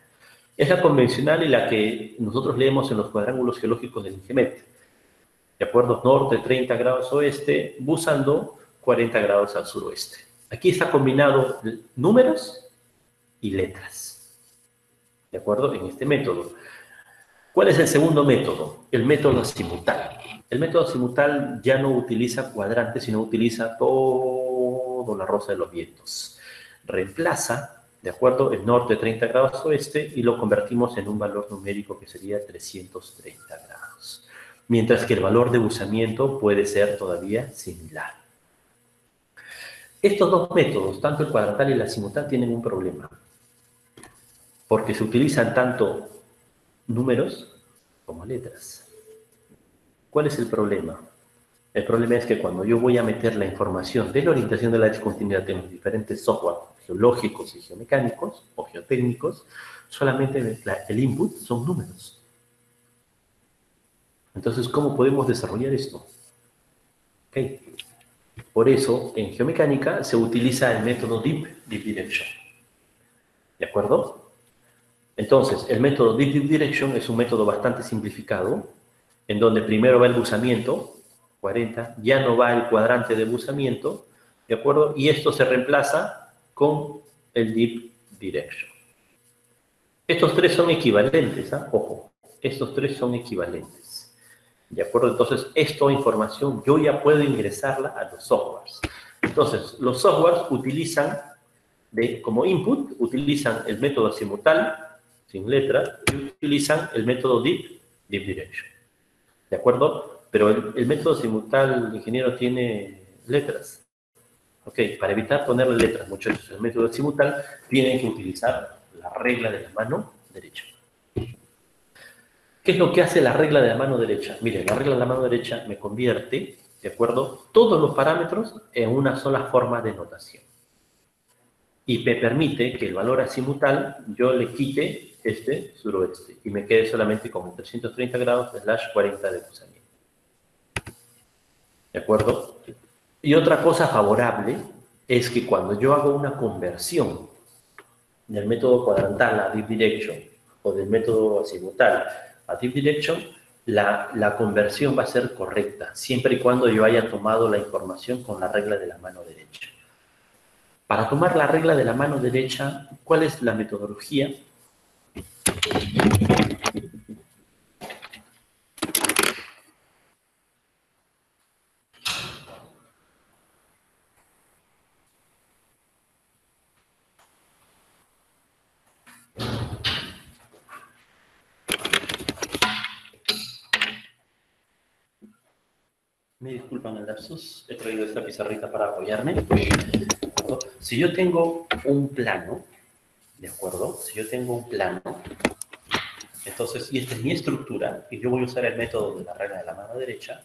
Es la convencional y la que nosotros leemos en los cuadrángulos geológicos del INGEMET. De acuerdo, norte 30 grados oeste, busando 40 grados al suroeste. Aquí está combinado números y letras. ¿De acuerdo? En este método. ¿Cuál es el segundo método? El método simultáneo. El método simultáneo ya no utiliza cuadrantes, sino utiliza todo la rosa de los vientos. Reemplaza, de acuerdo, el norte 30 grados oeste y lo convertimos en un valor numérico que sería 330 grados. Mientras que el valor de usamiento puede ser todavía similar. Estos dos métodos, tanto el cuadrantal y la simultánea, tienen un problema. Porque se utilizan tanto números como letras. ¿Cuál es el problema? El problema es que cuando yo voy a meter la información de la orientación de la discontinuidad en los diferentes software geológicos y geomecánicos o geotécnicos, solamente el input son números. Entonces, ¿cómo podemos desarrollar esto? Por eso, en geomecánica se utiliza el método Deep, Deep Direction. ¿De acuerdo? Entonces, el método Deep, Deep Direction es un método bastante simplificado en donde primero va el buzamiento, 40, ya no va el cuadrante de buzamiento, ¿de acuerdo? Y esto se reemplaza con el deep direction. Estos tres son equivalentes, ¿ah? ojo, estos tres son equivalentes. ¿De acuerdo? Entonces, esta información yo ya puedo ingresarla a los softwares. Entonces, los softwares utilizan, de, como input, utilizan el método simultáneo, sin letra, y utilizan el método deep, deep direction. ¿De acuerdo? Pero el, método simultáneo, ingeniero, tiene letras. Ok, para evitar ponerle letras, muchachos, el método simultáneo tienen que utilizar la regla de la mano derecha. ¿Qué es lo que hace la regla de la mano derecha? Miren, la regla de la mano derecha me convierte, ¿de acuerdo? Todos los parámetros en una sola forma de notación. Y me permite que el valor azimutal yo le quite este, suroeste, y me quede solamente con 330 grados slash 40 de cruzamiento. ¿De acuerdo? Y otra cosa favorable es que cuando yo hago una conversión del método cuadrantal a Deep Direction o del método azimutal a Deep Direction, la, la, conversión va a ser correcta, siempre y cuando yo haya tomado la información con la regla de la mano derecha. Para tomar la regla de la mano derecha, ¿cuál es la metodología? Me disculpan el lapsus, he traído esta pizarrita para apoyarme. Si yo tengo un plano, ¿de acuerdo? Si yo tengo un plano, entonces, y esta es mi estructura, y yo voy a usar el método de la regla de la mano derecha,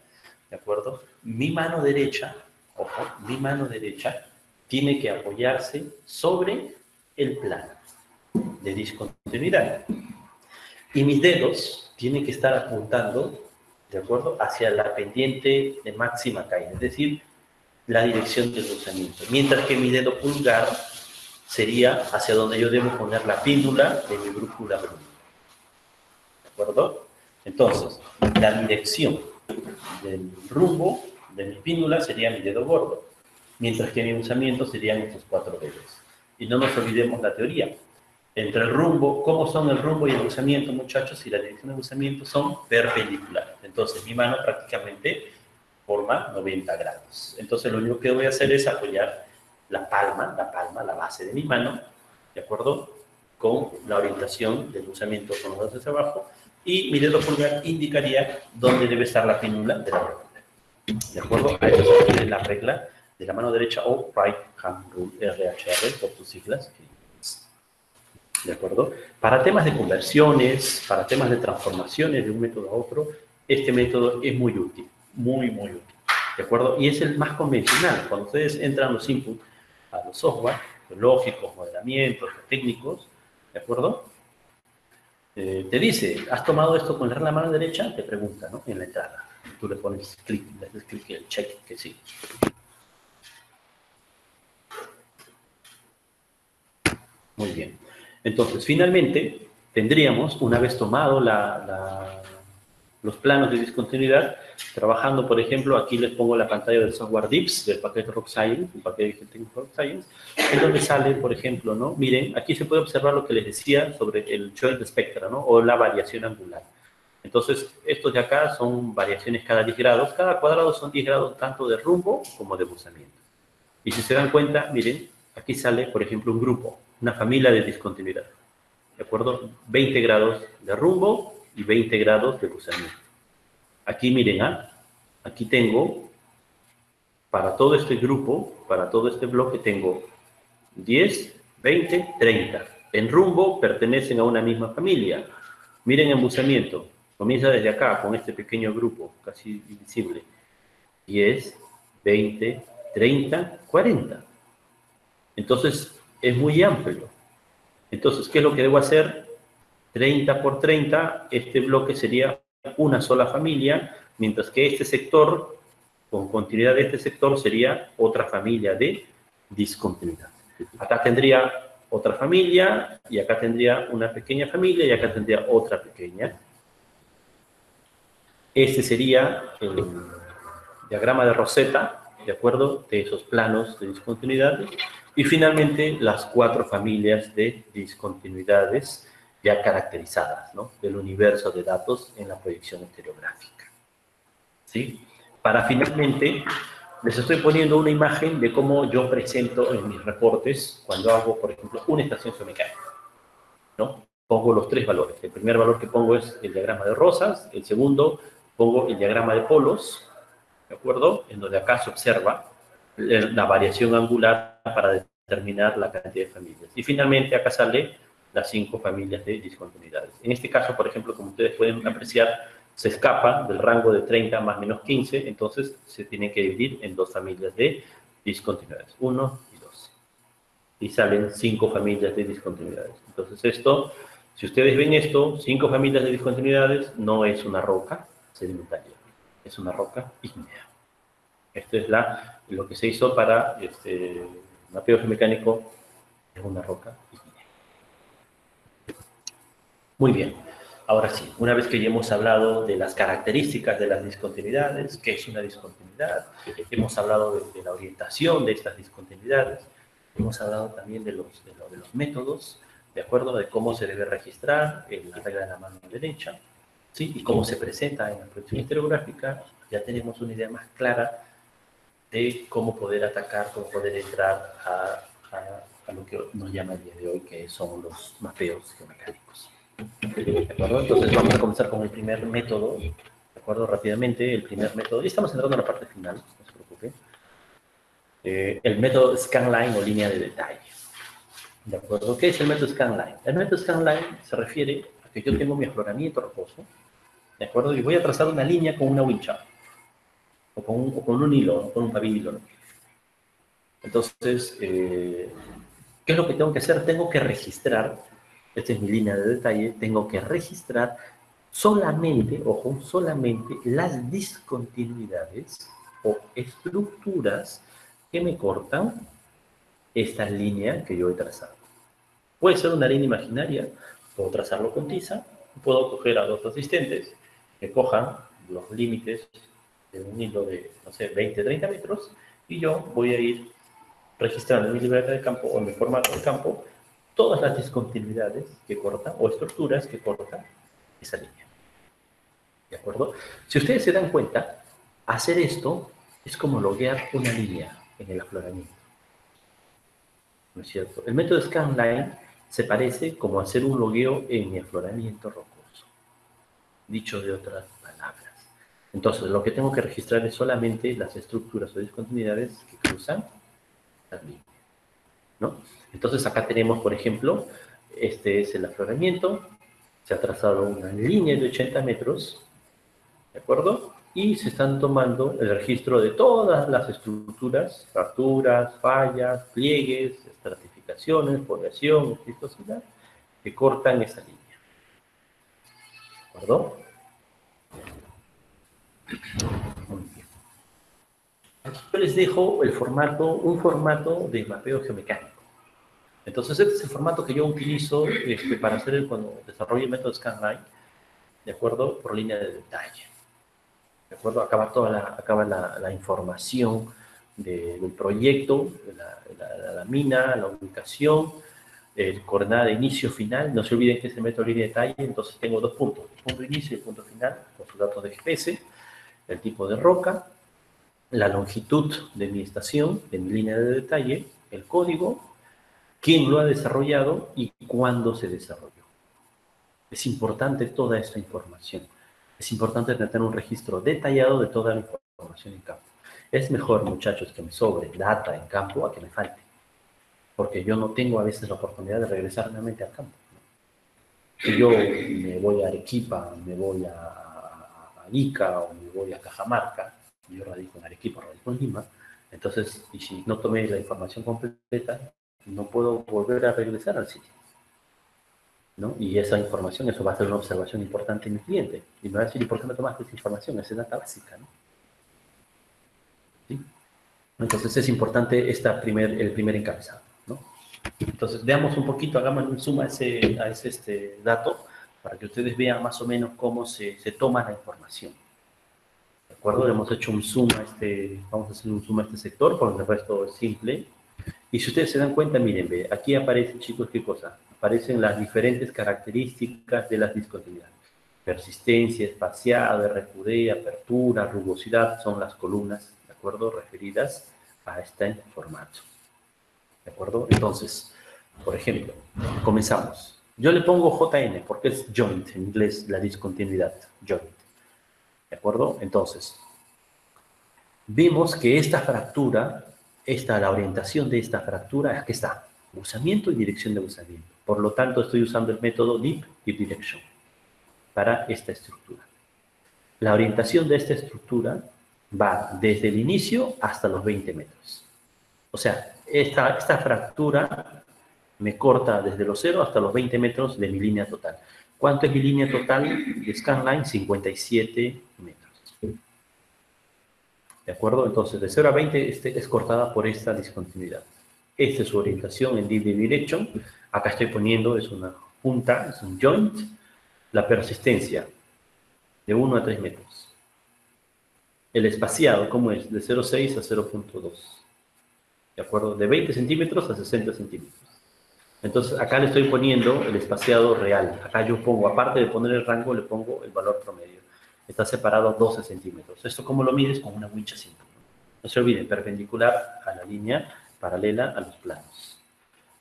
¿de acuerdo? Mi mano derecha, ojo, mi mano derecha tiene que apoyarse sobre el plano de discontinuidad. Y mis dedos tienen que estar apuntando ¿de acuerdo? Hacia la pendiente de máxima caída, es decir, la dirección del rozamiento. Mientras que mi dedo pulgar sería hacia donde yo debo poner la píndula de mi brújula ¿De acuerdo? Entonces, la dirección del rumbo de mi píndula sería mi dedo gordo, mientras que mi usamiento serían estos cuatro dedos. Y no nos olvidemos la teoría entre el rumbo, cómo son el rumbo y el usamiento, muchachos, y la dirección del usamiento son perpendiculares. Entonces, mi mano prácticamente forma 90 grados. Entonces, lo único que voy a hacer es apoyar la palma, la palma, la base de mi mano, ¿de acuerdo? Con la orientación del usamiento con los dedos hacia abajo, y mi dedo pulgar indicaría dónde debe estar la pínula de la brújula. ¿De acuerdo? A eso se refiere la regla de la mano derecha o Right Hand Rule, RHR, por sus siglas, ¿de acuerdo? Para temas de conversiones, para temas de transformaciones de un método a otro, este método es muy útil, muy, muy útil, ¿de acuerdo? Y es el más convencional. Cuando ustedes entran los inputs a los software, lógicos, modelamientos, técnicos, ¿de acuerdo? Eh, te dice, ¿has tomado esto con la mano derecha? Te pregunta, ¿no? En la entrada. Tú le pones clic, das clic el check que sí. Muy bien. Entonces, finalmente, tendríamos, una vez tomado los planos de discontinuidad, trabajando, por ejemplo, aquí les pongo la pantalla del software DIPS, del paquete Rock Science, un paquete de Rock Science, en donde sale, por ejemplo, ¿no? Miren, aquí se puede observar lo que les decía sobre el joint spectra, ¿no? O la variación angular. Entonces, estos de acá son variaciones cada 10 grados. Cada cuadrado son 10 grados tanto de rumbo como de buzamiento. Y si se dan cuenta, miren, aquí sale, por ejemplo, un grupo una familia de discontinuidad. ¿De acuerdo? 20 grados de rumbo y 20 grados de cruzamiento. Aquí miren, ¿ah? aquí tengo, para todo este grupo, para todo este bloque, tengo 10, 20, 30. En rumbo pertenecen a una misma familia. Miren embusamiento. Comienza desde acá, con este pequeño grupo, casi invisible. 10, 20, 30, 40. Entonces, es muy amplio. Entonces, ¿qué es lo que debo hacer? 30 por 30, este bloque sería una sola familia, mientras que este sector, con continuidad de este sector, sería otra familia de discontinuidad. Acá tendría otra familia, y acá tendría una pequeña familia, y acá tendría otra pequeña. Este sería el diagrama de Rosetta, ¿de acuerdo? De esos planos de discontinuidad. Y finalmente, las cuatro familias de discontinuidades ya caracterizadas ¿no? del universo de datos en la proyección estereográfica. ¿Sí? Para finalmente, les estoy poniendo una imagen de cómo yo presento en mis reportes cuando hago, por ejemplo, una estación geomecánica. ¿no? Pongo los tres valores. El primer valor que pongo es el diagrama de rosas, el segundo pongo el diagrama de polos, ¿de acuerdo? En donde acá se observa la variación angular para determinar la cantidad de familias. Y finalmente acá sale las cinco familias de discontinuidades. En este caso, por ejemplo, como ustedes pueden apreciar, se escapa del rango de 30 más menos 15, entonces se tiene que dividir en dos familias de discontinuidades, 1 y 2. Y salen cinco familias de discontinuidades. Entonces esto, si ustedes ven esto, cinco familias de discontinuidades, no es una roca sedimentaria, es una roca ígnea. Esto es la, lo que se hizo para este, mapeo geomecánico es una roca Muy bien. Ahora sí, una vez que ya hemos hablado de las características de las discontinuidades, qué es una discontinuidad, hemos hablado de, la orientación de estas discontinuidades, hemos hablado también de los, de, los métodos, de acuerdo de cómo se debe registrar en la regla de la mano derecha, ¿sí? y cómo se presenta en la proyección estereográfica, ya tenemos una idea más clara de cómo poder atacar, cómo poder entrar a, a, a lo que nos llama el día de hoy, que son los mapeos geomecánicos. ¿De acuerdo? Entonces vamos a comenzar con el primer método, ¿de acuerdo? Rápidamente, el primer método, y estamos entrando en la parte final, no se preocupe. Eh, el método scanline o línea de detalle. ¿De acuerdo? ¿Qué es el método scanline? El método scanline se refiere a que yo tengo mi afloramiento rocoso, ¿de acuerdo? Y voy a trazar una línea con una wincha, o con un, o con un hilo, o con un pabilo. Entonces, eh, ¿qué es lo que tengo que hacer? Tengo que registrar esta es mi línea de detalle, tengo que registrar solamente, ojo, solamente las discontinuidades o estructuras que me cortan esta línea que yo he trazado. Puede ser una línea imaginaria, puedo trazarlo con tiza, puedo coger a dos asistentes que cojan los límites de un hilo de, no sé, 20, 30 metros, y yo voy a ir registrando en mi libreta de campo o en mi formato de campo todas las discontinuidades que cortan o estructuras que cortan esa línea. ¿De acuerdo? Si ustedes se dan cuenta, hacer esto es como loguear una línea en el afloramiento. ¿No es cierto? El método scanline se parece como hacer un logueo en mi afloramiento rocoso. Dicho de otras palabras. Entonces, lo que tengo que registrar es solamente las estructuras o discontinuidades que cruzan las líneas. Entonces acá tenemos, por ejemplo, este es el afloramiento, se ha trazado una línea de 80 metros, ¿de acuerdo? Y se están tomando el registro de todas las estructuras, fracturas, fallas, pliegues, estratificaciones, foliación, viscosidad, que cortan esa línea. ¿De acuerdo? Muy bien. Aquí yo les dejo el formato, un formato de mapeo geomecánico. Entonces, este es el formato que yo utilizo este, para hacer el, cuando desarrollo el método ScanLine, ¿de acuerdo? Por línea de detalle. ¿De acuerdo? Acaba toda la, acaba la, información del proyecto, la, la, mina, la ubicación, el coordenada de inicio final. No se olviden que es el método de línea de detalle, entonces tengo dos puntos, el punto de inicio y el punto final, con sus datos de GPS, el tipo de roca, la longitud de mi estación, de mi línea de detalle, el código quién lo ha desarrollado y cuándo se desarrolló. Es importante toda esta información. Es importante tener un registro detallado de toda la información en campo. Es mejor, muchachos, que me sobre data en campo a que me falte. Porque yo no tengo a veces la oportunidad de regresar nuevamente al campo. Si yo me voy a Arequipa, me voy a, Ica o me voy a Cajamarca, yo radico en Arequipa, radico en Lima, entonces, y si no tomé la información completa, no puedo volver a regresar al sitio. ¿no? Y esa información, eso va a ser una observación importante en mi cliente. Y me va a decir, ¿y por qué no tomaste esa información? Esa es data básica, ¿no? ¿Sí? Entonces es importante esta primer, el primer encabezado, ¿no? Entonces veamos un poquito, hagamos un zoom a ese, a ese este dato para que ustedes vean más o menos cómo se, se toma la información. ¿De acuerdo? Hemos hecho un zoom a este, vamos a hacer un zoom a este sector, porque el resto es simple, y si ustedes se dan cuenta, miren, aquí aparecen, chicos, ¿qué cosa? Aparecen las diferentes características de las discontinuidades. Persistencia, espaciado, RQD, apertura, rugosidad, son las columnas, ¿de acuerdo? Referidas a este formato. ¿De acuerdo? Entonces, por ejemplo, comenzamos. Yo le pongo JN porque es joint, en inglés la discontinuidad, joint. ¿De acuerdo? Entonces, vimos que esta fractura esta, la orientación de esta fractura, aquí está, usamiento y dirección de usamiento. Por lo tanto, estoy usando el método Deep, Deep Direction para esta estructura. La orientación de esta estructura va desde el inicio hasta los 20 metros. O sea, esta, esta fractura me corta desde los 0 hasta los 20 metros de mi línea total. ¿Cuánto es mi línea total de scanline? 57 metros. ¿De acuerdo? Entonces, de 0 a 20 este, es cortada por esta discontinuidad. Esta es su orientación en deep direction. Acá estoy poniendo, es una junta, es un joint, La persistencia, de 1 a 3 metros. El espaciado, ¿cómo es? De 0,6 a 0,2. ¿De acuerdo? De 20 centímetros a 60 centímetros. Entonces, acá le estoy poniendo el espaciado real. Acá yo pongo, aparte de poner el rango, le pongo el valor promedio. Está separado 12 centímetros. ¿Esto cómo lo mides? Con una wincha simple. No se olviden, perpendicular a la línea paralela a los planos.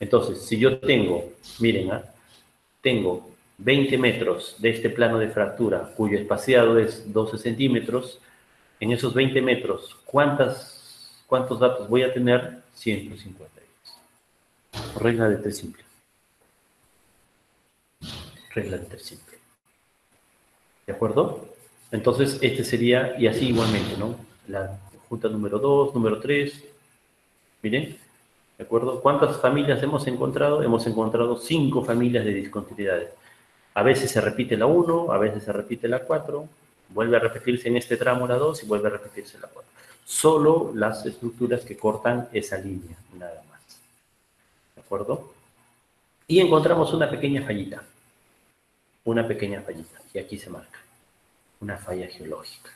Entonces, si yo tengo, miren, ¿ah? tengo 20 metros de este plano de fractura, cuyo espaciado es 12 centímetros, en esos 20 metros, ¿cuántas, ¿cuántos datos voy a tener? 152. Regla de tres simple. Regla de tres simple. ¿De acuerdo? Entonces, este sería, y así igualmente, ¿no? La junta número 2, número 3. Miren, ¿de acuerdo? ¿Cuántas familias hemos encontrado? Hemos encontrado cinco familias de discontinuidades. A veces se repite la 1, a veces se repite la 4, vuelve a repetirse en este tramo la 2 y vuelve a repetirse la 4. Solo las estructuras que cortan esa línea, nada más. ¿De acuerdo? Y encontramos una pequeña fallita. Una pequeña fallita. Y aquí se marca. Una falla geológica.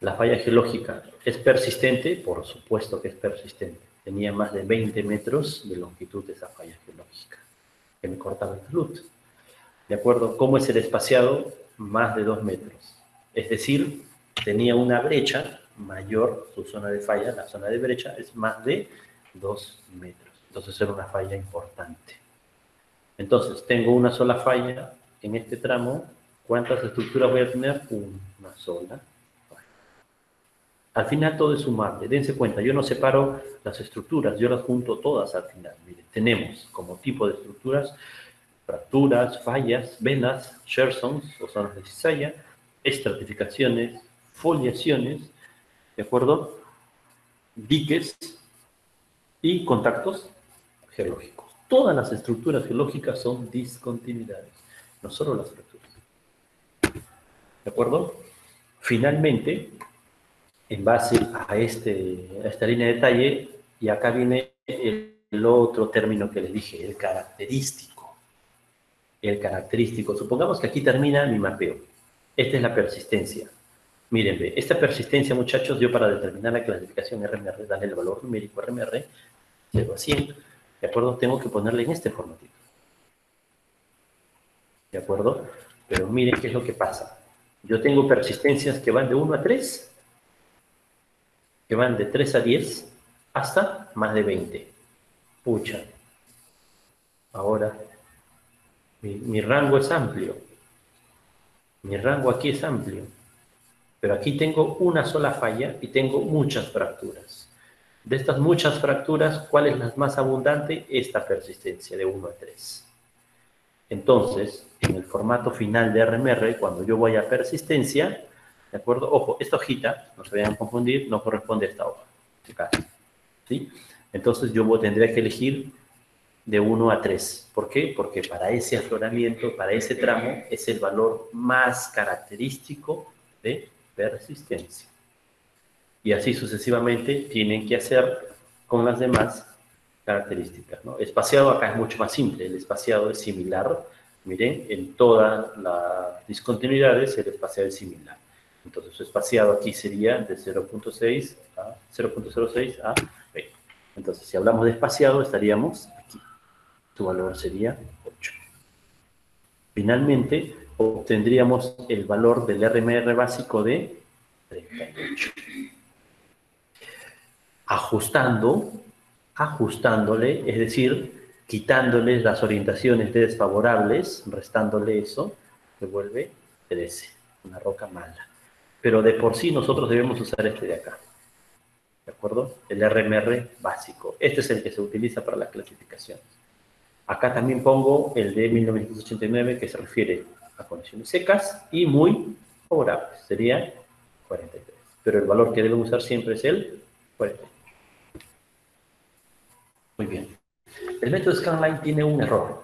La falla geológica es persistente, por supuesto que es persistente. Tenía más de 20 metros de longitud de esa falla geológica que me cortaba el luz. ¿De acuerdo? ¿Cómo es el espaciado? Más de 2 metros. Es decir, tenía una brecha mayor, su zona de falla, la zona de brecha es más de 2 metros. Entonces era una falla importante. Entonces, tengo una sola falla en este tramo. ¿Cuántas estructuras voy a tener? Una sola. Al final todo es sumable. Dense cuenta, yo no separo las estructuras, yo las junto todas al final. Miren, tenemos como tipo de estructuras fracturas, fallas, venas, shersons o zonas de cizalla, estratificaciones, foliaciones, ¿de acuerdo? Diques y contactos geológicos. Todas las estructuras geológicas son discontinuidades, no solo las fracturas. ¿De acuerdo? Finalmente, en base a, este, a esta línea de detalle, y acá viene el otro término que les dije, el característico el característico. Supongamos que aquí termina mi mapeo. Esta es la persistencia. Mírenme, esta persistencia, muchachos, dio para determinar la clasificación RMR, darle el valor numérico RMR, 0 a 100. ¿De acuerdo? Tengo que ponerle en este formatito. ¿De acuerdo? Pero miren qué es lo que pasa. Yo tengo persistencias que van de 1 a 3, que van de 3 a 10, hasta más de 20. Pucha. Ahora mi, rango es amplio. Mi rango aquí es amplio. Pero aquí tengo una sola falla y tengo muchas fracturas. De estas muchas fracturas, ¿cuál es la más abundante? Esta persistencia de 1 a 3. Entonces, en el formato final de RMR, cuando yo voy a persistencia, ¿de acuerdo? Ojo, esta hojita, no se vayan a confundir, no corresponde a esta hoja. ¿Sí? Entonces yo tendría que elegir de 1 a 3. ¿Por qué? Porque para ese afloramiento, para ese tramo, es el valor más característico de persistencia. Y así sucesivamente tienen que hacer con las demás características. ¿no? Espaciado acá es mucho más simple, el espaciado es similar. Miren, en todas las discontinuidades el espaciado es similar. Entonces su espaciado aquí sería de 0.6 a 0.06 a 20. Entonces si hablamos de espaciado estaríamos aquí tu valor sería 8. Finalmente, obtendríamos el valor del RMR básico de 38. Ajustando, ajustándole, es decir, quitándole las orientaciones desfavorables, restándole eso, se vuelve 13, una roca mala. Pero de por sí nosotros debemos usar este de acá. ¿De acuerdo? El RMR básico. Este es el que se utiliza para las clasificaciones. Acá también pongo el de 1989 que se refiere a condiciones secas y muy favorables. Sería 43. Pero el valor que deben usar siempre es el 43. Muy bien. El método Scanline tiene un error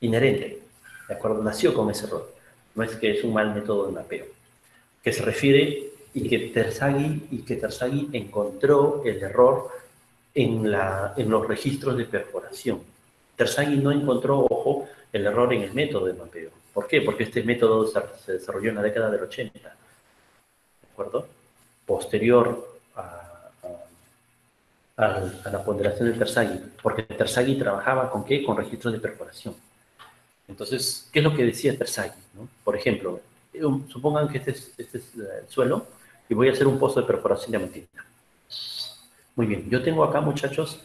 inherente. ¿De acuerdo? Nació con ese error. No es que es un mal método de mapeo. Que se refiere y que Terzaghi, y que Terzaghi encontró el error en, la, en los registros de perforación Terzaghi no encontró, ojo, el error en el método de mapeo. ¿Por qué? Porque este método se desarrolló en la década del 80, ¿de acuerdo? Posterior a, la ponderación de Terzaghi, porque Terzaghi trabajaba con qué? Con registros de perforación. Entonces, ¿qué es lo que decía Terzaghi? Por ejemplo, supongan que este es, este es el suelo y voy a hacer un pozo de perforación diamantina. Muy bien, yo tengo acá, muchachos,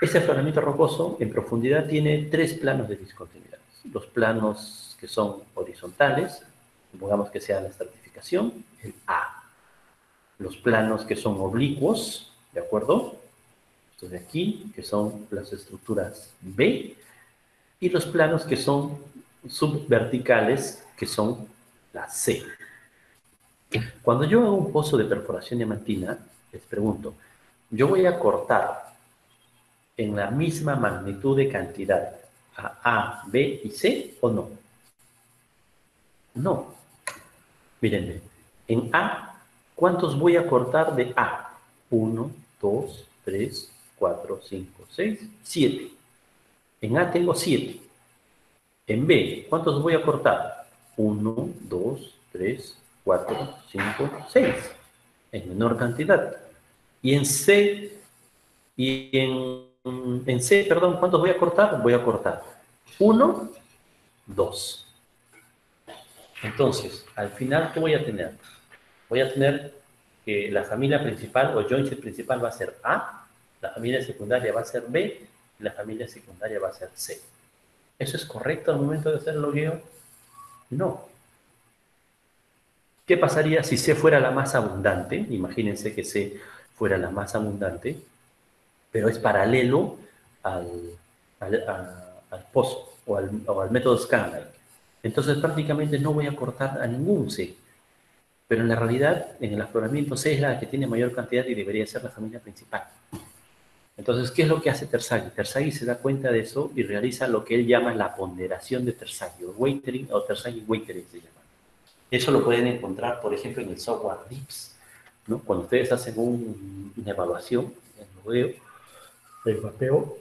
este afloramiento rocoso en profundidad tiene tres planos de discontinuidad. Los planos que son horizontales, supongamos que sea la estratificación, el A. Los planos que son oblicuos, ¿de acuerdo? Estos de aquí, que son las estructuras B. Y los planos que son subverticales, que son la C. Cuando yo hago un pozo de perforación diamantina, les pregunto, yo voy a cortar en la misma magnitud de cantidad a A, B y C o no? No. Miren, en A, ¿cuántos voy a cortar de A? 1, 2, 3, 4, 5, 6, 7. En A tengo 7. En B, ¿cuántos voy a cortar? 1, 2, 3, 4, 5, 6. En menor cantidad. Y en C y en en C, perdón, ¿cuántos voy a cortar? Voy a cortar 1, 2. Entonces, al final, ¿qué voy a tener? Voy a tener que la familia principal o joint principal va a ser A, la familia secundaria va a ser B, y la familia secundaria va a ser C. ¿Eso es correcto al momento de hacer el logueo? No. ¿Qué pasaría si C fuera la más abundante? Imagínense que C fuera la más abundante pero es paralelo al, al, pozo o al, método Scanline. Entonces prácticamente no voy a cortar a ningún C. Pero en la realidad, en el afloramiento C es la que tiene mayor cantidad y debería ser la familia principal. Entonces, ¿qué es lo que hace Terzaghi? Terzaghi se da cuenta de eso y realiza lo que él llama la ponderación de Terzaghi, o o Terzaghi waitering se llama. Eso lo pueden encontrar, por ejemplo, en el software DIPS. ¿no? Cuando ustedes hacen una evaluación en modelo, el mapeo,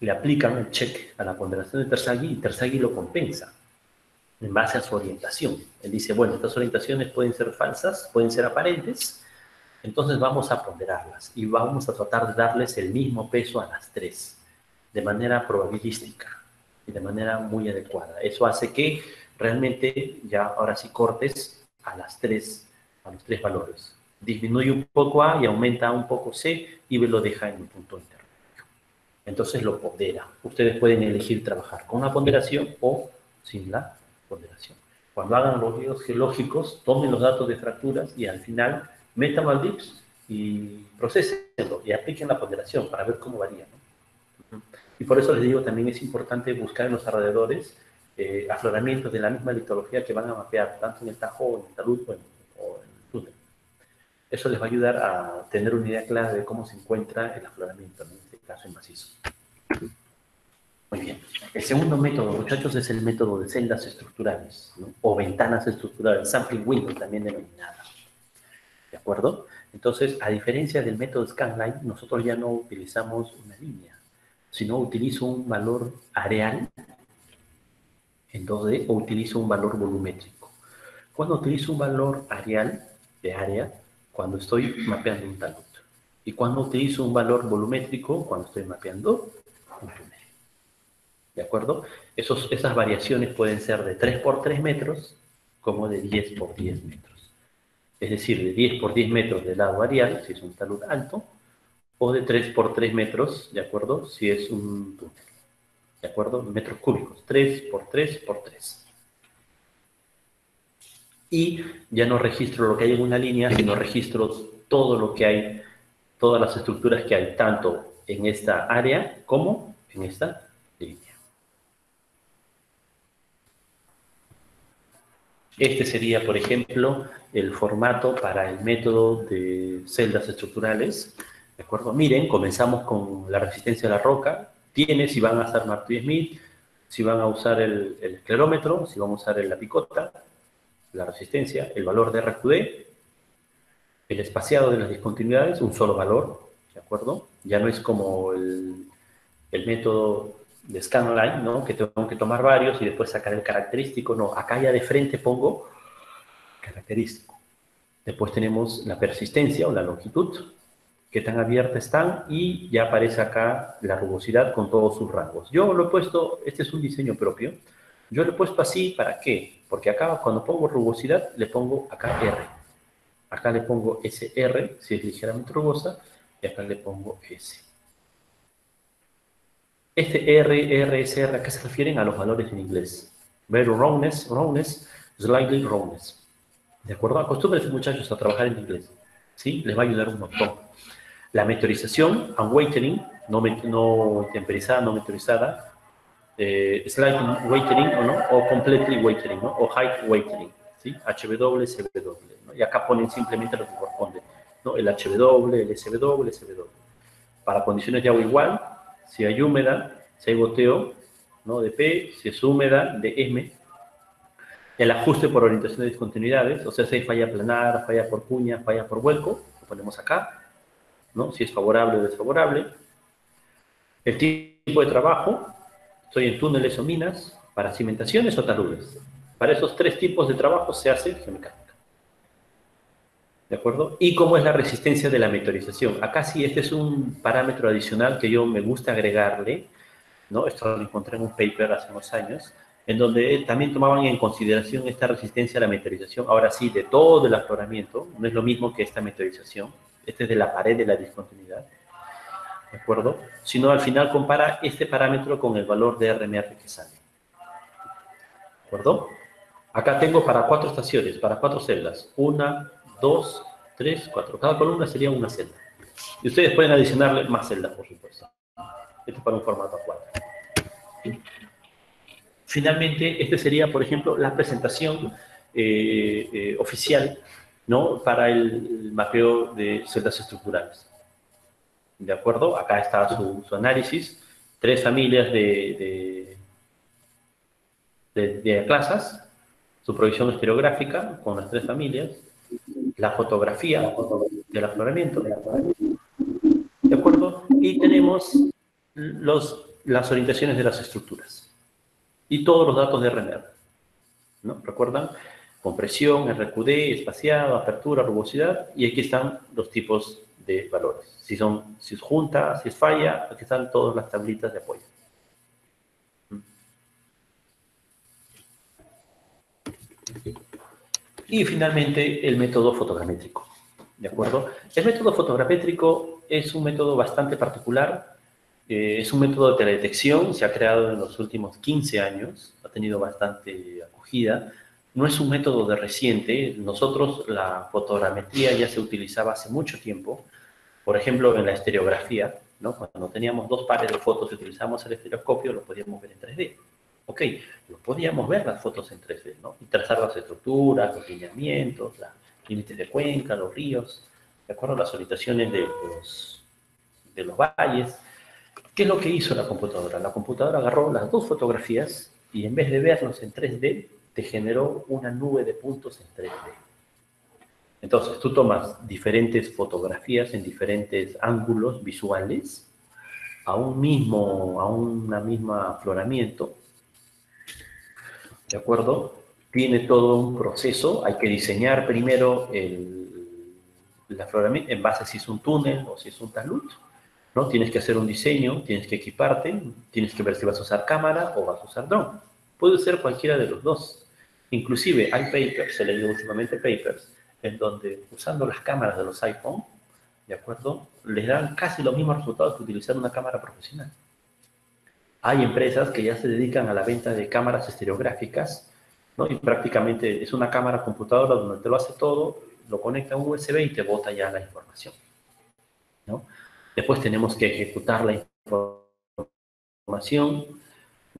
le aplican el check a la ponderación de Terzaghi y Terzaghi lo compensa en base a su orientación. Él dice, bueno, estas orientaciones pueden ser falsas, pueden ser aparentes, entonces vamos a ponderarlas y vamos a tratar de darles el mismo peso a las tres, de manera probabilística y de manera muy adecuada. Eso hace que realmente ya ahora sí cortes a las tres, a los tres valores. Disminuye un poco A y aumenta un poco C y lo deja en un punto interno entonces lo pondera. Ustedes pueden elegir trabajar con la ponderación o sin la ponderación. Cuando hagan los videos geológicos, tomen los datos de fracturas y al final metan al DIPS y procesenlo y apliquen la ponderación para ver cómo varía. Y por eso les digo, también es importante buscar en los alrededores eh, afloramientos de la misma litología que van a mapear, tanto en el Tajo, en el Talud o en, el túnel. Eso les va a ayudar a tener una idea clara de cómo se encuentra el afloramiento caso en macizo. Muy bien. El segundo método, muchachos, es el método de celdas estructurales, o ventanas estructurales, sampling window también denominada. ¿De acuerdo? Entonces, a diferencia del método scanline, nosotros ya no utilizamos una línea, sino utilizo un valor areal en 2D o utilizo un valor volumétrico. Cuando utilizo un valor areal de área, cuando estoy mapeando un talud. Y cuando utilizo un valor volumétrico, cuando estoy mapeando. ¿De acuerdo? Esos, esas variaciones pueden ser de 3 por 3 metros como de 10 por 10 metros. Es decir, de 10 por 10 metros de lado varial, si es un talud alto, o de 3 por 3 metros, ¿de acuerdo? Si es un túnel. ¿De acuerdo? Metros cúbicos. 3 por 3 por 3. Y ya no registro lo que hay en una línea, sino registro todo lo que hay todas las estructuras que hay, tanto en esta área como en esta línea. Este sería, por ejemplo, el formato para el método de celdas estructurales. ¿De acuerdo? Miren, comenzamos con la resistencia a la roca. Tiene si van a usar Marty Smith, si van a usar el, el esclerómetro, si van a usar la picota, la resistencia, el valor de RQD, el espaciado de las discontinuidades, un solo valor, ¿de acuerdo? Ya no es como el, método de scanline, ¿no? Que tengo que tomar varios y después sacar el característico. No, acá ya de frente pongo característico. Después tenemos la persistencia o la longitud, que tan abierta están y ya aparece acá la rugosidad con todos sus rangos. Yo lo he puesto, este es un diseño propio, yo lo he puesto así, ¿para qué? Porque acá cuando pongo rugosidad le pongo acá R. Acá le pongo SR, si es ligeramente rugosa, y acá le pongo S. Este R, R, SR, ¿a qué se refieren? A los valores en inglés. Very roundness, roundness, slightly roundness. ¿De acuerdo? Acostúmbrense, muchachos, a trabajar en inglés. ¿Sí? Les va a ayudar un montón. La meteorización, unweighting, no, no temperizada, no meteorizada, eh, slightly weighting o no, o completely weighting, ¿no? O height weighting, ¿sí? HW, SW, ¿no? Y acá ponen simplemente lo que corresponde, ¿no? El HW, el SW, SW. Para condiciones de agua igual, si hay húmeda, si hay goteo, ¿no? De P, si es húmeda, de M, el ajuste por orientación de discontinuidades, o sea, si hay falla planar, falla por cuña, falla por vuelco, lo ponemos acá, ¿no? Si es favorable o desfavorable. El tipo de trabajo, estoy en túneles o minas, para cimentaciones o taludes. Para esos tres tipos de trabajo se hace geomecánica. ¿De acuerdo? Y cómo es la resistencia de la meteorización. Acá sí, este es un parámetro adicional que yo me gusta agregarle, ¿no? Esto lo encontré en un paper hace unos años, en donde también tomaban en consideración esta resistencia a la meteorización, ahora sí, de todo el afloramiento, no es lo mismo que esta meteorización, este es de la pared de la discontinuidad, ¿de acuerdo? Sino al final compara este parámetro con el valor de RMR que sale, ¿de acuerdo? Acá tengo para cuatro estaciones, para cuatro celdas, una, dos, tres, cuatro, cada columna sería una celda. Y ustedes pueden adicionarle más celdas, por supuesto. Esto es para un formato 4. Finalmente, este sería, por ejemplo, la presentación eh, eh, oficial ¿no? para el, mapeo de celdas estructurales. ¿De acuerdo? Acá está su, análisis. Tres familias de, de, de, plazas, su provisión estereográfica con las tres familias, la fotografía del afloramiento, ¿de acuerdo? Y tenemos los, las orientaciones de las estructuras y todos los datos de RENER. ¿no? ¿Recuerdan? Compresión, RQD, espaciado, apertura, rugosidad, y aquí están los tipos de valores. Si, son, si es junta, si es falla, aquí están todas las tablitas de apoyo. Y finalmente el método fotogramétrico. ¿De acuerdo? El método fotogramétrico es un método bastante particular eh, es un método de teledetección, se ha creado en los últimos 15 años, ha tenido bastante acogida. No es un método de reciente, nosotros la fotogrametría ya se utilizaba hace mucho tiempo, por ejemplo en la estereografía, ¿no? cuando teníamos dos pares de fotos y utilizamos el estereoscopio, lo podíamos ver en 3D. Ok, lo podíamos ver las fotos en 3D, ¿no? Y trazar las estructuras, los lineamientos, los límites de cuenca, los ríos, de acuerdo las orientaciones de los, de los valles, ¿Qué es lo que hizo la computadora? La computadora agarró las dos fotografías y en vez de verlos en 3D, te generó una nube de puntos en 3D. Entonces, tú tomas diferentes fotografías en diferentes ángulos visuales a un mismo, a una misma afloramiento, ¿de acuerdo? Tiene todo un proceso, hay que diseñar primero el, el en base a si es un túnel o si es un talud, ¿no? Tienes que hacer un diseño, tienes que equiparte, tienes que ver si vas a usar cámara o vas a usar drone. Puede ser cualquiera de los dos. Inclusive hay papers, he leído últimamente papers, en donde usando las cámaras de los iPhone, ¿de acuerdo? Les dan casi los mismos resultados que utilizar una cámara profesional. Hay empresas que ya se dedican a la venta de cámaras estereográficas, ¿no? Y prácticamente es una cámara computadora donde te lo hace todo, lo conecta a un USB y te bota ya la información, ¿no? Después tenemos que ejecutar la información.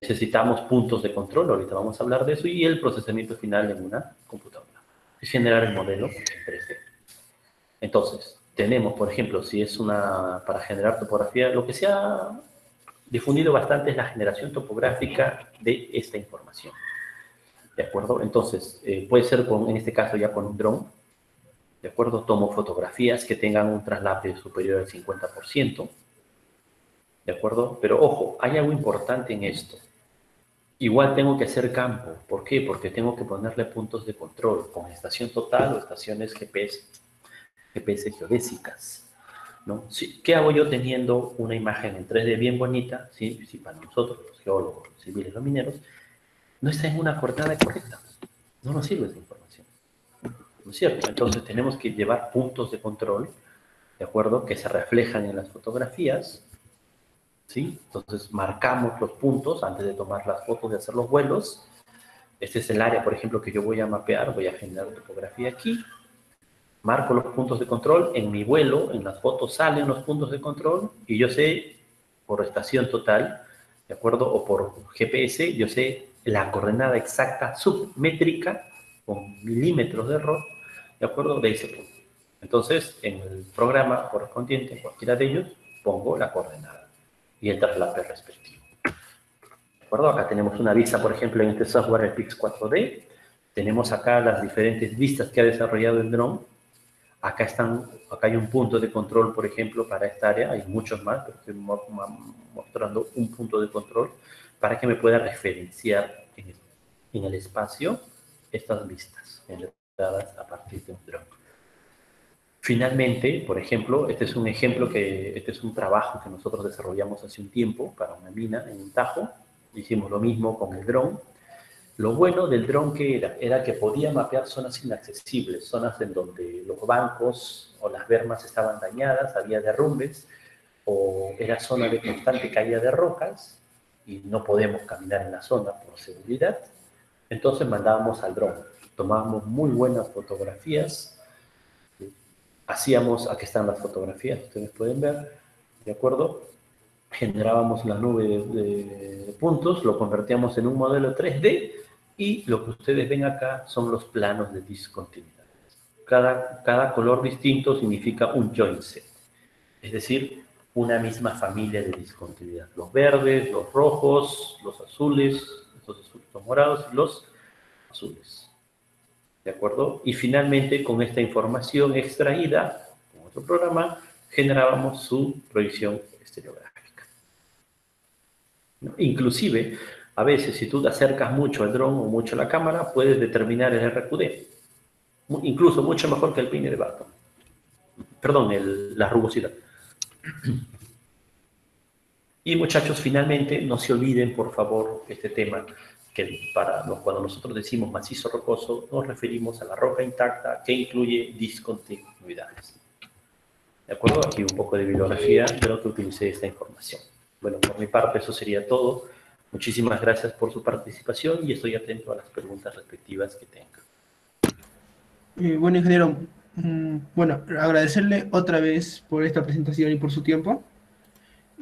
Necesitamos puntos de control, ahorita vamos a hablar de eso, y el procesamiento final en una computadora. Es generar el modelo en 3D. Entonces, tenemos, por ejemplo, si es una, para generar topografía, lo que se ha difundido bastante es la generación topográfica de esta información. ¿De acuerdo? Entonces, eh, puede ser con, en este caso ya con un dron, ¿de acuerdo? Tomo fotografías que tengan un traslape superior al 50%, ¿De acuerdo? Pero ojo, hay algo importante en esto. Igual tengo que hacer campo. ¿Por qué? Porque tengo que ponerle puntos de control con estación total o estaciones GPS, GPS geodésicas. ¿No? ¿Qué hago yo teniendo una imagen en 3D bien bonita? Si, si para nosotros, los geólogos, los civiles, los mineros, no está en una coordenada correcta. No nos sirve esa información. ¿No es cierto? Entonces tenemos que llevar puntos de control, ¿de acuerdo? Que se reflejan en las fotografías, ¿sí? Entonces marcamos los puntos antes de tomar las fotos, de hacer los vuelos. Este es el área, por ejemplo, que yo voy a mapear, voy a generar topografía aquí. Marco los puntos de control, en mi vuelo, en las fotos salen los puntos de control y yo sé por estación total, ¿de acuerdo? O por GPS, yo sé la coordenada exacta submétrica con milímetros de error, ¿de acuerdo? De ese punto. Entonces, en el programa correspondiente, en cualquiera de ellos, pongo la coordenada y el traslape respectivo. ¿De acuerdo? Acá tenemos una vista, por ejemplo, en este software, el Pix 4D. Tenemos acá las diferentes vistas que ha desarrollado el drone. Acá, están, acá hay un punto de control, por ejemplo, para esta área. Hay muchos más, pero estoy mostrando un punto de control para que me pueda referenciar en, el espacio estas vistas dadas a partir de un drone. Finalmente, por ejemplo, este es un ejemplo que, este es un trabajo que nosotros desarrollamos hace un tiempo para una mina en un tajo. Hicimos lo mismo con el dron. Lo bueno del dron que era, era que podía mapear zonas inaccesibles, zonas en donde los bancos o las bermas estaban dañadas, había derrumbes, o era zona de constante caída de rocas, y no podemos caminar en la zona por seguridad, entonces mandábamos al dron. Tomábamos muy buenas fotografías, hacíamos, aquí están las fotografías, ustedes pueden ver, ¿de acuerdo? Generábamos la nube de, puntos, lo convertíamos en un modelo 3D y lo que ustedes ven acá son los planos de discontinuidad. Cada, cada color distinto significa un joint set. Es decir, una misma familia de discontinuidad. Los verdes, los rojos, los azules, los azules, morados y los azules. ¿De acuerdo? Y finalmente, con esta información extraída, con otro programa, generábamos su proyección estereográfica. Inclusive, a veces, si tú te acercas mucho al dron o mucho a la cámara, puedes determinar el RQD. Incluso mucho mejor que el pin de Barton. Perdón, la rugosidad. Y muchachos, finalmente, no se olviden, por favor, este tema, que para cuando nosotros decimos macizo rocoso, nos referimos a la roca intacta que incluye discontinuidades. ¿De acuerdo? Aquí un poco de bibliografía de lo que utilicé esta información. Bueno, por mi parte eso sería todo. Muchísimas gracias por su participación y estoy atento a las preguntas respectivas que tengan. Eh, bueno, ingeniero, Mm, bueno, agradecerle otra vez por esta presentación y por su tiempo.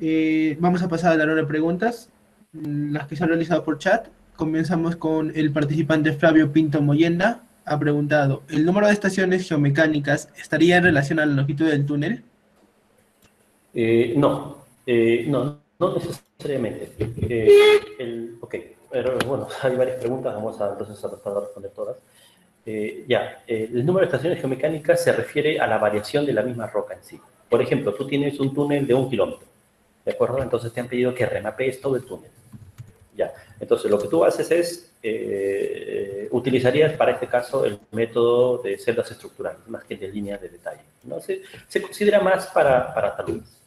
Eh, vamos a pasar a la hora de preguntas, mm, las que se han realizado por chat. Comenzamos con el participante Flavio Pinto Moyenda. Ha preguntado, ¿el número de estaciones geomecánicas estaría en relación a la longitud del túnel? Eh, no, eh, no, no necesariamente. Ok, bueno, hay varias preguntas, vamos a entonces a tratar de responder todas. Eh, ya, eh, el número de estaciones geomecánicas se refiere a la variación de la misma roca en sí. Por ejemplo, tú tienes un túnel de un kilómetro, ¿de acuerdo? Entonces te han pedido que remapees todo el túnel. Ya, entonces lo que tú haces es, eh, utilizarías para este caso el método de celdas estructurales, más que de líneas de detalle. ¿no? Se, se considera más para, para taludes.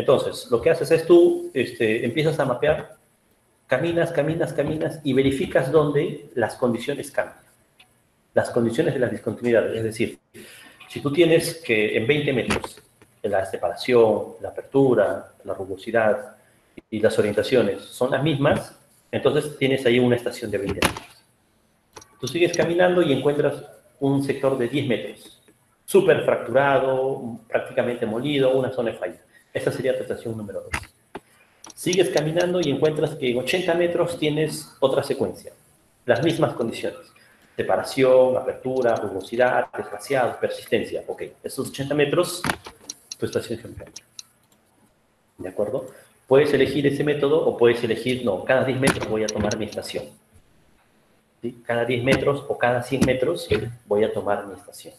Entonces, lo que haces es tú este, empiezas a mapear, caminas, caminas, caminas y verificas dónde las condiciones cambian las condiciones de la discontinuidad. Es decir, si tú tienes que en 20 metros la separación, la apertura, la rugosidad y las orientaciones son las mismas, entonces tienes ahí una estación de 20 metros. Tú sigues caminando y encuentras un sector de 10 metros, súper fracturado, prácticamente molido, una zona de falla. Esta sería tu estación número 2. Sigues caminando y encuentras que en 80 metros tienes otra secuencia, las mismas condiciones separación, apertura, rugosidad, desgraciado, persistencia. Ok, esos 80 metros, tu estación geomecánica. ¿De acuerdo? Puedes elegir ese método o puedes elegir, no, cada 10 metros voy a tomar mi estación. ¿Sí? Cada 10 metros o cada 100 metros voy a tomar mi estación.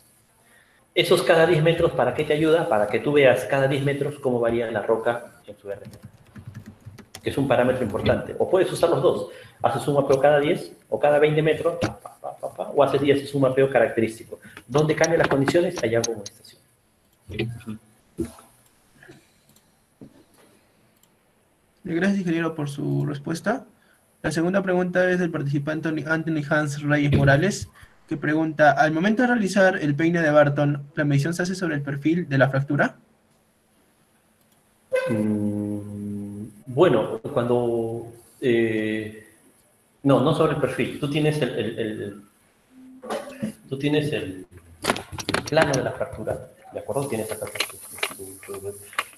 Esos cada 10 metros, ¿para qué te ayuda? Para que tú veas cada 10 metros cómo varía la roca en su RT. que es un parámetro importante. O puedes usar los dos. Haces un mapeo cada 10 o cada 20 metros, o haces 10 es un mapeo característico. Donde cambian las condiciones, algo en estación. Gracias, ingeniero, por su respuesta. La segunda pregunta es del participante Anthony Hans Reyes Morales, pregunta, al momento de realizar el peine de Barton, ¿la medición se hace sobre el perfil de la fractura? Mm, bueno, cuando... Eh, no, no sobre el perfil. Tú tienes el, tú tienes el, plano de la fractura, ¿de acuerdo? Tienes acá tu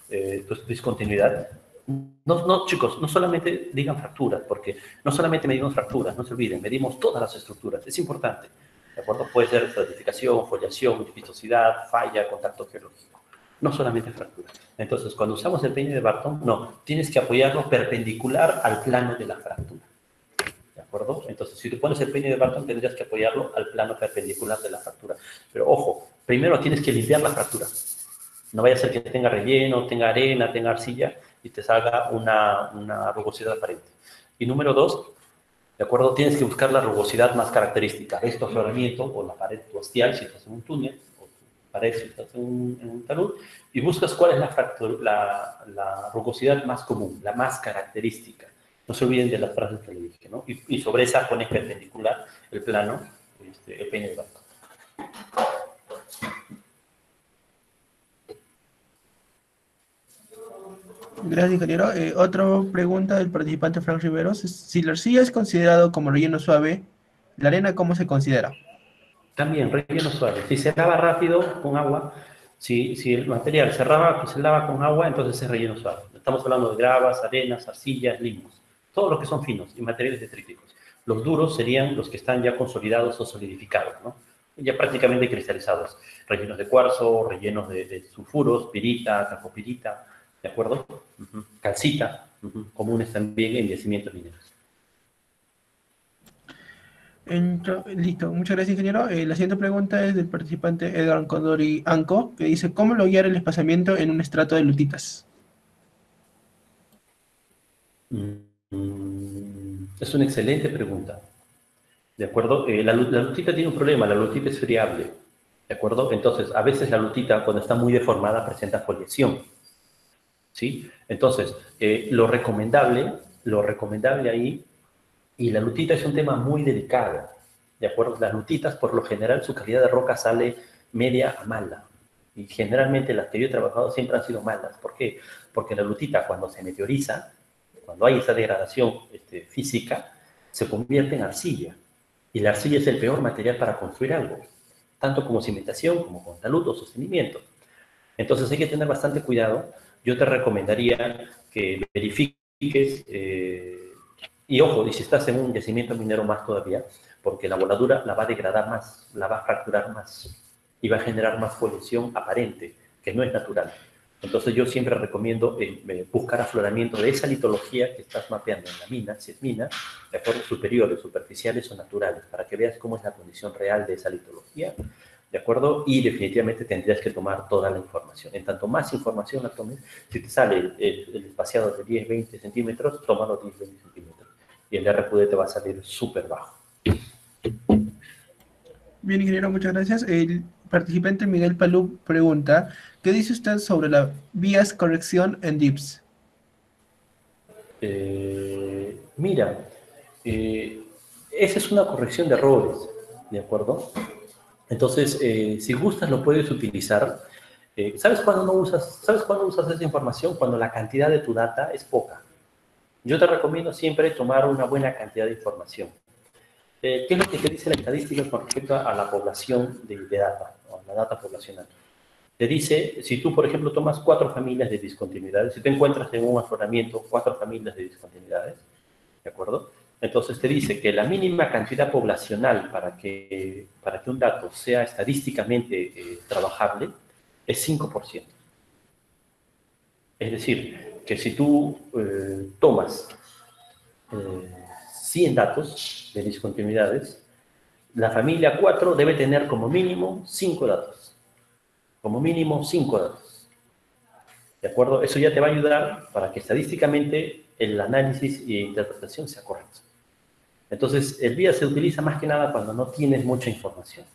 eh, discontinuidad no, no, chicos, no solamente digan fracturas, porque no solamente medimos fracturas, no se olviden, medimos todas las estructuras, es importante. ¿De acuerdo? Puede ser estratificación, foliación, vistosidad, falla, contacto geológico. No solamente fracturas. Entonces, cuando usamos el peine de Barton, no, tienes que apoyarlo perpendicular al plano de la fractura. ¿De acuerdo? Entonces, si tú pones el peine de Barton, tendrías que apoyarlo al plano perpendicular de la fractura. Pero ojo, primero tienes que limpiar la fractura. No vaya a ser que tenga relleno, tenga arena, tenga arcilla, y te salga una, una rugosidad aparente. Y número dos, ¿de acuerdo? Tienes que buscar la rugosidad más característica. Esto afloramiento o la pared ostial si estás en un túnel, o pared si estás en un, talud, y buscas cuál es la, la, rugosidad más común, la más característica. No se olviden de las frases que le dije, ¿no? Y, sobre esa pones perpendicular el plano, este, el peine de barco. Gracias, ingeniero. Eh, otra pregunta del participante Frank Riveros. Si la arcilla es considerado como relleno suave, ¿la arena cómo se considera? También, relleno suave. Si se lava rápido con agua, si, si el material se, lava, se lava con agua, entonces es relleno suave. Estamos hablando de gravas, arenas, arcillas, limos. Todo lo que son finos y materiales detríticos. Los duros serían los que están ya consolidados o solidificados, ya prácticamente cristalizados. Rellenos de cuarzo, rellenos de, sulfuros, pirita, cacopirita, ¿de acuerdo? Calcita, comunes también en yacimientos mineros. listo, muchas gracias ingeniero. Eh, la siguiente pregunta es del participante Edgar Condori Anco, que dice, ¿cómo lograr el espaciamiento en un estrato de lutitas? Mm, es una excelente pregunta. ¿De acuerdo? Eh, la, la, lutita tiene un problema, la lutita es friable. ¿De acuerdo? Entonces, a veces la lutita, cuando está muy deformada, presenta foliación. ¿Sí? Entonces, eh, lo recomendable, lo recomendable ahí, y la lutita es un tema muy delicado, ¿de acuerdo? Las lutitas, por lo general, su calidad de roca sale media a mala. Y generalmente las que yo he trabajado siempre han sido malas. ¿Por qué? Porque la lutita, cuando se meteoriza, cuando hay esa degradación este, física, se convierte en arcilla. Y la arcilla es el peor material para construir algo, tanto como cimentación, como con talud o sostenimiento. Entonces hay que tener bastante cuidado yo te recomendaría que verifiques, eh, y ojo, y si estás en un yacimiento minero más todavía, porque la voladura la va a degradar más, la va a fracturar más y va a generar más colisión aparente, que no es natural. Entonces yo siempre recomiendo eh, eh, buscar afloramiento de esa litología que estás mapeando en la mina, si es mina, de acuerdos superiores, superficiales o naturales, para que veas cómo es la condición real de esa litología ¿de acuerdo? Y definitivamente tendrías que tomar toda la información. En tanto más información la tomes, si te sale el, espaciado de 10, 20 centímetros, tómalo 10, 20 centímetros. Y el RQD te va a salir súper bajo. Bien, ingeniero, muchas gracias. El participante Miguel Palú pregunta, ¿qué dice usted sobre la vías corrección en DIPS? Eh, mira, eh, esa es una corrección de errores, ¿de acuerdo? Entonces, eh, si gustas, lo puedes utilizar. Eh, ¿sabes, cuándo no usas, ¿Sabes cuándo usas esa información? Cuando la cantidad de tu data es poca. Yo te recomiendo siempre tomar una buena cantidad de información. Eh, ¿Qué es lo que te dice la estadística con respecto a la población de, data, o la data poblacional? Te dice, si tú, por ejemplo, tomas cuatro familias de discontinuidades, si te encuentras en un afloramiento cuatro familias de discontinuidades, ¿de acuerdo? Entonces te dice que la mínima cantidad poblacional para que, para que un dato sea estadísticamente eh, trabajable es 5%. Es decir, que si tú eh, tomas 100 eh, datos de discontinuidades, la familia 4 debe tener como mínimo 5 datos. Como mínimo 5 datos. ¿De acuerdo? Eso ya te va a ayudar para que estadísticamente el análisis e interpretación sea correcto. Entonces, el BIA se utiliza más que nada cuando no tienes mucha información.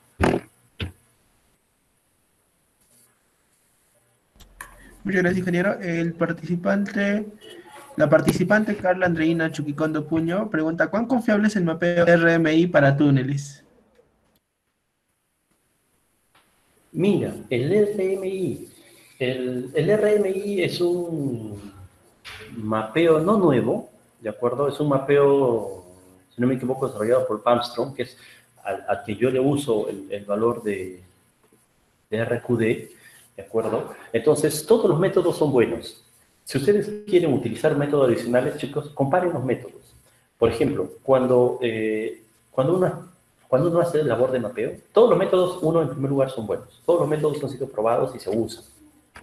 Muchas gracias, ingeniero. El participante, la participante Carla Andreina Chuquicondo Puño pregunta, ¿cuán confiable es el mapeo RMI para túneles? Mira, el RMI, el, el RMI es un mapeo no nuevo, ¿de acuerdo? Es un mapeo, no me equivoco, desarrollado por Palmstrom, que es al, que yo le uso el, valor de, de RQD, ¿de acuerdo? Entonces, todos los métodos son buenos. Si ustedes quieren utilizar métodos adicionales, chicos, comparen los métodos. Por ejemplo, cuando, eh, cuando, una, cuando uno hace labor de mapeo, todos los métodos, uno en primer lugar, son buenos. Todos los métodos han sido probados y se usan.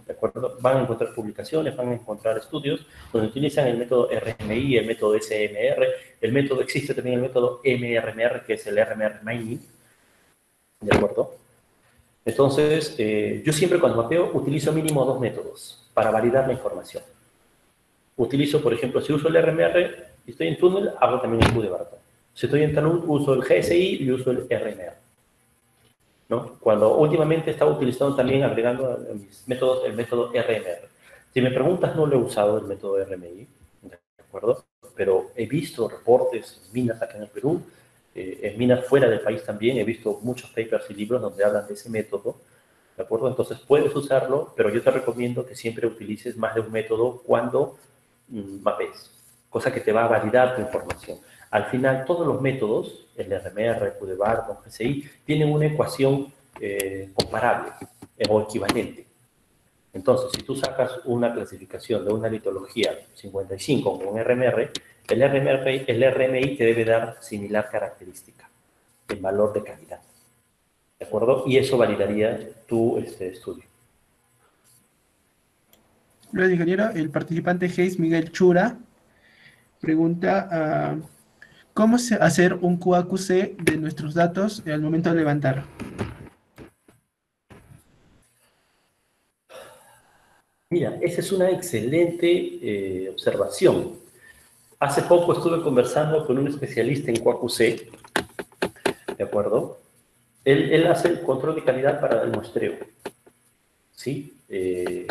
¿De acuerdo? Van a encontrar publicaciones, van a encontrar estudios donde utilizan el método RMI, el método SMR, el método, existe también el método MRMR, que es el RMR Mining. ¿De acuerdo? Entonces, eh, yo siempre cuando mapeo utilizo mínimo dos métodos para validar la información. Utilizo, por ejemplo, si uso el RMR y estoy en túnel, hago también el Q de. Si estoy en talud, uso el GSI y uso el RMR. ¿No? Cuando últimamente estaba utilizando también, agregando métodos, el método RMR. Si me preguntas, no lo he usado el método RMI, ¿de acuerdo? Pero he visto reportes en minas acá en el Perú, eh, en minas fuera del país también, he visto muchos papers y libros donde hablan de ese método, ¿de acuerdo? Entonces puedes usarlo, pero yo te recomiendo que siempre utilices más de un método cuando mm, mapees, cosa que te va a validar tu información. Al final, todos los métodos, el RMR, QDBAR, GCI, tienen una ecuación eh, comparable o equivalente. Entonces, si tú sacas una clasificación de una litología 55 con un RMR, el, RMR, el RMI te debe dar similar característica, el valor de calidad. ¿De acuerdo? Y eso validaría tu este, estudio. Gracias, ingeniero. El participante Hayes Miguel Chura pregunta... a ¿Cómo hacer un QAQC de nuestros datos al momento de levantar? Mira, esa es una excelente eh, observación. Hace poco estuve conversando con un especialista en QAQC, ¿de acuerdo? Él, hace el control de calidad para el muestreo, ¿sí? Eh,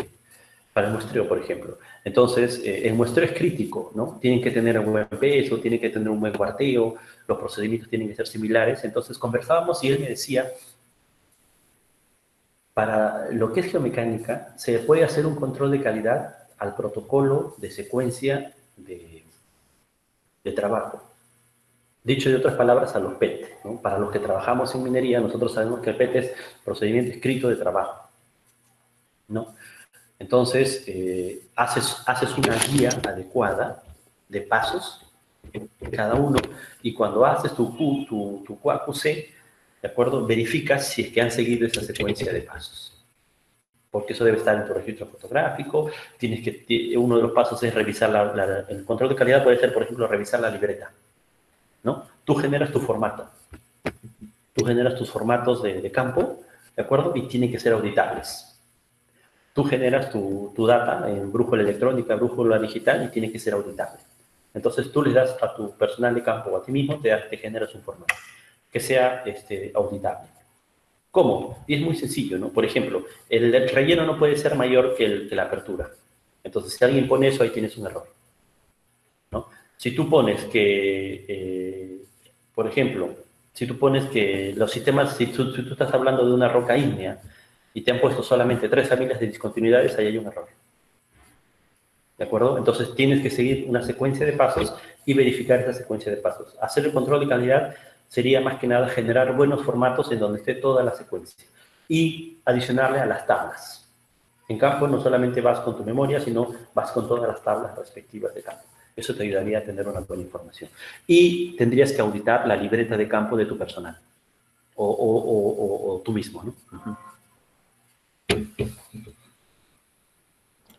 para el muestreo, por ejemplo. Entonces, eh, el muestreo es crítico, ¿no? Tienen que tener un buen peso, tienen que tener un buen cuarteo, los procedimientos tienen que ser similares. Entonces, conversábamos y él me decía, para lo que es geomecánica, se puede hacer un control de calidad al protocolo de secuencia de, de trabajo. Dicho de otras palabras, a los PET. ¿no? Para los que trabajamos en minería, nosotros sabemos que el PET es procedimiento escrito de trabajo. ¿no? Entonces, eh, haces, una guía adecuada de pasos en cada uno y cuando haces tu, tu, tu QAQC, ¿de acuerdo? Verificas si es que han seguido esa secuencia de pasos. Porque eso debe estar en tu registro fotográfico. Tienes que, uno de los pasos es revisar la, el control de calidad, puede ser, por ejemplo, revisar la libreta. ¿no? Tú generas tu formato. Tú generas tus formatos de, de campo, ¿de acuerdo? Y tienen que ser auditables tú generas tu, data en brújula electrónica, brújula digital y tiene que ser auditable. Entonces tú le das a tu personal de campo o a ti mismo, te, te generas un formato que sea este, auditable. ¿Cómo? Y es muy sencillo, ¿no? Por ejemplo, el, relleno no puede ser mayor que, el, la apertura. Entonces, si alguien pone eso, ahí tienes un error. ¿no? Si tú pones que, eh, por ejemplo, si tú pones que los sistemas, si tú, si tú estás hablando de una roca ígnea, y te han puesto solamente tres familias de discontinuidades, ahí hay un error. ¿De acuerdo? Entonces tienes que seguir una secuencia de pasos y verificar esa secuencia de pasos. Hacer el control de calidad sería más que nada generar buenos formatos en donde esté toda la secuencia y adicionarle a las tablas. En campo no solamente vas con tu memoria, sino vas con todas las tablas respectivas de campo. Eso te ayudaría a tener una buena información. Y tendrías que auditar la libreta de campo de tu personal o, tú mismo, ¿no?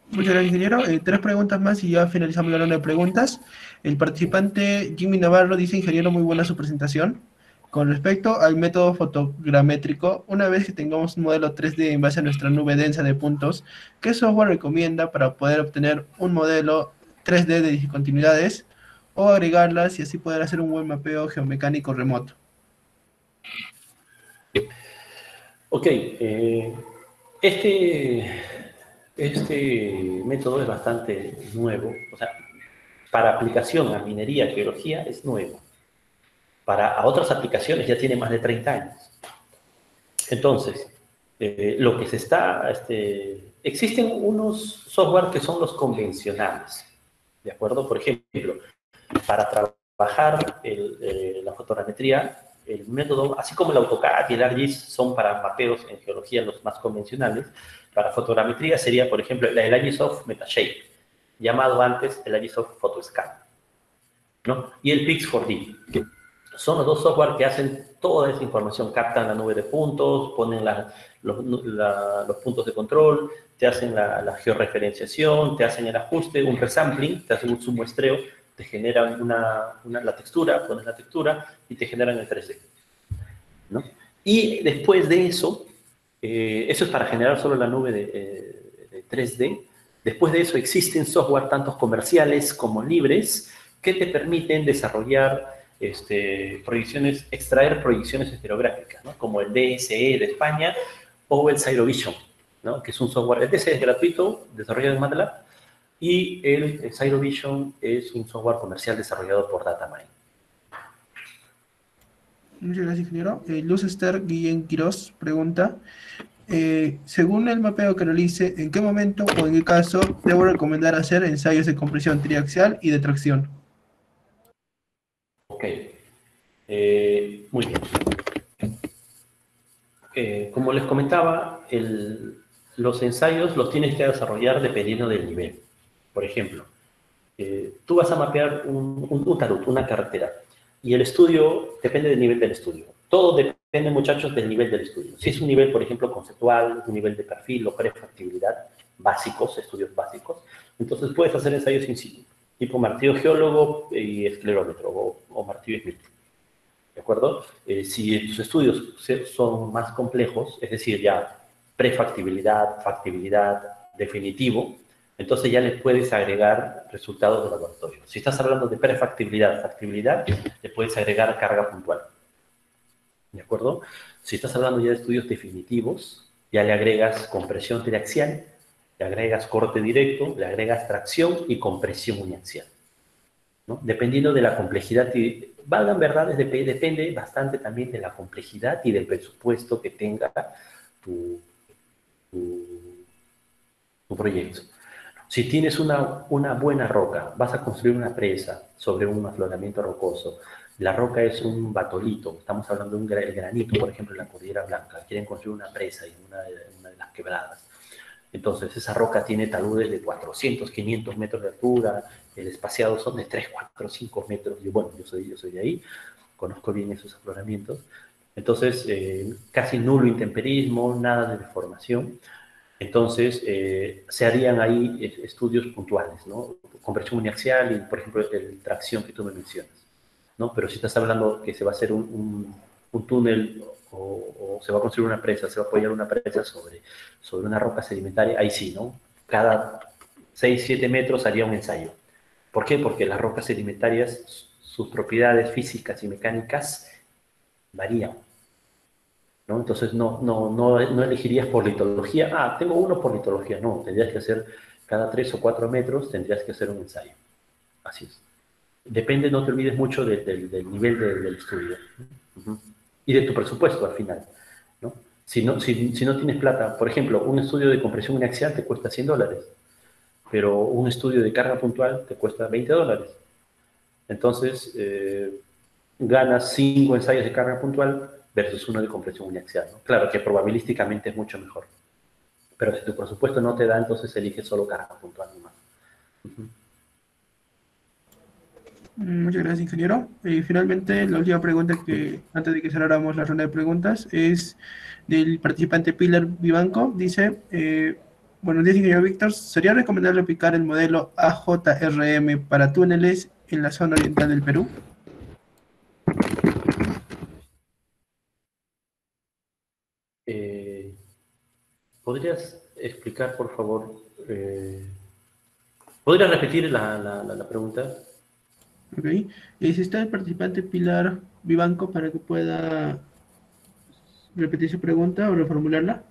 Muchas gracias, ingeniero. Eh, tres preguntas más y ya finalizamos la ronda de preguntas. El participante Jimmy Navarro dice, ingeniero, muy buena su presentación. Con respecto al método fotogramétrico, una vez que tengamos un modelo 3D en base a nuestra nube densa de puntos, ¿qué software recomienda para poder obtener un modelo 3D de discontinuidades o agregarlas y así poder hacer un buen mapeo geomecánico remoto. Ok, eh, este, este método es bastante nuevo, o sea, para aplicación a minería, geología, es nuevo. Para otras aplicaciones ya tiene más de 30 años. Entonces, eh, lo que se está, este, existen unos software que son los convencionales, ¿de acuerdo? Por ejemplo, para trabajar eh, la fotogrametría, el método, así como el AutoCAD y el ArcGIS son para mapeos en geología los más convencionales, para fotogrametría sería, por ejemplo, el ArcGIS Metashape, llamado antes el ArcGIS PhotoScan, ¿no? Y el Pix4D. Son los dos software que hacen toda esa información, captan la nube de puntos, ponen los, puntos de control, te hacen la, georreferenciación, te hacen el ajuste, un resampling, te hacen un muestreo te generan una, la textura, pones la textura y te generan el 3D. ¿no? Y después de eso, eh, eso es para generar solo la nube de, 3D. Eh, después de eso existen software tanto comerciales como libres que te permiten desarrollar este, proyecciones, extraer proyecciones estereográficas, ¿no? como el DSE de España o el Cyrovision, ¿no? que es un software, el DSE es gratuito, desarrollado en MATLAB, y el Cyrovision es un software comercial desarrollado por Datamine. Muchas gracias, ingeniero. Eh, Luz Esther Guillén Quiroz pregunta, eh, según el mapeo que realice, ¿en qué momento o en qué caso debo recomendar hacer ensayos de compresión triaxial y de tracción? Ok, eh, muy bien. como les comentaba, los ensayos los tienes que desarrollar dependiendo del nivel. Por ejemplo, eh, tú vas a mapear un, un, tarut, una carretera, y el estudio depende del nivel del estudio. Todo depende, muchachos, del nivel del estudio. Si es un nivel, por ejemplo, conceptual, un nivel de perfil o prefactibilidad, básicos, estudios básicos, entonces puedes hacer ensayos in situ, tipo martillo geólogo y esclerómetro o, martillo Smith. ¿De acuerdo? Eh, si tus estudios son más complejos, es decir, ya prefactibilidad, factibilidad, definitivo, entonces ya le puedes agregar resultados de laboratorio. Si estás hablando de prefactibilidad, factibilidad, le puedes agregar carga puntual. ¿De acuerdo? Si estás hablando ya de estudios definitivos, ya le agregas compresión triaxial, le agregas corte directo, le agregas tracción y compresión uniaxial. Dependiendo de la complejidad, y, valgan verdades, depende bastante también de la complejidad y del presupuesto que tenga tu proyecto. Si tienes una, una buena roca, vas a construir una presa sobre un afloramiento rocoso, la roca es un batolito, estamos hablando de un granito, por ejemplo, en la Cordillera Blanca, quieren construir una presa en una de, las quebradas. Entonces, esa roca tiene taludes de 400, 500 metros de altura, el espaciado son de 3, 4, 5 metros. Y bueno, yo soy, yo soy de ahí, conozco bien esos afloramientos. Entonces, eh, casi nulo intemperismo, nada de deformación. Entonces, eh, se harían ahí estudios puntuales, ¿no? Compresión uniaxial y, por ejemplo, el, tracción que tú me mencionas, ¿no? Pero si estás hablando que se va a hacer un, túnel o, se va a construir una presa, se va a apoyar una presa sobre, sobre una roca sedimentaria, ahí sí, ¿no? Cada 6, 7 metros haría un ensayo. ¿Por qué? Porque las rocas sedimentarias, sus propiedades físicas y mecánicas varían. ¿No? Entonces no, no, no, no elegirías por litología, ah, tengo uno por litología, no, tendrías que hacer cada tres o cuatro metros, tendrías que hacer un ensayo. Así es. Depende, no te olvides mucho del nivel del estudio y de tu presupuesto al final. ¿no? Si, no, si, si, no tienes plata, por ejemplo, un estudio de compresión uniaxial te cuesta 100 dólares, pero un estudio de carga puntual te cuesta 20 dólares. Entonces, eh, ganas 5 ensayos de carga puntual versus uno de compresión uniaxial. Claro que probabilísticamente es mucho mejor. Pero si tu presupuesto no te da, entonces elige solo carga puntual más. Muchas gracias, ingeniero. Y finalmente, la última pregunta que, antes de que cerráramos la ronda de preguntas, es del participante Pilar Vivanco. Dice, eh, buenos días, ingeniero Víctor. ¿Sería recomendable aplicar el modelo AJRM para túneles en la zona oriental del Perú? ¿Podrías explicar, por favor, eh, ¿Podría repetir la, la, la, pregunta? Ok. Eh, si está el participante Pilar Vivanco para que pueda repetir su pregunta o reformularla.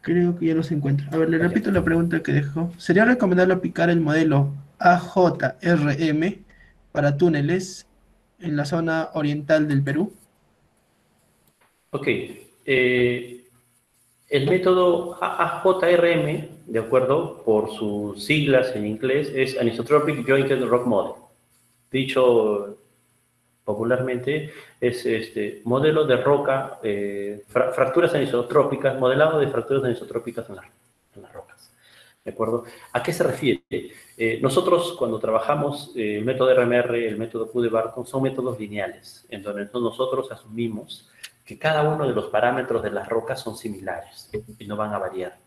Creo que ya no se encuentra. A ver, le repito la pregunta que dejó. ¿Sería recomendable aplicar el modelo AJRM para túneles en la zona oriental del Perú? Ok. Eh, el método AJRM, de acuerdo, por sus siglas en inglés, es Anisotropic Jointed Rock Model. Dicho popularmente, es este modelo de roca, eh, fracturas anisotrópicas, modelado de fracturas anisotrópicas en, en, las rocas. ¿De acuerdo? ¿A qué se refiere? Eh, nosotros, cuando trabajamos eh, el método RMR, el método Q de Barton, son métodos lineales, en donde nosotros asumimos que cada uno de los parámetros de las rocas son similares y no van a variar.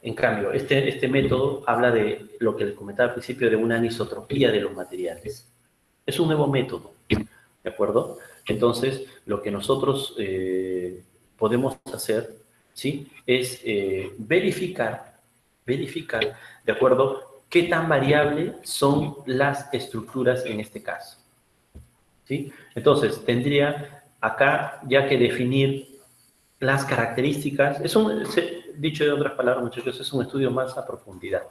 En cambio, este, este método habla de lo que les comentaba al principio, de una anisotropía de los materiales. Es un nuevo método, ¿de acuerdo? Entonces, lo que nosotros eh, podemos hacer, ¿sí? Es eh, verificar, verificar, ¿de acuerdo? ¿Qué tan variable son las estructuras en este caso? ¿Sí? Entonces, tendría acá ya que definir las características, es un, dicho de otras palabras muchachos, es un estudio más a profundidad,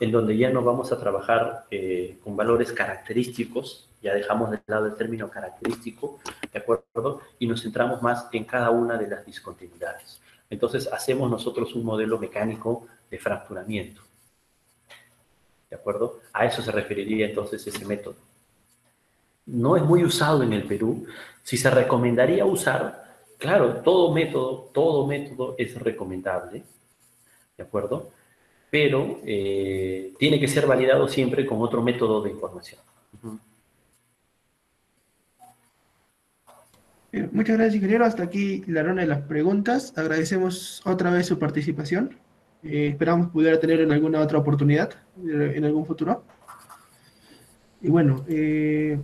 en donde ya no vamos a trabajar eh, con valores característicos, ya dejamos de lado el término característico, ¿de acuerdo? Y nos centramos más en cada una de las discontinuidades. Entonces hacemos nosotros un modelo mecánico de fracturamiento, ¿de acuerdo? A eso se referiría entonces ese método no es muy usado en el Perú. Si se recomendaría usar, claro, todo método, todo método es recomendable, ¿de acuerdo? Pero eh, tiene que ser validado siempre con otro método de información. muchas gracias, ingeniero. Hasta aquí la ronda de las preguntas. Agradecemos otra vez su participación. Eh, esperamos poder tener en alguna otra oportunidad, eh, en algún futuro. Y bueno, eh,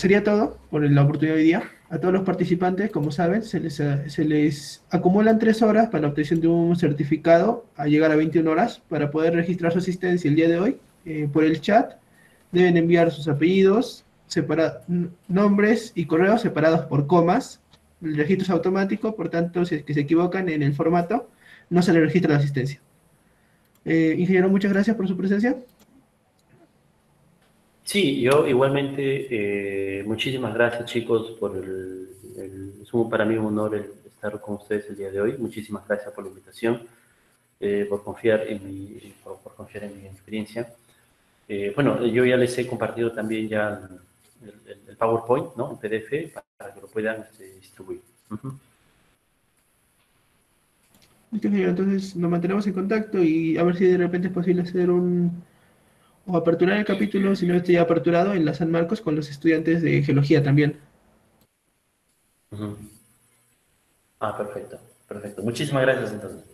sería todo por la oportunidad de hoy día. A todos los participantes, como saben, se les, acumulan tres horas para la obtención de un certificado a llegar a 21 horas para poder registrar su asistencia el día de hoy. Eh, por el chat deben enviar sus apellidos, nombres y correos separados por comas. El registro es automático, por tanto, si es que se equivocan en el formato, no se les registra la asistencia. Eh, ingeniero, muchas gracias por su presencia. Sí, yo igualmente, eh, muchísimas gracias chicos por el, es para mí un honor estar con ustedes el día de hoy. Muchísimas gracias por la invitación, eh, por confiar en mi, por, confiar en mi experiencia. Eh, bueno, yo ya les he compartido también ya el, PowerPoint, ¿no? En PDF, para, que lo puedan este, distribuir. Entonces nos mantenemos en contacto y a ver si de repente es posible hacer un o aperturar el capítulo, si no esté ya aperturado, en la San Marcos con los estudiantes de geología también. Ah, perfecto, perfecto. Muchísimas gracias entonces.